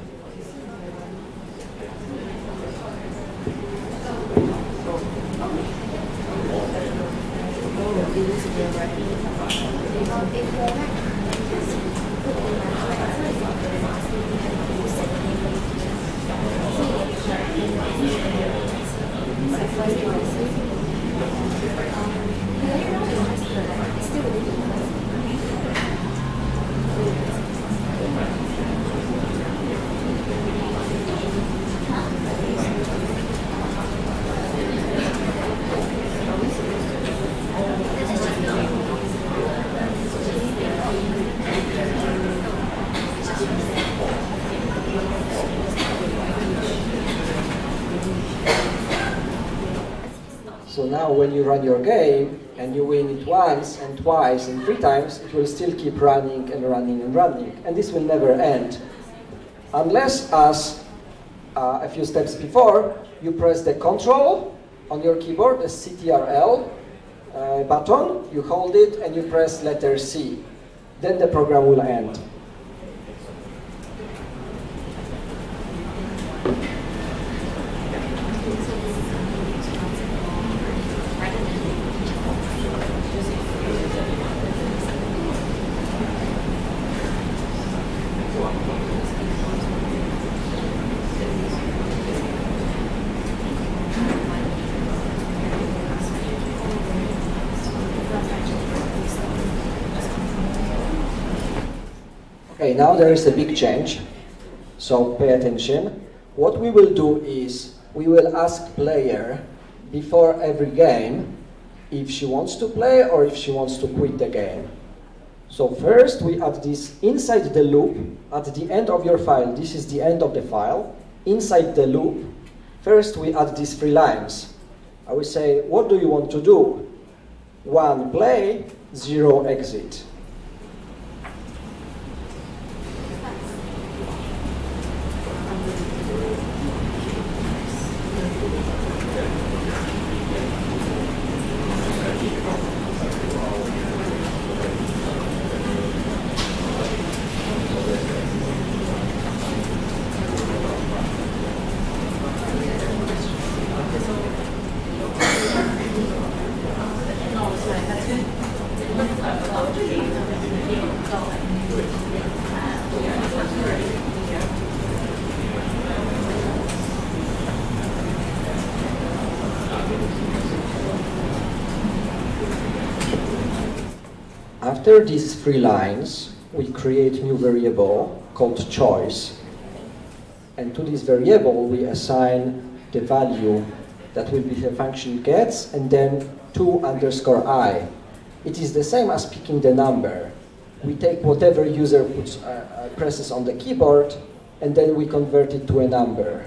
Speaker 4: Now when you run your game, and you win it once and twice and three times, it will still keep running and running and running. And this will never end. Unless, as uh, a few steps before, you press the control on your keyboard, the CTRL uh, button, you hold it and you press letter C. Then the program will end. Okay, now there is a big change, so pay attention. What we will do is we will ask player before every game if she wants to play or if she wants to quit the game. So first we add this inside the loop at the end of your file. This is the end of the file. Inside the loop, first we add these three lines. I will say, what do you want to do? One, play, zero, exit. After these three lines, we create new variable called choice. And to this variable, we assign the value that will be the function gets and then 2 underscore i. It is the same as picking the number. We take whatever user puts, uh, uh, presses on the keyboard and then we convert it to a number.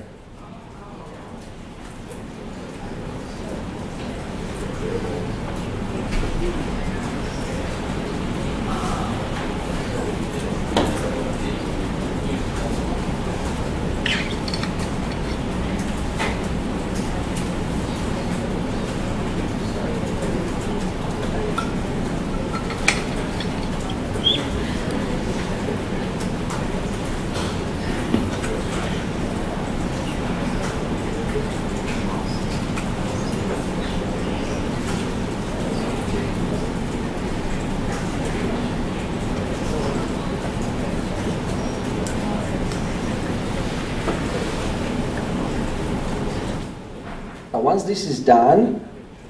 Speaker 4: Now, once this is done,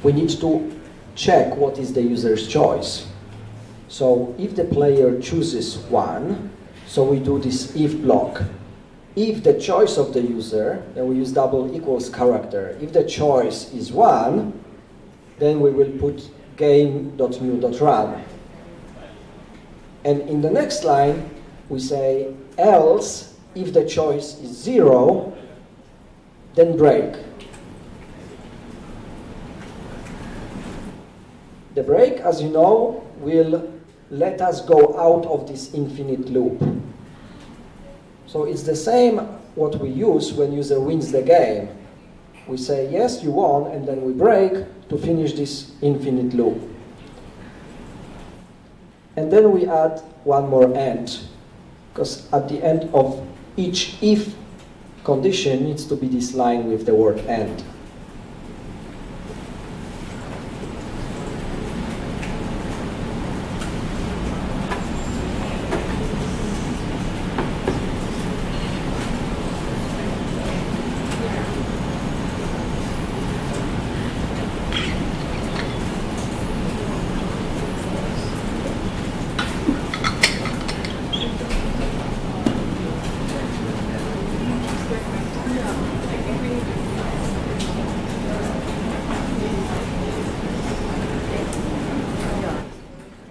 Speaker 4: we need to check what is the user's choice. So if the player chooses one, so we do this if block. If the choice of the user, then we use double equals character. If the choice is one, then we will put game.new.run. And in the next line, we say else, if the choice is zero, then break. The break, as you know, will let us go out of this infinite loop. So it's the same what we use when user wins the game. We say, yes, you won, and then we break to finish this infinite loop. And then we add one more end, because at the end of each if condition needs to be this line with the word end.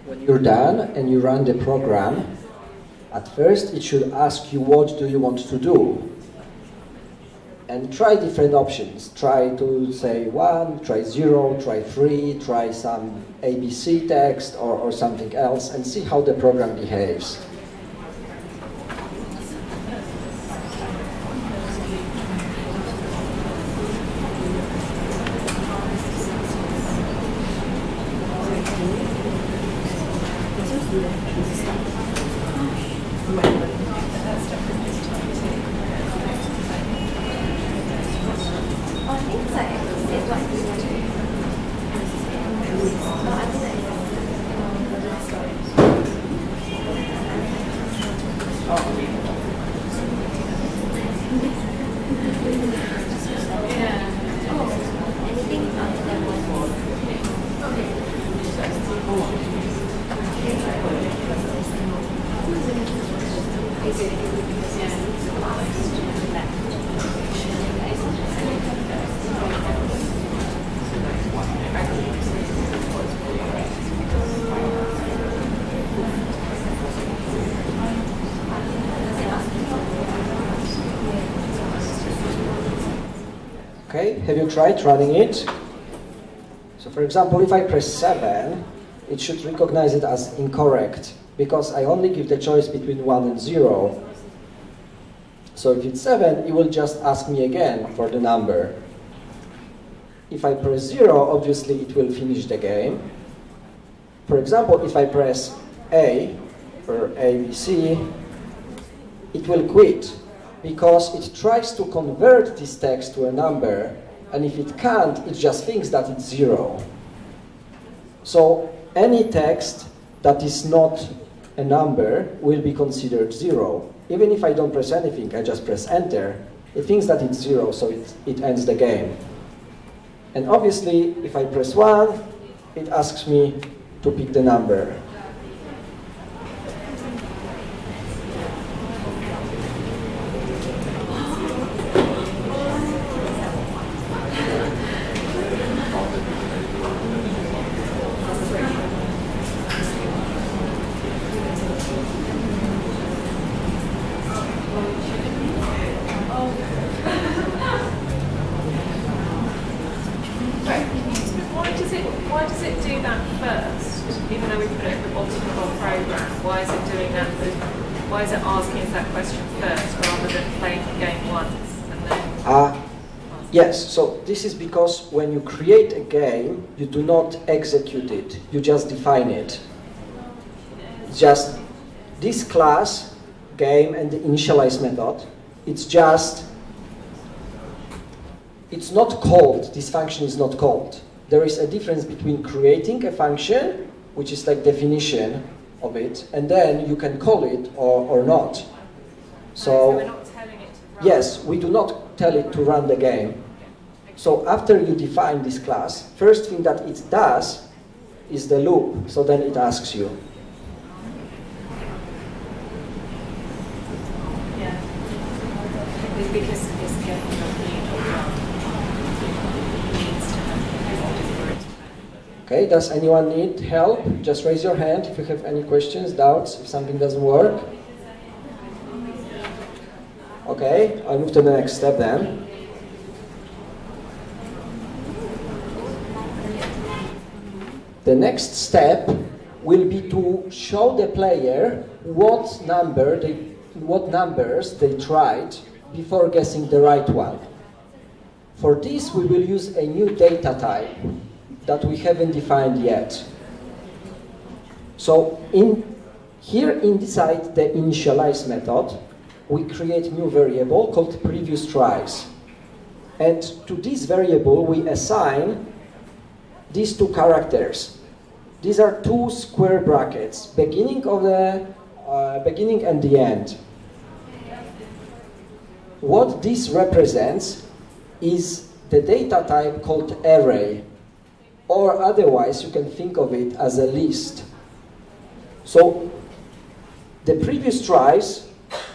Speaker 4: When you're done and you run the program, at first it should ask you what do you want to do. and try different options. Try to say one, try zero, try three, try some ABC text or, or something else and see how the program behaves. I think so. Okay, have you tried running it? So for example, if I press 7, it should recognize it as incorrect because I only give the choice between 1 and 0. So if it's 7, it will just ask me again for the number. If I press 0, obviously it will finish the game. For example, if I press A, or ABC, it will quit because it tries to convert this text to a number, and if it can't, it just thinks that it's zero. So any text that is not a number will be considered zero. Even if I don't press anything, I just press enter, it thinks that it's zero, so it, it ends the game. And obviously, if I press one, it asks me to pick the number.
Speaker 6: Right. Why does it why does it do that first? Even though we put it at the bottom of our program, why is it doing that? Why is it asking us that question first rather than playing the game once and then?
Speaker 4: Uh, yes, so this is because when you create a game, you do not execute it, you just define it. Just this class, game, and the initialize method, it's just, it's not called, this function is not called. There is a difference between creating a function, which is like definition of it, and then you can call it or, or not. So,
Speaker 6: we're not telling it to run.
Speaker 4: Yes, we do not tell it to run the game. So after you define this class, first thing that it does is the loop. So then it asks you.
Speaker 6: Yeah. Because it's getting a need or run. It needs to have for it to happen.
Speaker 4: Okay, does anyone need help? Just raise your hand if you have any questions, doubts, if something doesn't work. Okay, I'll move to the next step then. The next step will be to show the player what number they, what numbers they tried before guessing the right one. For this, we will use a new data type that we haven't defined yet. So in here inside the initialize method, we create new variable called previous tries. And to this variable, we assign these two characters. These are two square brackets, beginning of the uh, beginning and the end. What this represents is the data type called array, or otherwise you can think of it as a list. So the previous tries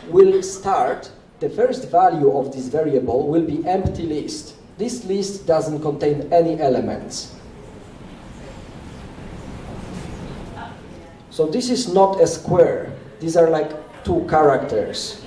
Speaker 4: will start, the first value of this variable will be empty list. This list doesn't contain any elements. So this is not a square. These are like two characters.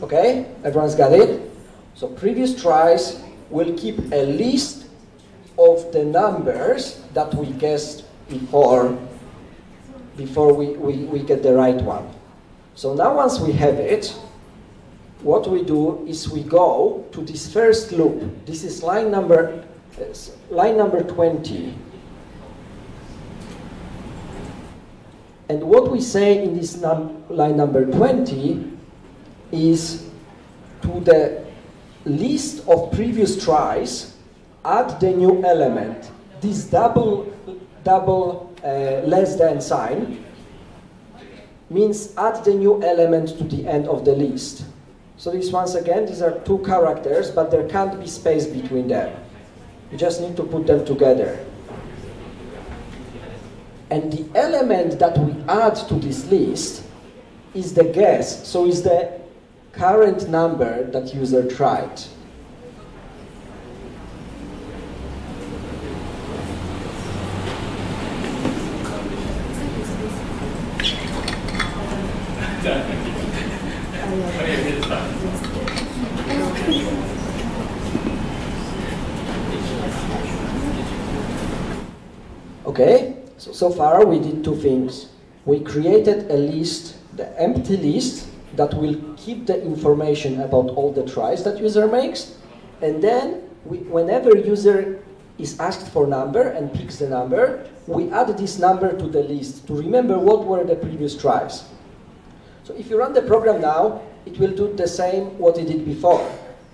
Speaker 4: Okay, everyone's got it? So previous tries will keep a list of the numbers that we guessed before before we, we, we get the right one. So now once we have it, what we do is we go to this first loop. This is line number, uh, line number 20. And what we say in this num line number 20 is to the list of previous tries, add the new element. This double, double uh, less than sign means add the new element to the end of the list. So this once again, these are two characters, but there can't be space between them. You just need to put them together. And the element that we add to this list is the guess, so is the current number that user tried. Okay, so, far we did two things. We created a list, the empty list, that will keep the information about all the tries that user makes, and then we, whenever user is asked for number and picks the number, we add this number to the list to remember what were the previous tries. So if you run the program now, it will do the same what it did before,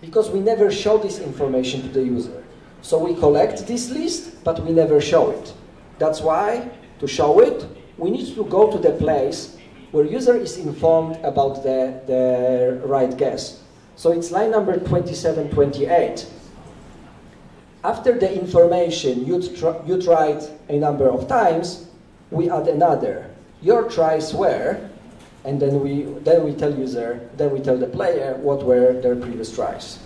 Speaker 4: because we never show this information to the user. So we collect this list, but we never show it. That's why, to show it, we need to go to the place where user is informed about the, the right guess. So it's line number 2728. After the information you, tr you tried a number of times, we add another. Your tries were, and then we, then we tell user, then we tell the player what were their previous tries.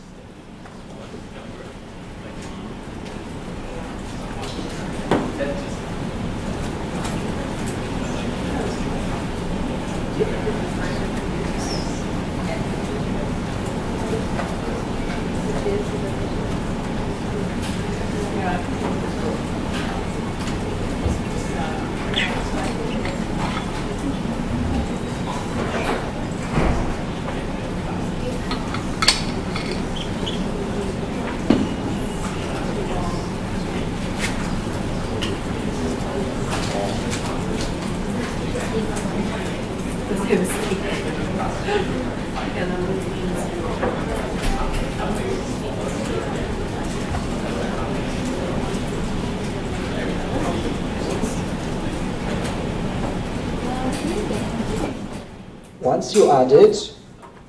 Speaker 4: Once you add it,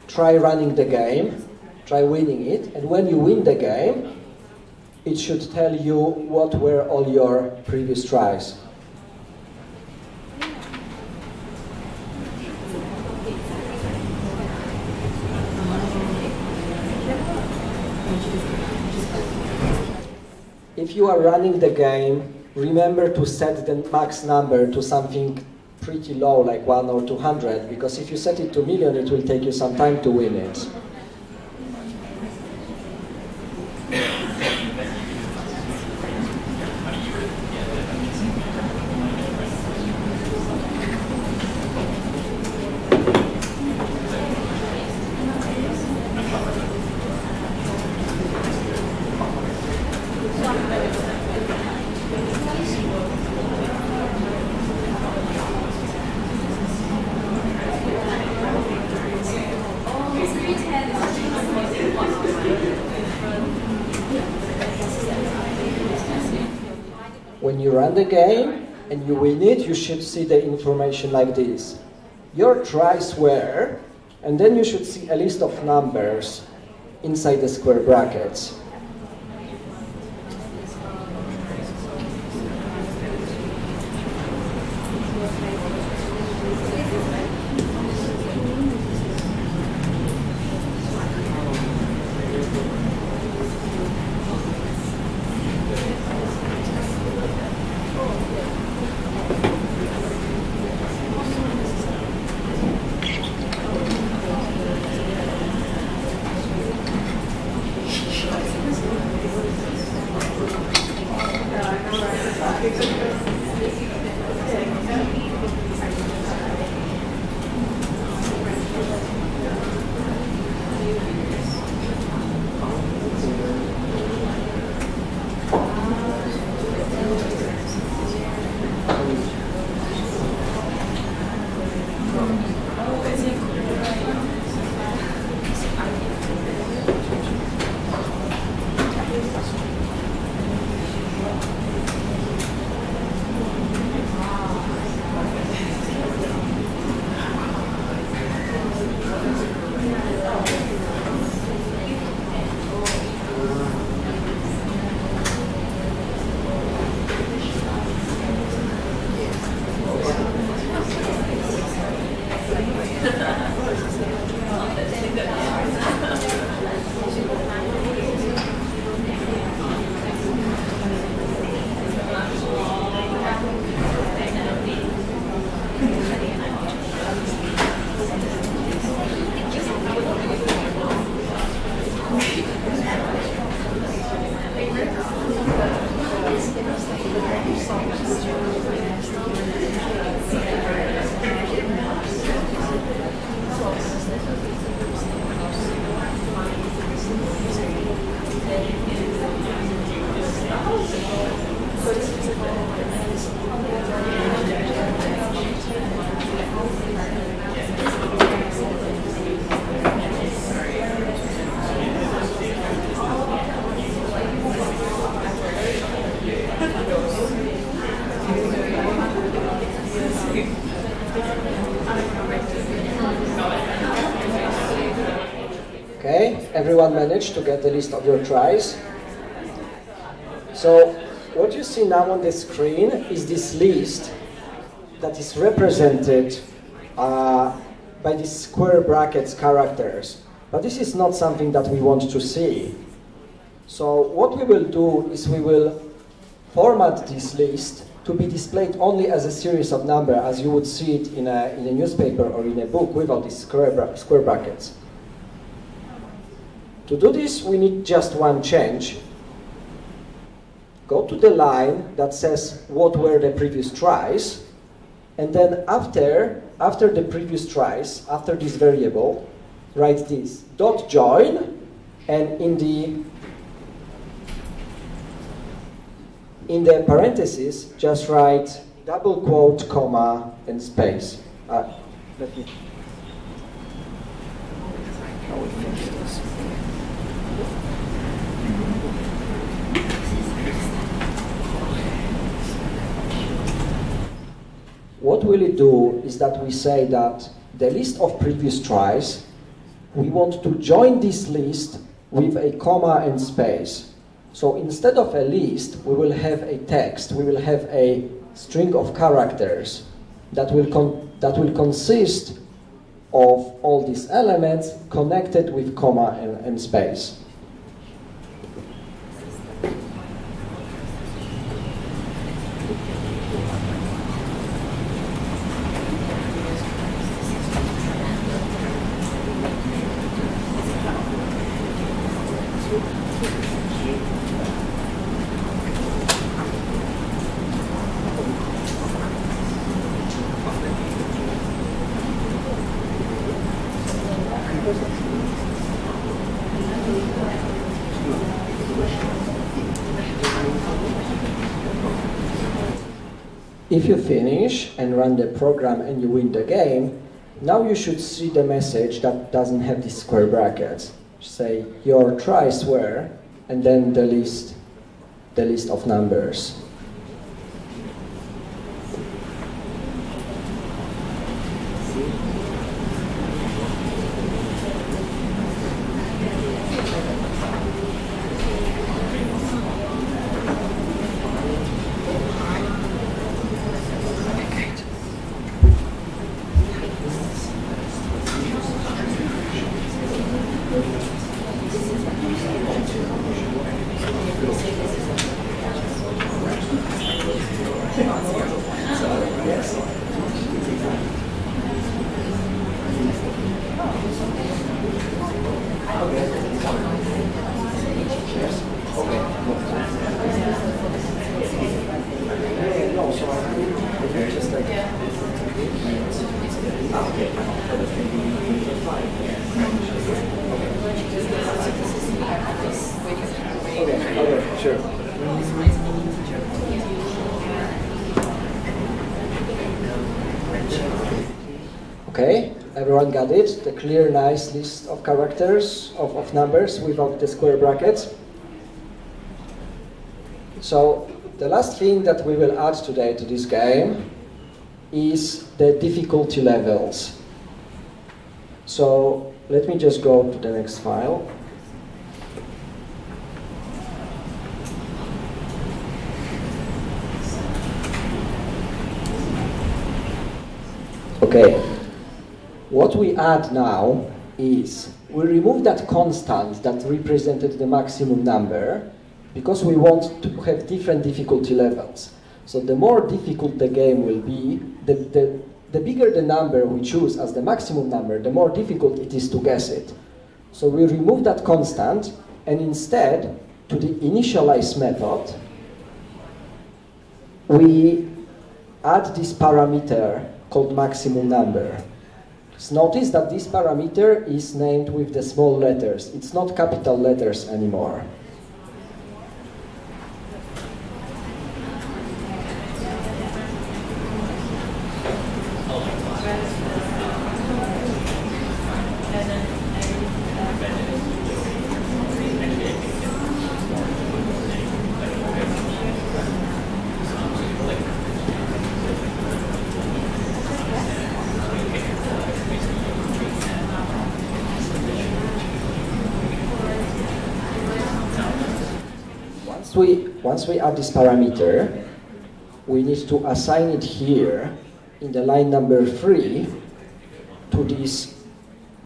Speaker 4: try running the game, try winning it, and when you win the game, it should tell you what were all your previous tries. If you are running the game, remember to set the max number to something pretty low, like 1 or 200, because if you set it to million, it will take you some time to win it. When you run the game and you win it, you should see the information like this. Your tries were, and then you should see a list of numbers inside the square brackets. Everyone managed to get the list of your tries. So what you see now on the screen is this list that is represented uh, by these square brackets characters. But this is not something that we want to see. So what we will do is we will format this list to be displayed only as a series of numbers as you would see it in a, in a newspaper or in a book without these square, bra square brackets. To do this, we need just one change. Go to the line that says what were the previous tries, and then after, after the previous tries, after this variable, write this dot join, and in the in the parentheses, just write double quote, comma, and space. Uh, let me. I will finish this. What will it do is that we say that the list of previous tries, we want to join this list with a comma and space. So instead of a list, we will have a text, we will have a string of characters that will, that will consist of all these elements connected with comma and, and space. If you finish and run the program and you win the game, now you should see the message that doesn't have these square brackets. Say your tries were, and then the list, the list of numbers. Okay, okay, sure. Okay, everyone got it? The clear, nice list of characters, of, of numbers without the square brackets. So, the last thing that we will add today to this game is the difficulty levels. So, let me just go to the next file. Okay. What we add now is we remove that constant that represented the maximum number because we want to have different difficulty levels. So the more difficult the game will be, the, the, the bigger the number we choose as the maximum number, the more difficult it is to guess it. So we remove that constant and instead, to the initialize method, we add this parameter called maximum number. So notice that this parameter is named with the small letters. It's not capital letters anymore. Once we, once we add this parameter, we need to assign it here in the line number 3 to this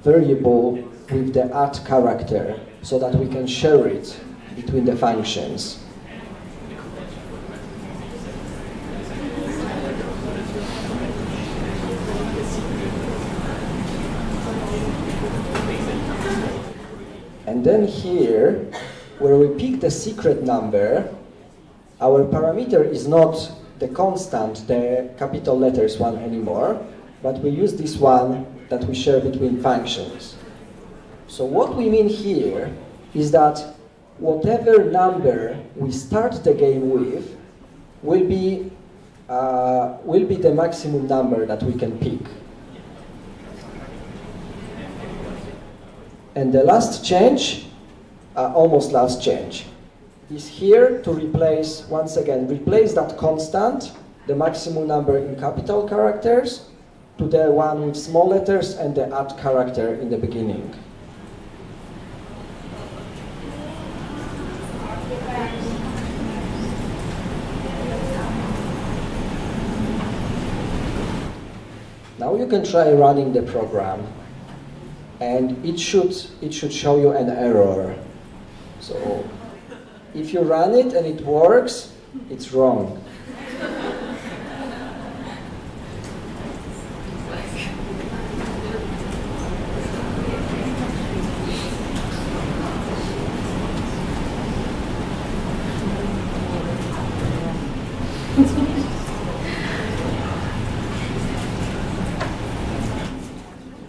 Speaker 4: variable with the add character so that we can share it between the functions. And then here, where we pick the secret number, our parameter is not the constant, the capital letters one anymore, but we use this one that we share between functions. So what we mean here is that whatever number we start the game with will be, uh, will be the maximum number that we can pick. And the last change, uh, almost last change, is here to replace, once again, replace that constant, the maximum number in capital characters, to the one with small letters and the add character in the beginning. Now you can try running the program and it should, it should show you an error. So if you run it and it works, it's wrong.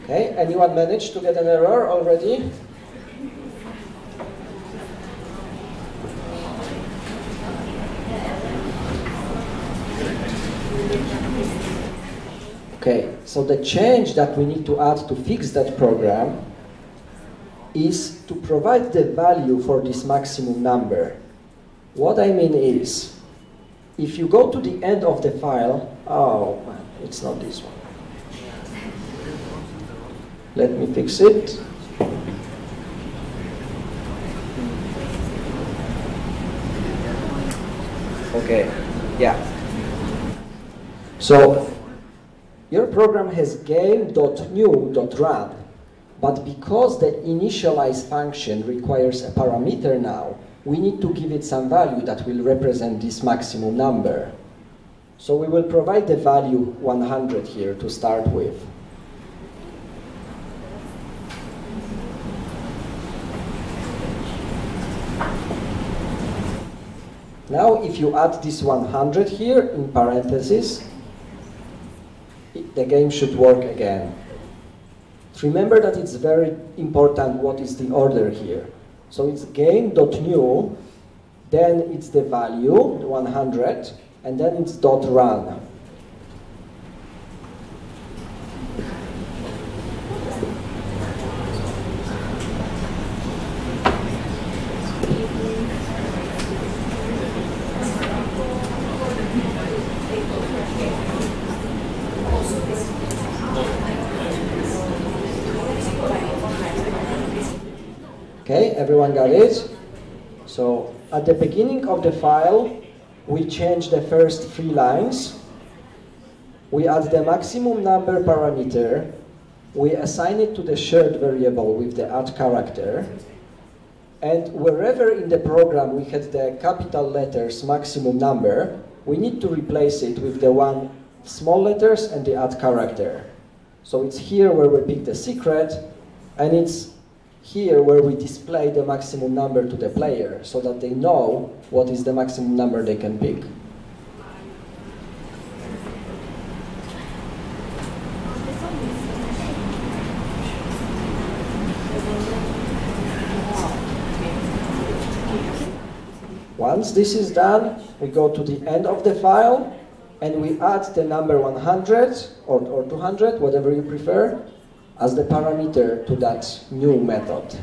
Speaker 4: Okay, anyone managed to get an error already? Okay, so the change that we need to add to fix that program is to provide the value for this maximum number. What I mean is, if you go to the end of the file, oh it's not this one. Let me fix it. Okay, yeah. So your program has game.new.run, but because the initialize function requires a parameter now, we need to give it some value that will represent this maximum number. So we will provide the value 100 here to start with. Now if you add this 100 here in parentheses, the game should work again. Remember that it's very important what is the order here. So it's game.new, then it's the value, 100, and then it's dot run. Okay, everyone got it? So at the beginning of the file, we change the first three lines. We add the maximum number parameter, we assign it to the shared variable with the add character. And wherever in the program we had the capital letters maximum number, we need to replace it with the one small letters and the add character. So it's here where we pick the secret, and it's here where we display the maximum number to the player so that they know what is the maximum number they can pick. Once this is done, we go to the end of the file and we add the number 100 or, or 200, whatever you prefer, as the parameter to that new method.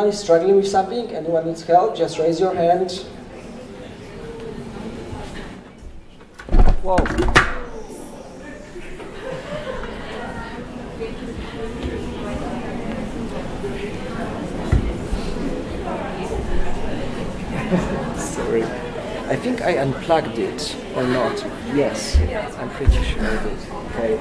Speaker 4: Anyone is struggling with something? Anyone needs help? Just raise your hand. Whoa. Sorry. I think I unplugged it or not. Yes, I'm pretty sure I did. Okay.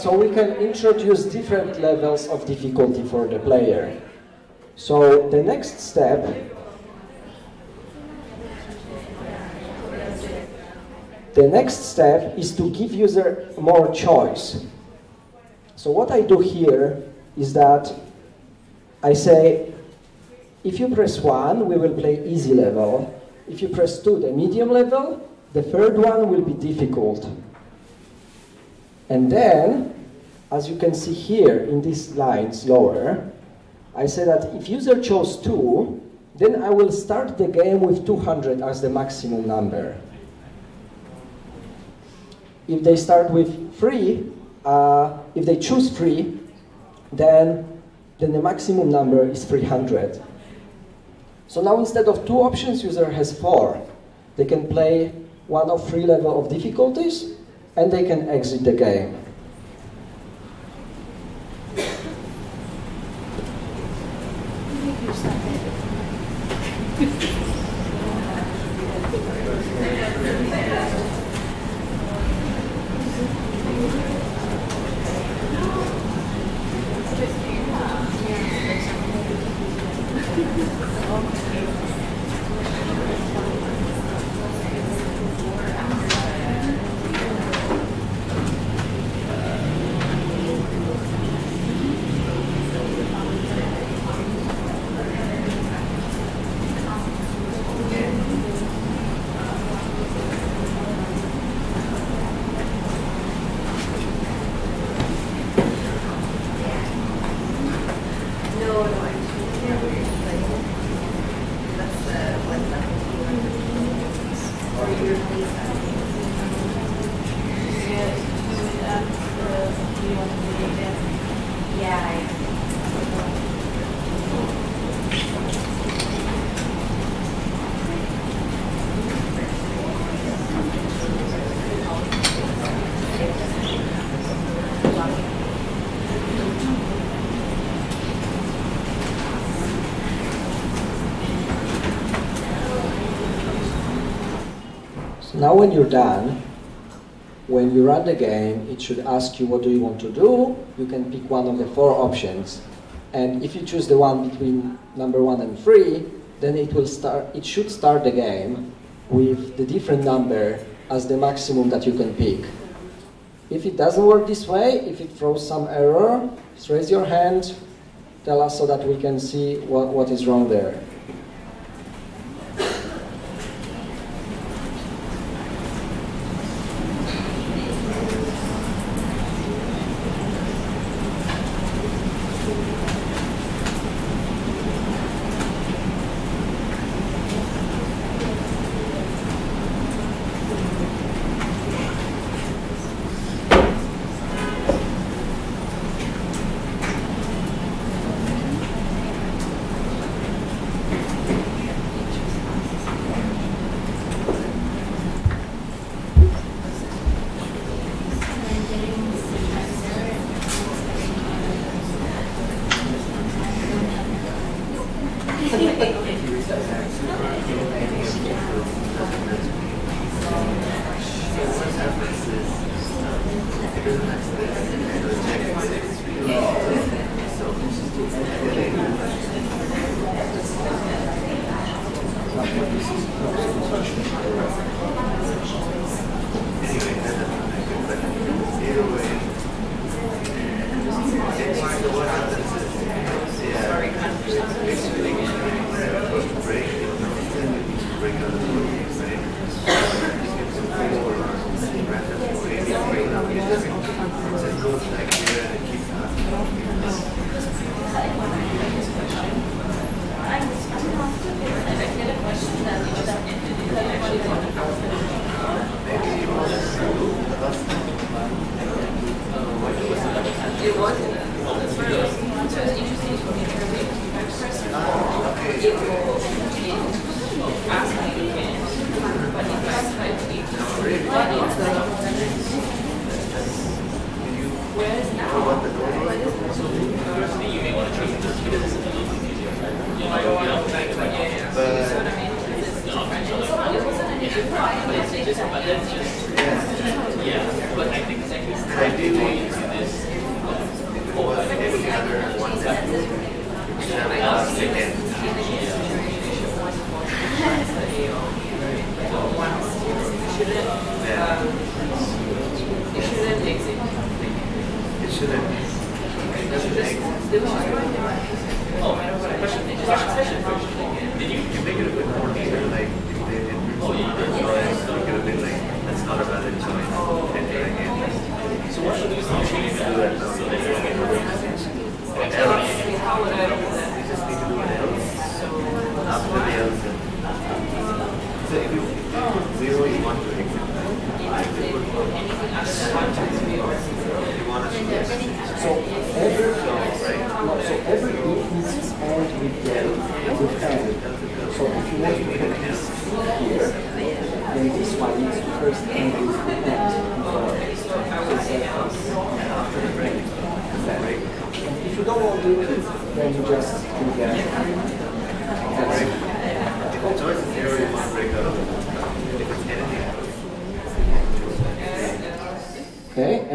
Speaker 4: So we can introduce different levels of difficulty for the player. So the next step The next step is to give user more choice. So what I do here is that I say, if you press 1, we will play easy level. If you press 2, the medium level. The third one will be difficult. And then, as you can see here in these lines lower, I say that if user chose 2, then I will start the game with 200 as the maximum number. If they start with 3, uh, if they choose 3, then, then the maximum number is 300. So now instead of two options, user has four. They can play one of three level of difficulties, and they can exit the game. Now when you're done, when you run the game, it should ask you what do you want to do. You can pick one of the four options. And if you choose the one between number one and three, then it will start, it should start the game with the different number as the maximum that you can pick. If it doesn't work this way, if it throws some error, raise your hand, tell us so that we can see what, what is wrong there.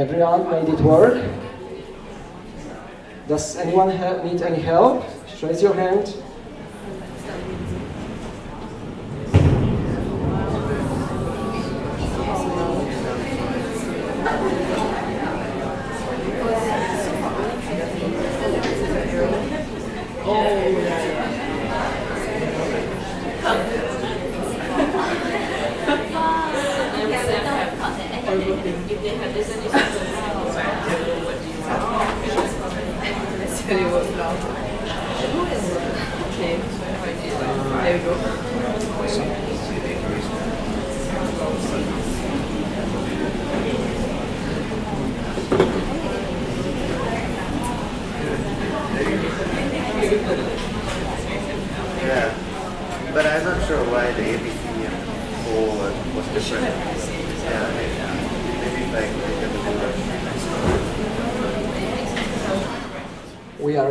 Speaker 4: Everyone made it work? Does anyone need any help? Just raise your hand.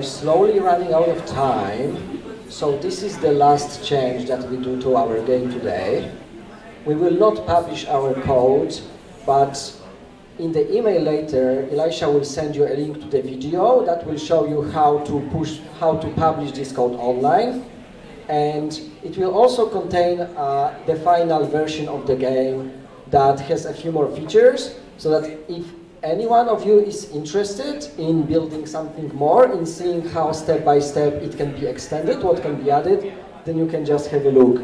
Speaker 4: slowly running out of time, so this is the last change that we do to our game today. we will not publish our code, but in the email later, Elisha will send you a link to the video that will show you how to push, how to publish this code online. And it will also contain uh, the final version of the game that has a few more features, so that if any one of you is interested in building something more, in seeing how step by step it can be extended, what can be added, then you can just have a look.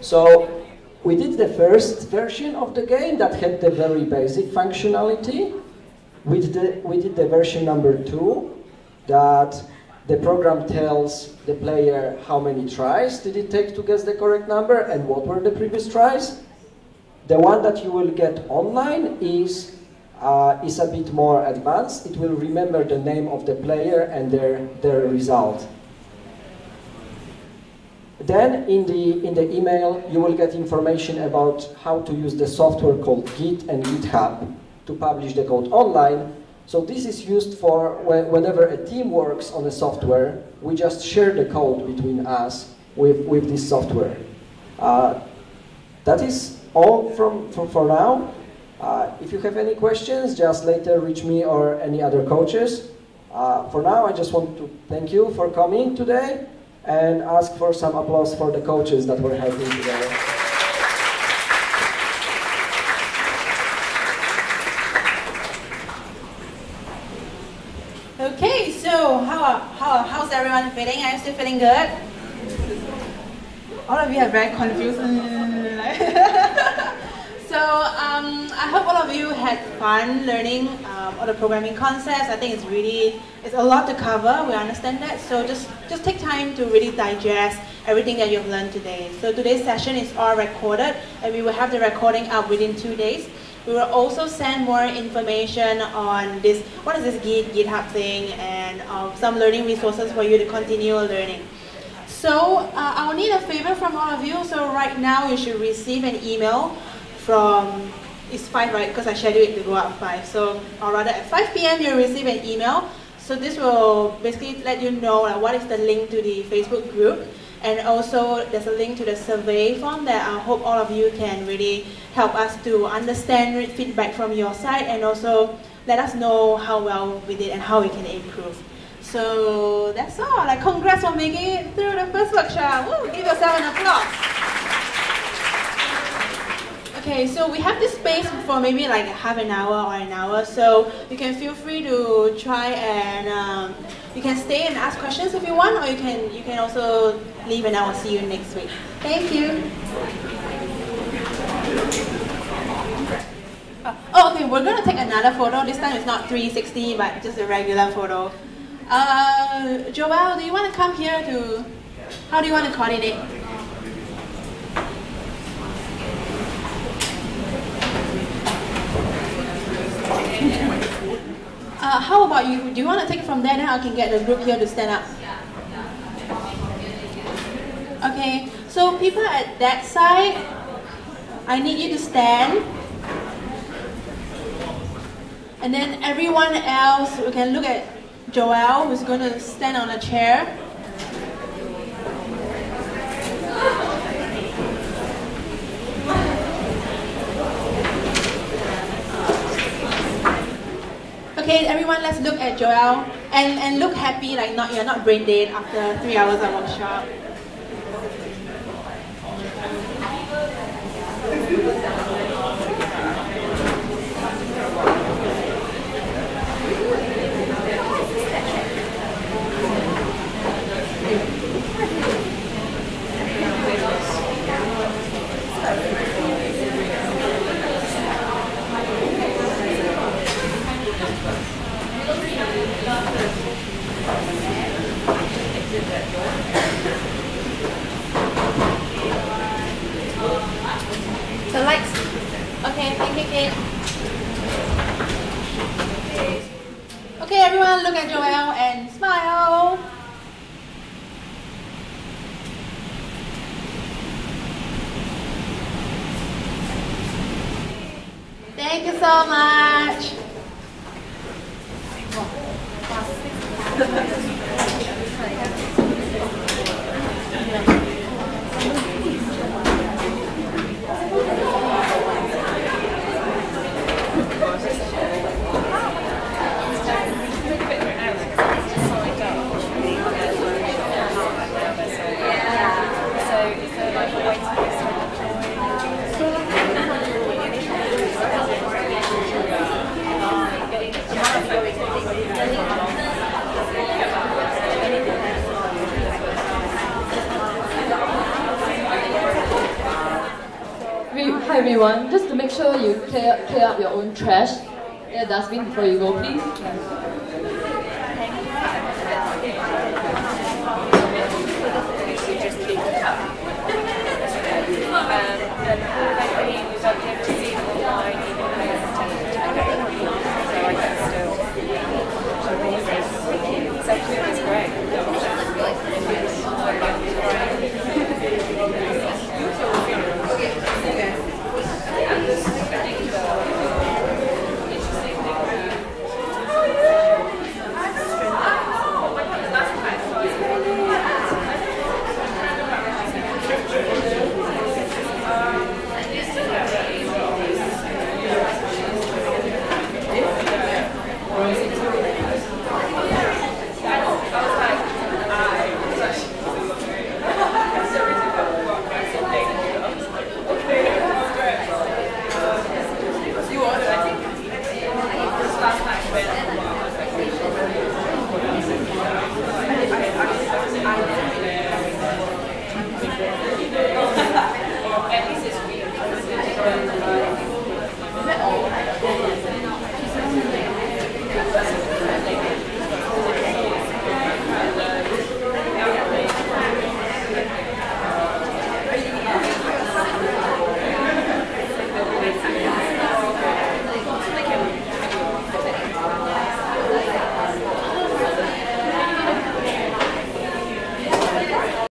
Speaker 4: So we did the first version of the game that had the very basic functionality. We did the, we did the version number two that the program tells the player how many tries did it take to guess the correct number and what were the previous tries. The one that you will get online is, uh, is a bit more advanced. It will remember the name of the player and their, their result. Then in the, in the email, you will get information about how to use the software called Git and GitHub to publish the code online. So this is used for when, whenever a team works on a software, we just share the code between us with, with this software. Uh, that is all from, from for now. Uh, if you have any questions, just later reach me or any other coaches. Uh, for now, I just want to thank you for coming today and ask for some applause for the coaches that were helping today.
Speaker 1: Okay, so how, how, how's everyone feeling? Are you still feeling good? All of you are very confused. so um, I hope all of you had fun learning um, all the programming concepts. I think it's really, it's a lot to cover. We understand that. So just, just take time to really digest everything that you've learned today. So today's session is all recorded and we will have the recording up within two days. We will also send more information on this, what is this Git, GitHub thing, and um, some learning resources for you to continue learning. So uh, I'll need a favor from all of you. So right now you should receive an email from, it's 5 right, because I scheduled it to go out 5. So or rather at 5 p.m. you'll receive an email. So this will basically let you know like, what is the link to the Facebook group. And also there's a link to the survey form that I hope all of you can really help us to understand feedback from your side and also let us know how well we did and how we can improve. So that's all. Like congrats for making it through the first workshop. Woo, give yourself an applause. Okay, so we have this space for maybe like half an hour or an hour, so you can feel free to try and um, you can stay and ask questions if you want, or you can you can also leave and I will see you next week. Thank you. Uh, oh, okay, we're gonna take another photo. This time it's not 360, but just a regular photo. Uh, Joel, do you want to come here to? How do you want to coordinate? Uh, how about you? Do you want to take it from there? Then I can get the group here to stand up. Okay, so people at that side, I need you to stand. And then everyone else, we can look at Joel, who's going to stand on a chair. Okay, everyone, let's look at Joel and, and look happy, like not you're not brain dead after three hours of workshop. The lights. Okay, thank you, Kate. Okay, everyone, look at Joel and smile. Thank you so much.
Speaker 9: We- Hi everyone, just to make sure you clear, clear up your own trash, a dustbin before you go please.